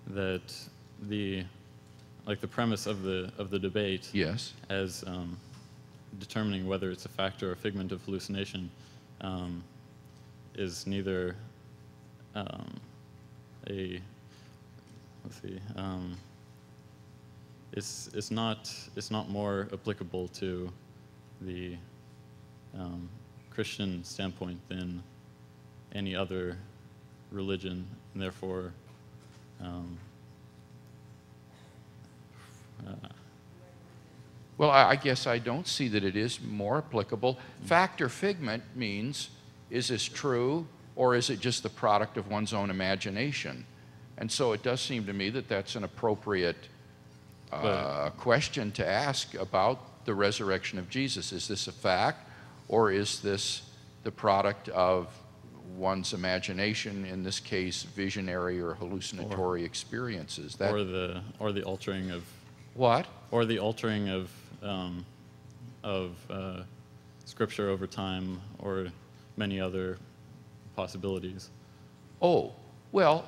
that the like the premise of the of the debate yes as um, determining whether it's a factor or a figment of hallucination um, is neither um, a let's see um, it's it's not it's not more applicable to the um, Christian standpoint than any other religion, and therefore, um, uh, well, I guess I don't see that it is more applicable. Factor figment means is this true or is it just the product of one's own imagination? And so it does seem to me that that's an appropriate uh, question to ask about the resurrection of Jesus. Is this a fact or is this the product of one's imagination, in this case, visionary or hallucinatory or, experiences? That, or the or the altering of what? Or the altering of um, of uh, scripture over time, or many other possibilities. Oh, well,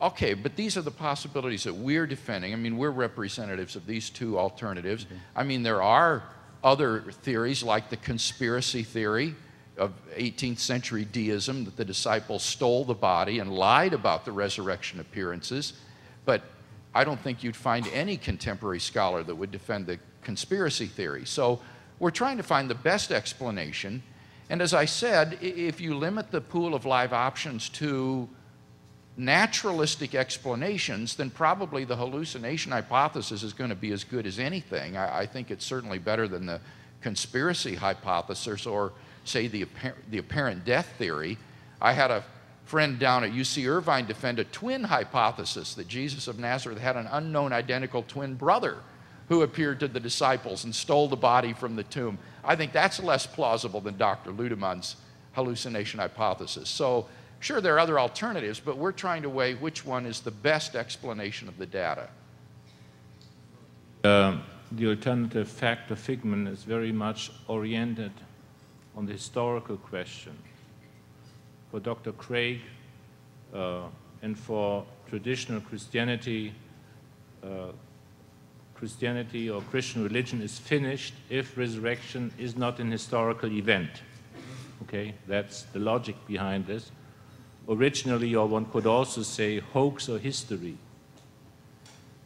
okay, but these are the possibilities that we're defending. I mean, we're representatives of these two alternatives. Mm-hmm. I mean, there are other theories like the conspiracy theory of 18th century deism that the disciples stole the body and lied about the resurrection appearances. But I don't think you'd find any contemporary scholar that would defend the conspiracy theory. So we're trying to find the best explanation. And as I said, if you limit the pool of live options to naturalistic explanations, then probably the hallucination hypothesis is going to be as good as anything. I, I think it's certainly better than the conspiracy hypothesis or, say, the, appar- the apparent death theory. I had a friend down at UC Irvine defend a twin hypothesis that Jesus of Nazareth had an unknown identical twin brother who appeared to the disciples and stole the body from the tomb. I think that's less plausible than Dr. Ludemann's hallucination hypothesis. So Sure, there are other alternatives, but we're trying to weigh which one is the best explanation of the data. Uh, the alternative fact of figment is very much oriented on the historical question. For Dr. Craig uh, and for traditional Christianity, uh, Christianity or Christian religion is finished if resurrection is not an historical event. Okay, that's the logic behind this originally, or one could also say hoax or history.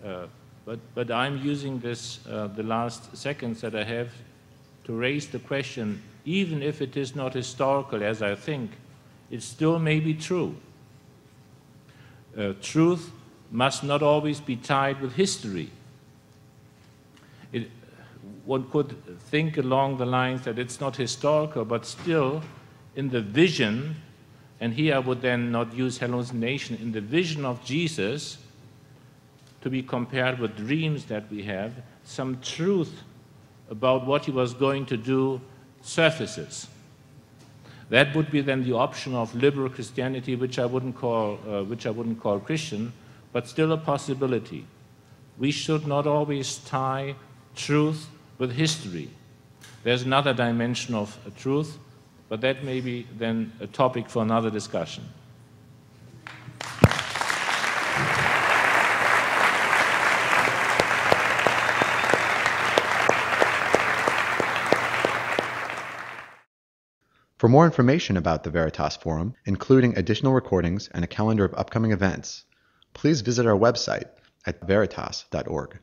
Uh, but, but I'm using this, uh, the last seconds that I have, to raise the question even if it is not historical, as I think, it still may be true. Uh, truth must not always be tied with history. It, one could think along the lines that it's not historical, but still, in the vision and here I would then not use hallucination in the vision of Jesus to be compared with dreams that we have. Some truth about what he was going to do surfaces. That would be then the option of liberal Christianity, which I wouldn't call, uh, which I wouldn't call Christian, but still a possibility. We should not always tie truth with history. There's another dimension of truth, but that may be then a topic for another discussion. For more information about the Veritas Forum, including additional recordings and a calendar of upcoming events, please visit our website at veritas.org.